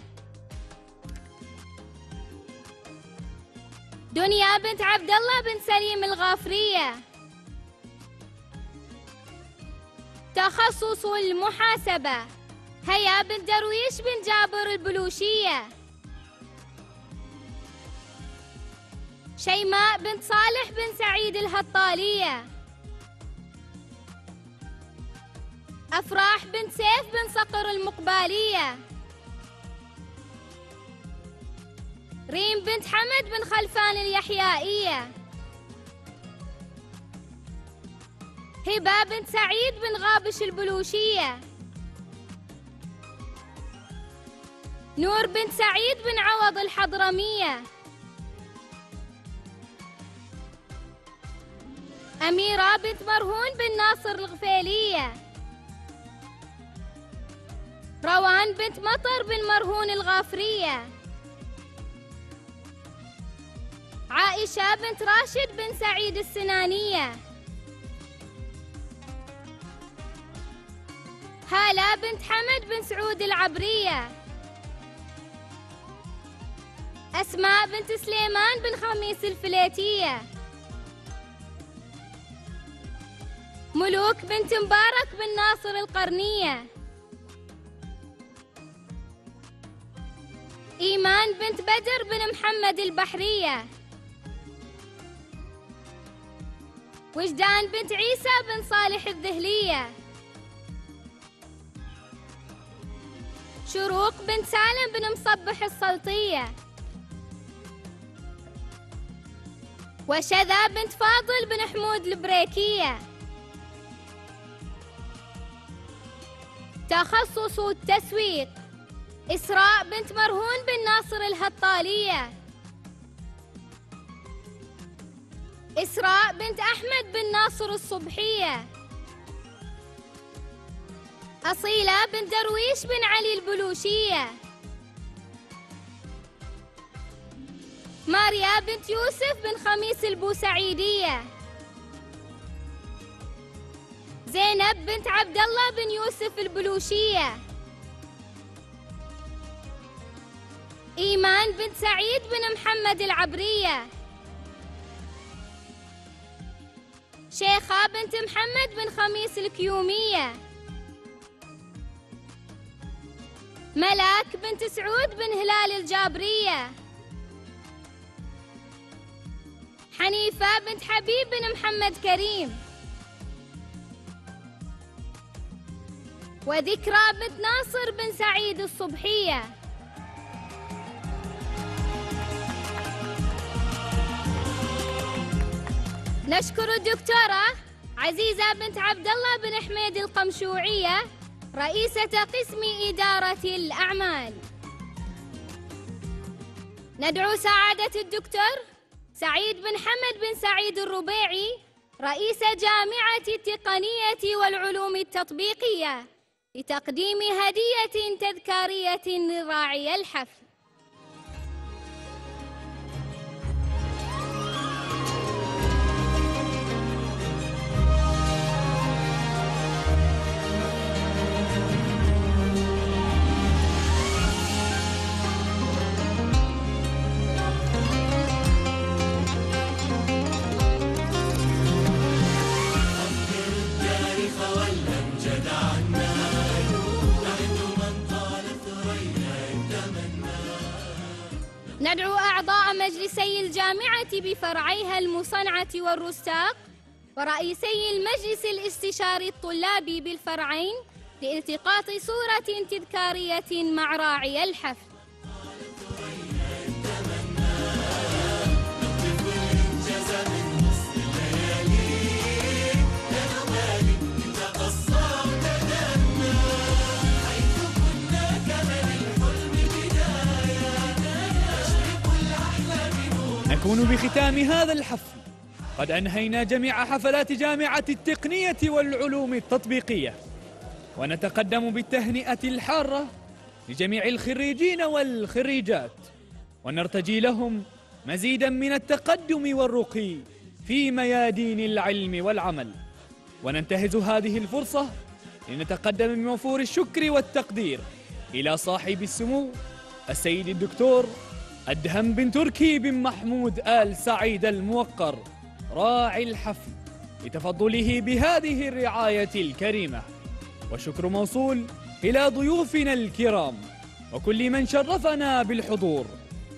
دنيا بنت عبد الله بن سليم الغافرية. تخصص المحاسبة. هيا بن درويش بن جابر البلوشية. شيماء بنت صالح بن سعيد الهطالية. أفراح بنت سيف بن صقر المقبالية. ريم بنت حمد بن خلفان اليحيائية. هبة بنت سعيد بن غابش البلوشية. نور بنت سعيد بن عوض الحضرمية. أميرة بنت مرهون بن ناصر الغفيلية. روان بنت مطر بن مرهون الغافرية. عائشة بنت راشد بن سعيد السنانية. هالة بنت حمد بن سعود العبرية. أسماء بنت سليمان بن خميس الفليتية. ملوك بنت مبارك بن ناصر القرنية. إيمان بنت بدر بن محمد البحرية. وجدان بنت عيسى بن صالح الذهلية. شروق بنت سالم بن مصبح السلطية. وشذا بنت فاضل بن حمود البريكية. تخصص التسويق. إسراء بنت مرهون بن ناصر الهطالية. إسراء بنت أحمد بن ناصر الصبحية. أصيلة بنت درويش بن علي البلوشية. ماريا بنت يوسف بن خميس البوسعيدية. زينب بنت عبد الله بن يوسف البلوشية. إيمان بنت سعيد بن محمد العبرية. شيخة بنت محمد بن خميس الكيومية. ملاك بنت سعود بن هلال الجابرية. حنيفة بنت حبيب بن محمد كريم. وذكرى بنت ناصر بن سعيد الصبحية. نشكر الدكتورة عزيزة بنت عبد الله بن حميد القمشوعية رئيسة قسم إدارة الأعمال. ندعو سعادة الدكتور سعيد بن حمد بن سعيد الربيعي رئيس جامعة التقنية والعلوم التطبيقية لتقديم هدية تذكارية لراعي الحفل. بفرعيها المصنعة والرستاق ورئيسي المجلس الاستشاري الطلابي بالفرعين لالتقاط صورة تذكارية مع راعي الحفل. نكون بختام هذا الحفل. قد أنهينا جميع حفلات جامعة التقنية والعلوم التطبيقية. ونتقدم بالتهنئة الحارة لجميع الخريجين والخريجات. ونرتجي لهم مزيدا من التقدم والرقي في ميادين العلم والعمل. وننتهز هذه الفرصة لنتقدم بموفور الشكر والتقدير إلى صاحب السمو السيد الدكتور أدهم بن تركي بن محمود آل سعيد الموقر راعي الحفل لتفضله بهذه الرعاية الكريمة. وشكر موصول إلى ضيوفنا الكرام. وكل من شرفنا بالحضور.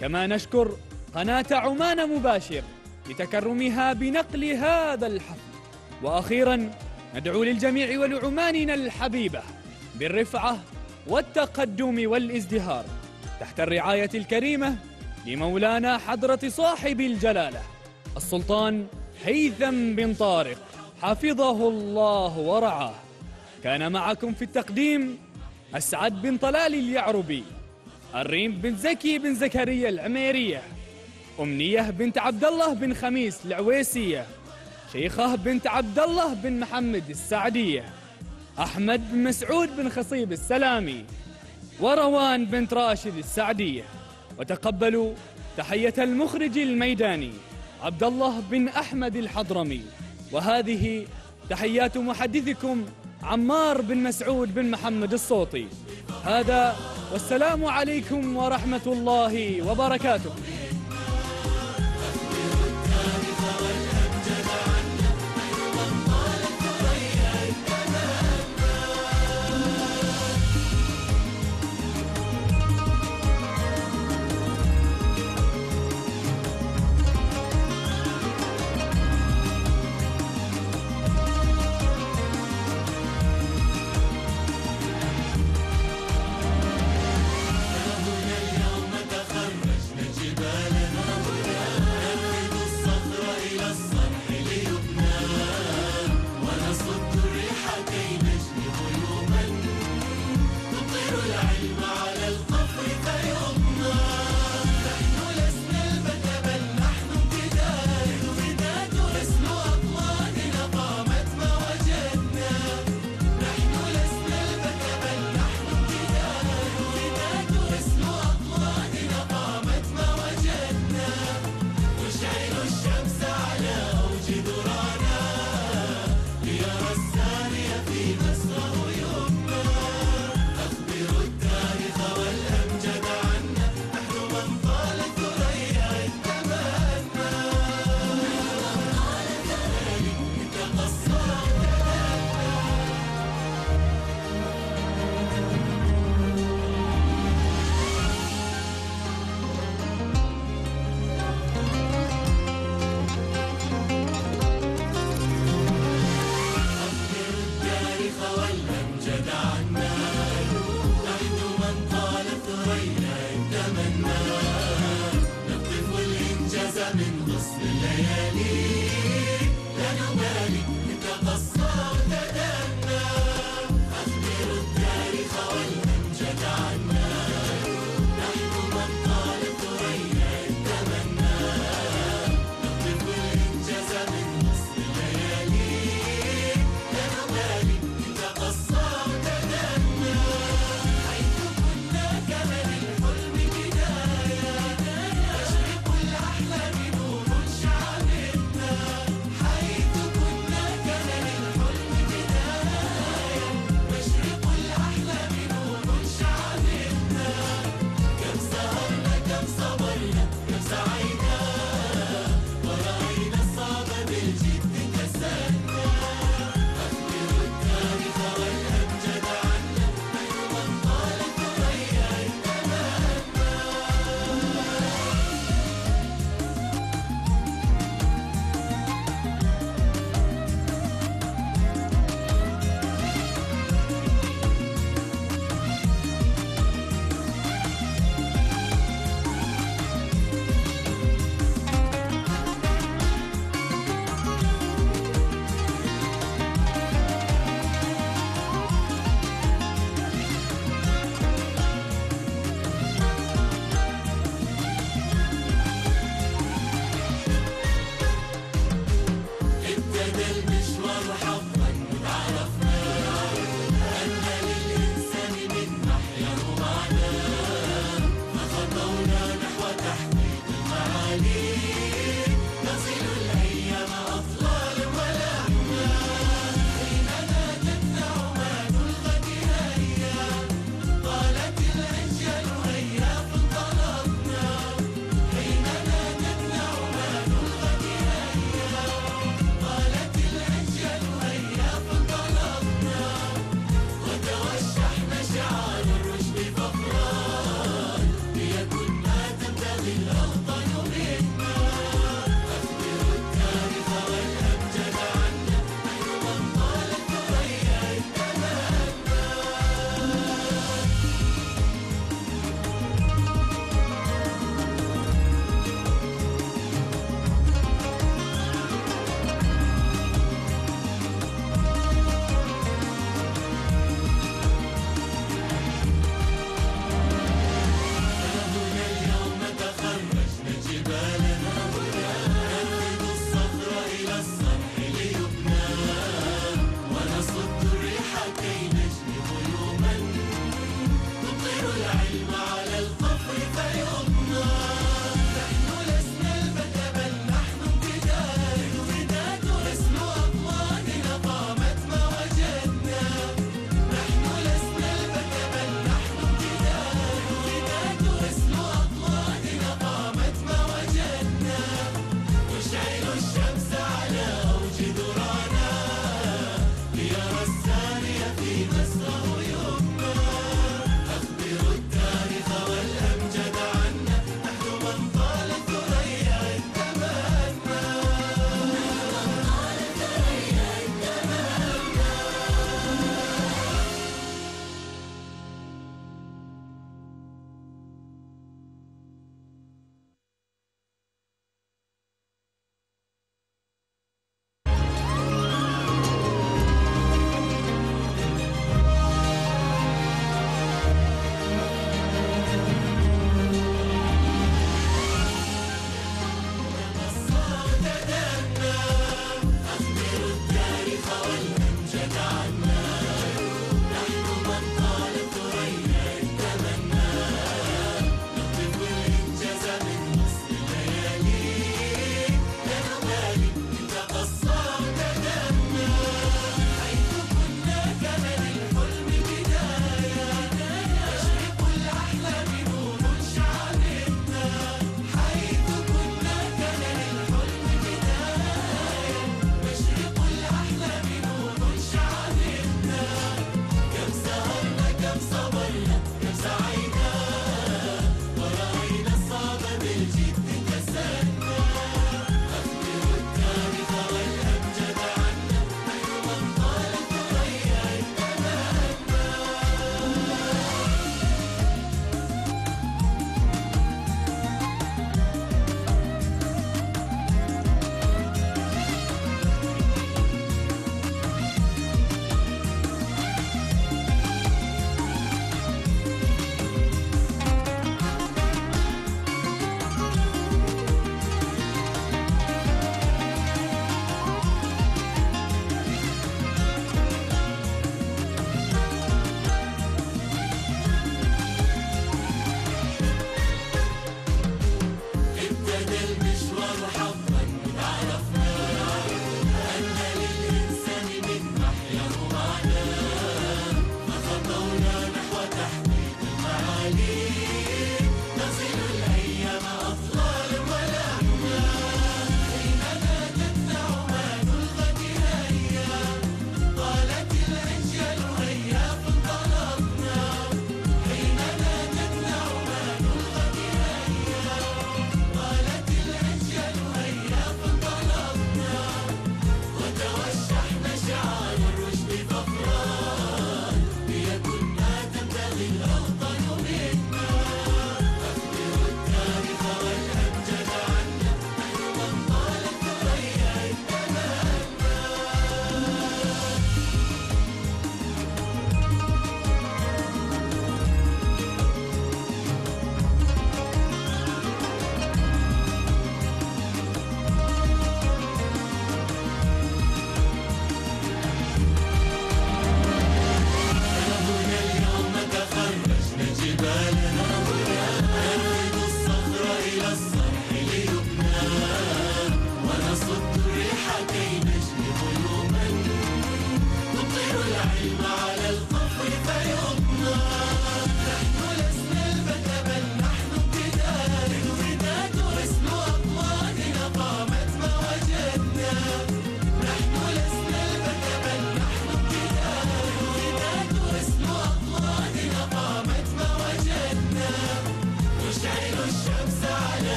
كما نشكر قناة عمان مباشر لتكرمها بنقل هذا الحفل. وأخيرا ندعو للجميع ولعماننا الحبيبة بالرفعة والتقدم والازدهار. تحت الرعاية الكريمة لمولانا حضرة صاحب الجلالة السلطان هيثم بن طارق حفظه الله ورعاه. كان معكم في التقديم أسعد بن طلال اليعربي الريم بن زكي بن زكريا العميرية أمنية بنت عبد الله بن خميس العويسية شيخة بنت عبد الله بن محمد السعدية أحمد بن مسعود بن خصيب السلامي وروان بنت راشد السعدية. وتقبلوا تحية المخرج الميداني عبد الله بن أحمد الحضرمي. وهذه تحيات محدثكم عمار بن مسعود بن محمد الصوتي. هذا والسلام عليكم ورحمة الله وبركاته.